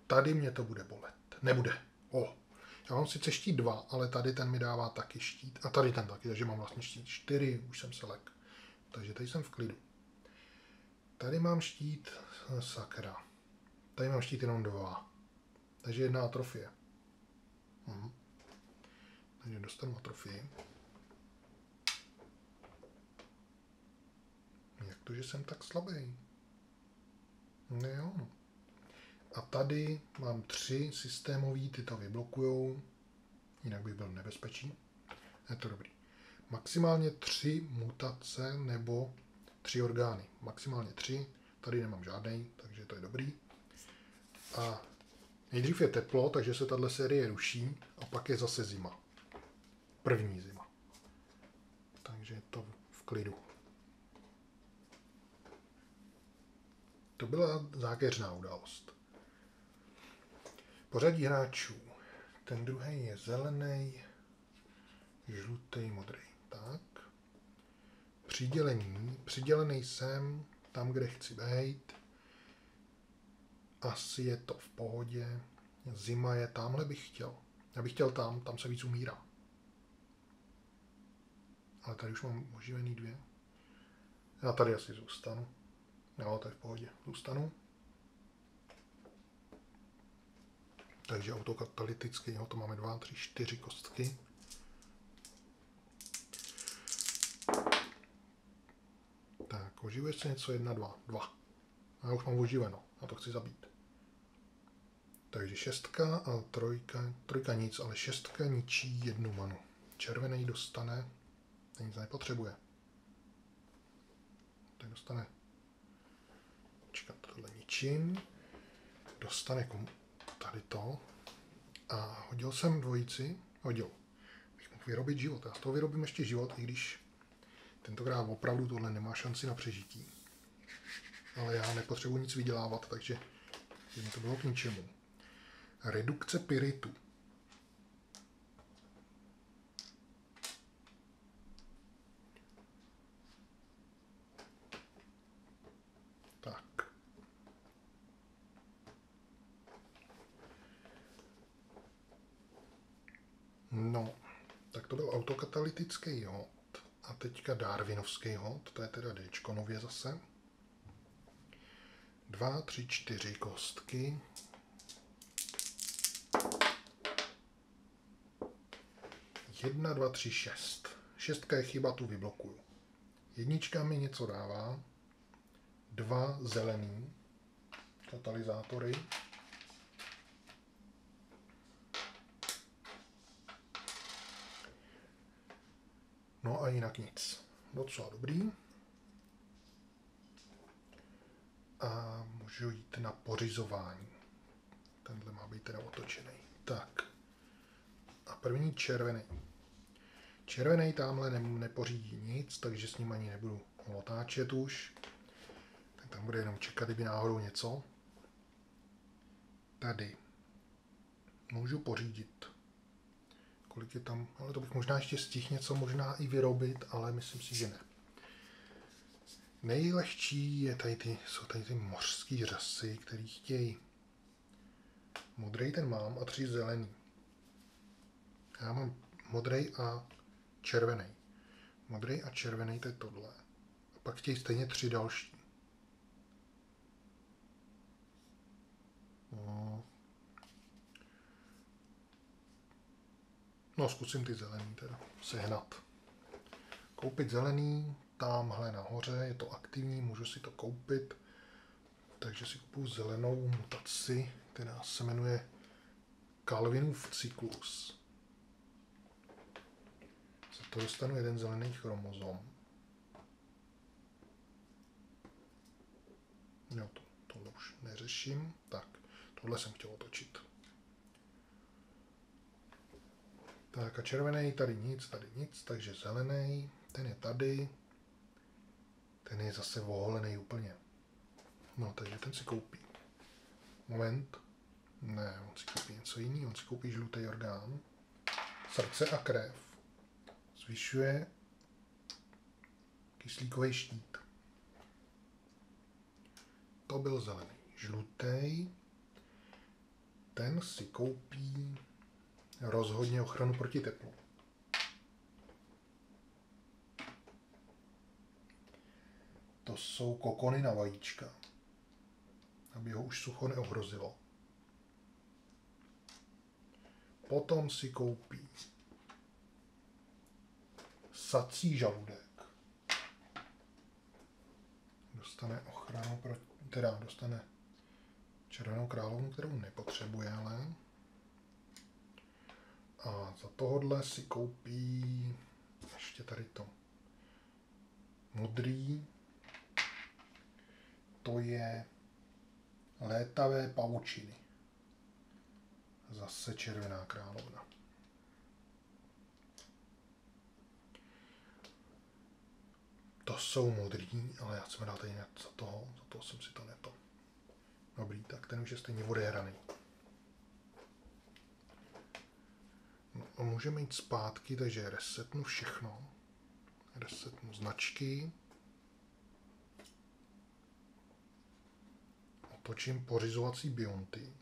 Speaker 1: Tady mě to bude bolet. Nebude. O. Já mám sice štít 2, ale tady ten mi dává taky štít. A tady ten taky, takže mám vlastně štít 4, už jsem se lek. Takže tady jsem v klidu. Tady mám štít sakra. Tady mám štít jenom 2. Takže jedna atrofie. Mhm. Takže dostanu atrofii. Jak to, že jsem tak slabý? No jo. A tady mám tři systémový, ty to vyblokujou, jinak by byl nebezpečí. Je to dobrý. Maximálně tři mutace nebo tři orgány. Maximálně tři, tady nemám žádný, takže to je dobrý. A nejdřív je teplo, takže se tahle série ruší a pak je zase zima. První zima. Takže je to v klidu. To byla zákeřná událost. Pořadí hráčů. Ten druhý je zelený, žlutý, modrý. Tak. Přidělení. Přidělený jsem tam, kde chci být. Asi je to v pohodě. Zima je tamhle bych chtěl. Já bych chtěl tam, tam se víc umírá. Ale tady už mám oživený dvě. Já tady asi zůstanu. Jo, to je v pohodě. Zůstanu. Takže autokatalytický, jo, to máme 2, 3, 4 kostky. Tak, oživuje se něco, jedna, dva, dva. A já už mám oživeno, a to chci zabít. Takže šestka a trojka, trojka nic, ale šestka ničí jednu manu. Červený dostane, nic nepotřebuje. Tak dostane, čekat tohle ničím, dostane komu, tady to a hodil jsem dvojici, hodil. Bych mohl vyrobit život. Já z toho vyrobím ještě život, i když tentokrát opravdu tohle nemá šanci na přežití. Ale já nepotřebuji nic vydělávat, takže mi to bylo k ničemu. Redukce piritu. No, tak to byl autokatalytický hod. A teďka Darwinovský hod, to je teda D nově zase. Dva, tři, čtyři kostky. Jedna, dva, tři, šest. Šestka je chyba, tu vyblokuju. Jednička mi něco dává. Dva zelený katalyzátory. No a jinak nic. Docela dobrý. A můžu jít na pořizování. Tenhle má být teda otočený. Tak. A první červený. Červený tamhle ne, nepořídí nic, takže s ním ani nebudu otáčet už. Tak tam bude jenom čekat, kdyby náhodou něco. Tady můžu pořídit kolik je tam, ale to bych možná ještě stihl něco možná i vyrobit, ale myslím si, že ne. Nejlehčí je tady ty, jsou tady ty mořský řasy, který chtějí. Modrý ten mám a tři zelený. Já mám modrý a červený. Modrý a červený to je tohle. A pak chtějí stejně tři další. No, No, zkusím ty zelený teda sehnat. Koupit zelený, tamhle nahoře, je to aktivní, můžu si to koupit. Takže si kupuju zelenou mutaci, která se jmenuje Calvinův cyklus. Za to dostanu jeden zelený chromozom. Jo, to, tohle už neřeším. Tak, tohle jsem chtěl otočit. Tak a červený tady nic, tady nic, takže zelený, ten je tady, ten je zase voholený úplně. No, takže ten si koupí. Moment. Ne, on si koupí něco jiného, on si koupí žlutý orgán. Srdce a krev. Zvyšuje kyslíkový štít. To byl zelený. Žlutý. Ten si koupí rozhodně ochranu proti teplu. To jsou kokony na vajíčka, aby ho už sucho neohrozilo. Potom si koupí sací žaludek. Dostane ochranu pro, teda dostane červenou královnu, kterou nepotřebuje, ale a za tohodle si koupí ještě tady to modrý. To je létavé pavučiny. Zase červená královna. To jsou modrý, ale já jsem dát tady za toho, za toho jsem si to neto. Dobrý, tak ten už je stejně odehraný. No, a můžeme jít zpátky, takže resetnu všechno. Resetnu značky. Otočím pořizovací bionty.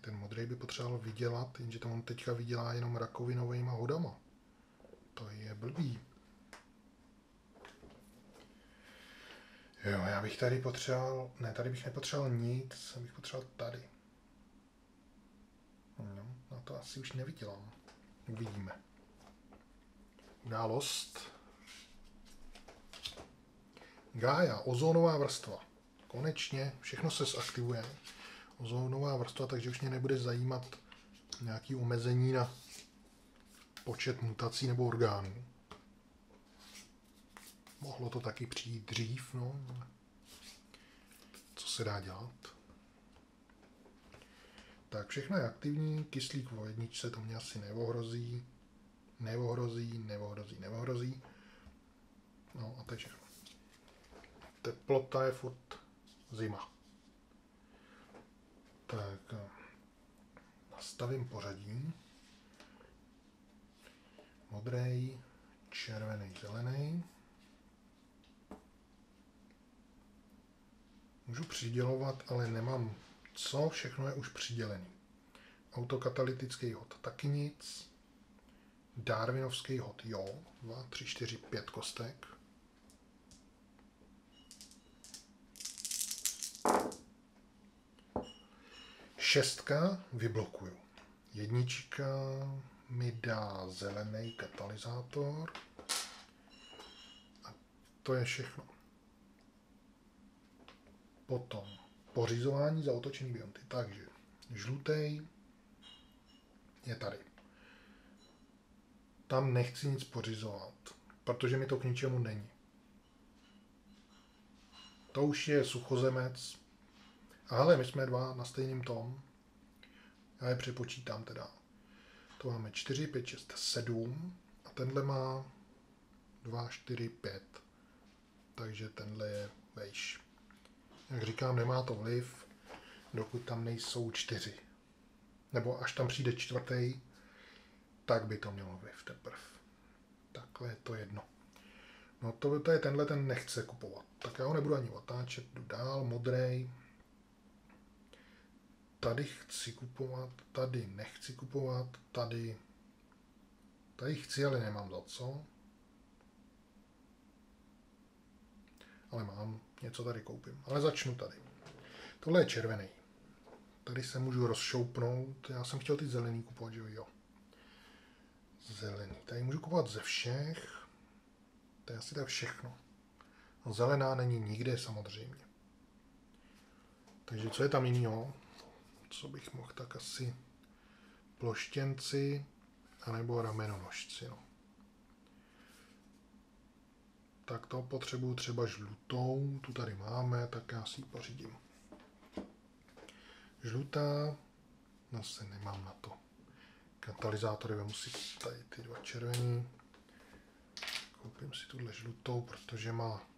Speaker 1: Ten modrý by potřeboval vydělat, jenže to on teďka vydělá jenom rakovinovými hodama. To je blbý. Jo, já bych tady potřeboval, ne, tady bych nepotřeboval nic, bych potřeboval tady. No, na to asi už nevydělám. Uvidíme. Událost. Gája, ozónová vrstva. Konečně všechno se zaktivuje. Ozónová vrstva, takže už mě nebude zajímat nějaký omezení na počet mutací nebo orgánů. Mohlo to taky přijít dřív, no. Co se dá dělat? Tak všechno je aktivní, kyslík v jedničce to mě asi neohrozí, neohrozí, neohrozí, neohrozí. No a to je všechno. Teplota je furt zima. Tak nastavím pořadí. Modrý, červený, zelený. Můžu přidělovat, ale nemám co, všechno je už přidělený. Autokatalytický hod taky nic. Darwinovský hod jo, 2, 3, 4, 5 kostek. Šestka vyblokuju. Jednička mi dá zelený katalyzátor. A to je všechno. Potom pořizování za otočený bionty. Takže žlutý je tady. Tam nechci nic pořizovat, protože mi to k ničemu není. To už je suchozemec. Ale my jsme dva na stejném tom. Já je přepočítám teda. To máme 4, 5, 6, 7 a tenhle má 2, 4, 5. Takže tenhle je vejš. Jak říkám, nemá to vliv, dokud tam nejsou čtyři. Nebo až tam přijde čtvrtý, tak by to mělo vliv teprve. Takhle je to jedno. No to, to je tenhle, ten nechce kupovat. Tak já ho nebudu ani otáčet, jdu dál, modrý. Tady chci kupovat, tady nechci kupovat, tady, tady chci, ale nemám za co. Ale mám něco tady koupím. Ale začnu tady. Tohle je červený. Tady se můžu rozšoupnout. Já jsem chtěl ty zelený kupovat, že jo. Zelený. Tady můžu kupovat ze všech. To je asi tak všechno. No, zelená není nikde samozřejmě. Takže co je tam jiného? Co bych mohl tak asi ploštěnci anebo ramenonožci. No tak to potřebuju třeba žlutou, tu tady máme, tak já si ji pořídím. Žlutá Zase nemám na to. Katalyzátory vemu si tady ty dva červený. Koupím si tuhle žlutou, protože má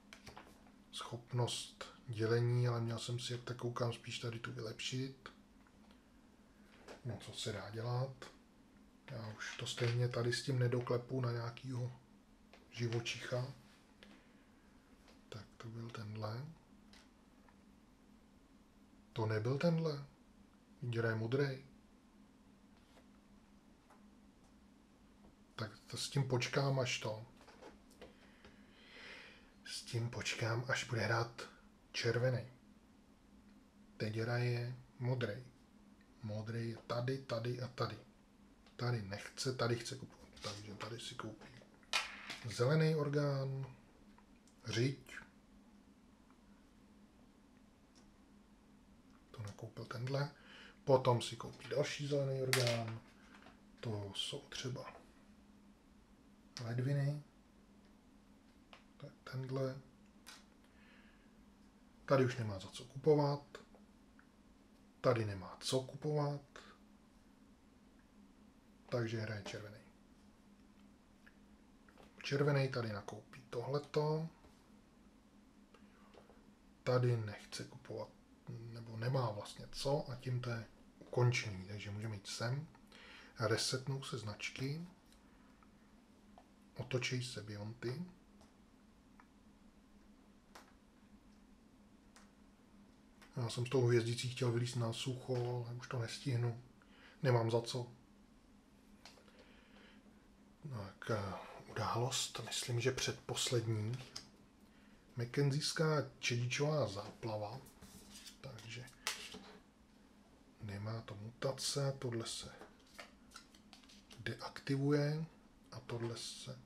Speaker 1: schopnost dělení, ale měl jsem si, jak tak koukám, spíš tady tu vylepšit. No, co se dá dělat? Já už to stejně tady s tím nedoklepu na nějakýho živočicha. Tak to byl tenhle. To nebyl tenhle. Děra je modrej. Tak to s tím počkám až to. S tím počkám, až bude hrát červený. Teďera je modrej. Modrej je tady, tady a tady. Tady nechce, tady chce kupovat. Takže tady si koupí zelený orgán, řiď, nakoupil tenhle, potom si koupí další zelený orgán, to jsou třeba ledviny, tenhle, tady už nemá za co kupovat, tady nemá co kupovat, takže hraje červený. Červený tady nakoupí tohleto. Tady nechce kupovat, nebo nemá vlastně co a tím to je ukončený. Takže můžeme jít sem, resetnou se značky, otočí se bionty, Já jsem z toho hvězdicí chtěl vylíst na sucho, ale už to nestihnu. Nemám za co. Tak, eh, událost, myslím, že předposlední. Mekenzijská čedičová záplava. Takže nemá to mutace, tohle se deaktivuje a tohle se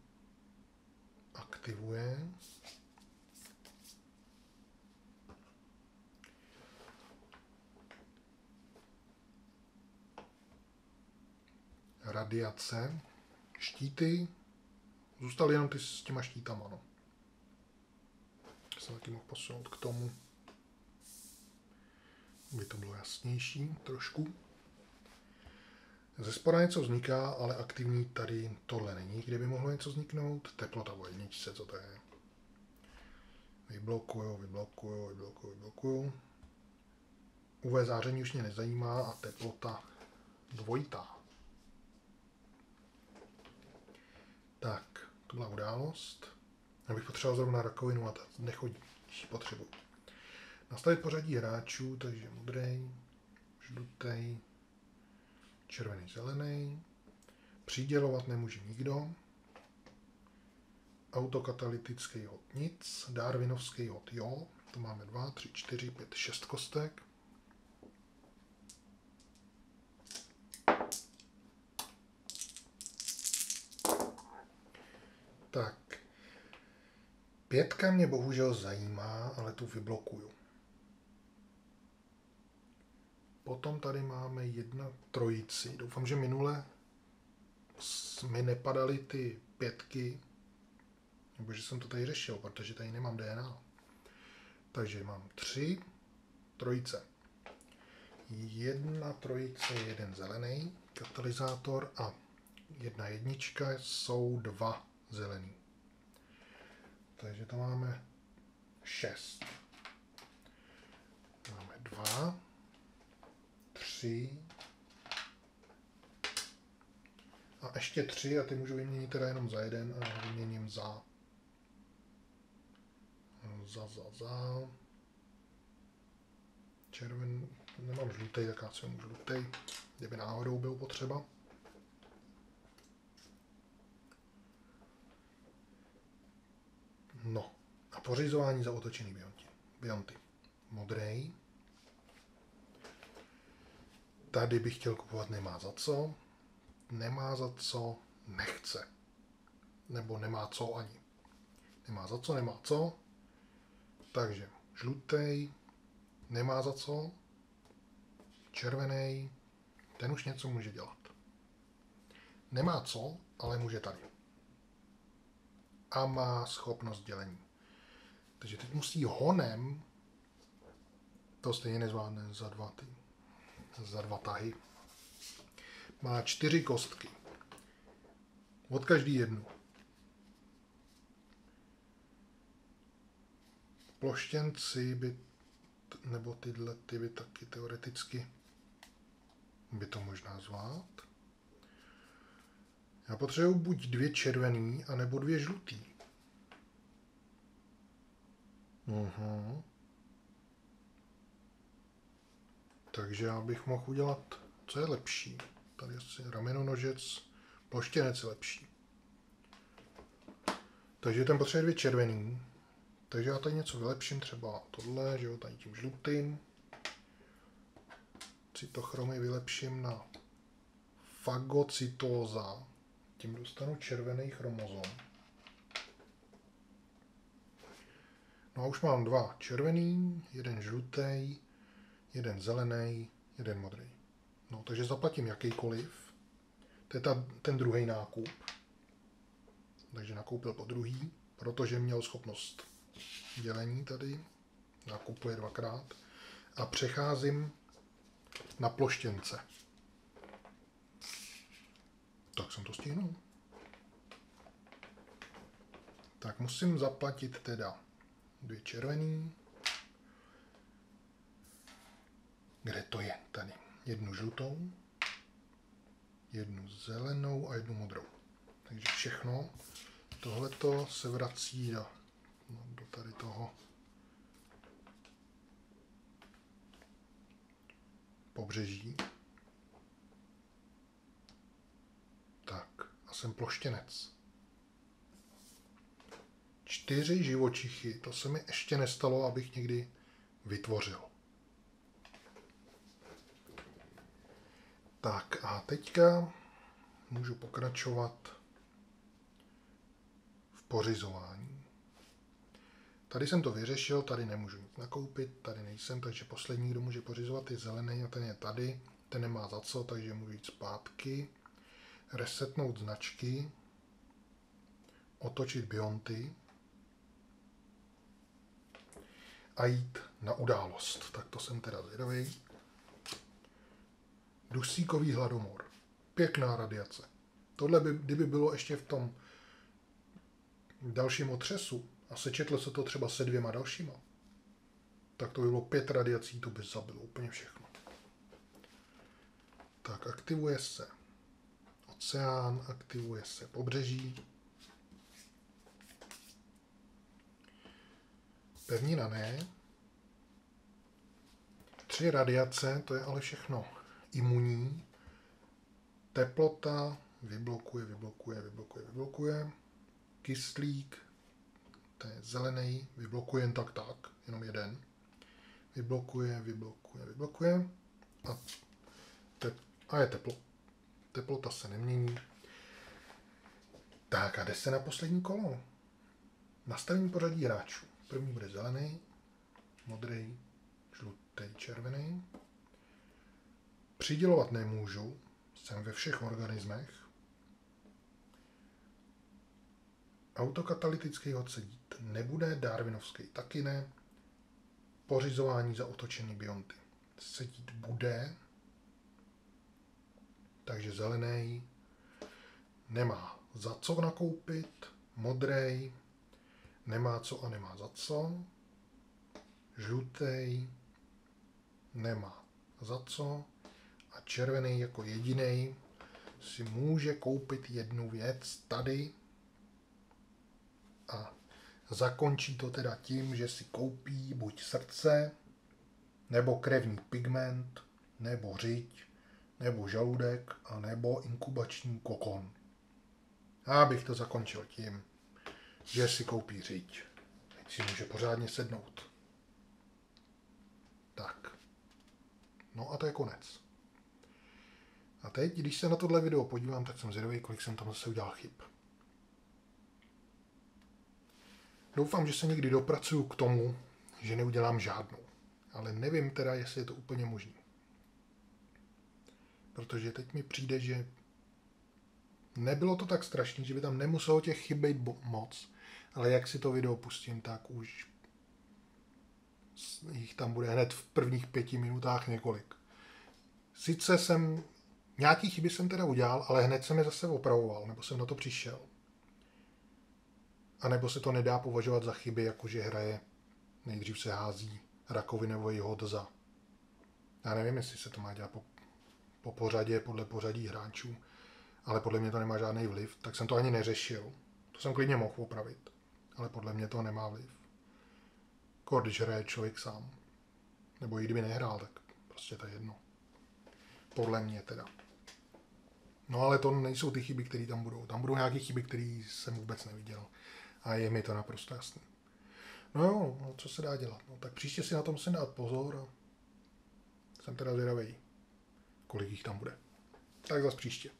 Speaker 1: aktivuje. Radiace, štíty, Zůstaly jenom ty s těma štítama, no. Jsem taky mohl posunout k tomu, aby to bylo jasnější trošku. Ze spora něco vzniká, ale aktivní tady tohle není, kde by mohlo něco vzniknout. Teplota v jedničce, co to je? Vyblokuju, vyblokuju, vyblokuju, vyblokuju. UV záření už mě nezajímá a teplota dvojitá. Tak, to byla událost. Já bych potřeboval zrovna rakovinu a ta nechodí, když ji potřebuji. Nastavit pořadí hráčů, takže modrý, žlutý, červený, zelený. Přidělovat nemůže nikdo. Autokatalytický hod nic, Darwinovský hod jo, to máme 2, 3, 4, 5, 6 kostek. Tak. Pětka mě bohužel zajímá, ale tu vyblokuju. Potom tady máme jedna trojici. Doufám, že minule mi nepadaly ty pětky, nebo že jsem to tady řešil, protože tady nemám DNA. Takže mám tři trojice. Jedna trojice je jeden zelený katalyzátor a jedna jednička jsou dva zelený. Takže to máme 6. Máme 2, 3 a ještě 3 a ty můžu vyměnit teda jenom za jeden a vyměním za za, za, za červen, nemám žlutý, tak já si žlutý, kdyby náhodou byl potřeba. No, a pořizování za otočený bionty. bionty. Modrý. Tady bych chtěl kupovat nemá za co. Nemá za co, nechce. Nebo nemá co ani. Nemá za co, nemá co. Takže žlutý, nemá za co. Červený, ten už něco může dělat. Nemá co, ale může tady a má schopnost dělení. Takže teď musí honem, to stejně nezvládne za dva, ty, za dva tahy. má čtyři kostky. Od každý jednu. Ploštěnci by, nebo tyhle ty by taky teoreticky by to možná zvlád. Já potřebuji buď dvě červený, anebo dvě žlutý. Uhum. Takže já bych mohl udělat, co je lepší. Tady asi ramenonožec, ploštěnec je lepší. Takže ten potřebuje dvě červený. Takže já tady něco vylepším, třeba tohle, že jo, tady tím žlutým. Cytochromy vylepším na fagocytóza. Tím dostanu červený chromozom. No a už mám dva červený, jeden žlutý, jeden zelený, jeden modrý. No, takže zaplatím jakýkoliv. To je ta, ten druhý nákup. Takže nakoupil po druhý, protože měl schopnost dělení tady. Nakupuje dvakrát. A přecházím na ploštěnce. Tak jsem to stihnul. Tak musím zaplatit teda dvě červený. Kde to je? Tady. Jednu žlutou, jednu zelenou a jednu modrou. Takže všechno. Tohleto se vrací do, no, do tady toho pobřeží. Tak, a jsem ploštěnec. Čtyři živočichy, to se mi ještě nestalo, abych někdy vytvořil. Tak a teďka můžu pokračovat v pořizování. Tady jsem to vyřešil, tady nemůžu nic nakoupit, tady nejsem, takže poslední, kdo může pořizovat, je zelený a ten je tady. Ten nemá za co, takže můžu jít zpátky, resetnout značky, otočit bionty a jít na událost. Tak to jsem teda zvědavý. Dusíkový hladomor. Pěkná radiace. Tohle by, kdyby bylo ještě v tom dalším otřesu a sečetlo se to třeba se dvěma dalšíma, tak to by bylo pět radiací, to by zabilo úplně všechno. Tak aktivuje se oceán, aktivuje se pobřeží. Pevnina ne. Tři radiace, to je ale všechno imunní. Teplota vyblokuje, vyblokuje, vyblokuje, vyblokuje. Kyslík, to je zelený, vyblokuje jen tak tak, jenom jeden. Vyblokuje, vyblokuje, vyblokuje. A, te, a je teplo. Teplota se nemění. Tak a jde se na poslední kolo. Nastavení pořadí hráčů. První bude zelený, modrý, žlutý, červený. Přidělovat nemůžu, jsem ve všech organismech. Autokatalytický odsedít nebude, darwinovský taky ne. Pořizování za otočený bionty. Sedít bude, takže zelený nemá za co nakoupit, modrý nemá co a nemá za co, žlutý nemá za co, a červený jako jediný si může koupit jednu věc tady a zakončí to teda tím, že si koupí buď srdce, nebo krevní pigment, nebo řiď, nebo žaludek, a nebo inkubační kokon. Já bych to zakončil tím, že si koupí řiď. Teď si může pořádně sednout. Tak. No a to je konec. A teď, když se na tohle video podívám, tak jsem zvědavý, kolik jsem tam zase udělal chyb. Doufám, že se někdy dopracuju k tomu, že neudělám žádnou. Ale nevím teda, jestli je to úplně možné. Protože teď mi přijde, že nebylo to tak strašné, že by tam nemuselo těch chyb být moc, ale jak si to video pustím, tak už jich tam bude hned v prvních pěti minutách několik. Sice jsem Nějaký chyby jsem teda udělal, ale hned jsem je zase opravoval, nebo jsem na to přišel. A nebo se to nedá považovat za chyby, jako že hraje, nejdřív se hází rakovinový hod za. Já nevím, jestli se to má dělat po, po pořadě, podle pořadí hráčů, ale podle mě to nemá žádný vliv, tak jsem to ani neřešil. To jsem klidně mohl opravit, ale podle mě to nemá vliv. Kor, když hraje člověk sám. Nebo i kdyby nehrál, tak prostě to je jedno. Podle mě teda. No ale to nejsou ty chyby, které tam budou. Tam budou nějaké chyby, které jsem vůbec neviděl. A je mi to naprosto jasné. No jo, no, co se dá dělat? No, tak příště si na tom musím dát pozor. A jsem teda zvědavý, kolik jich tam bude. Tak zase příště.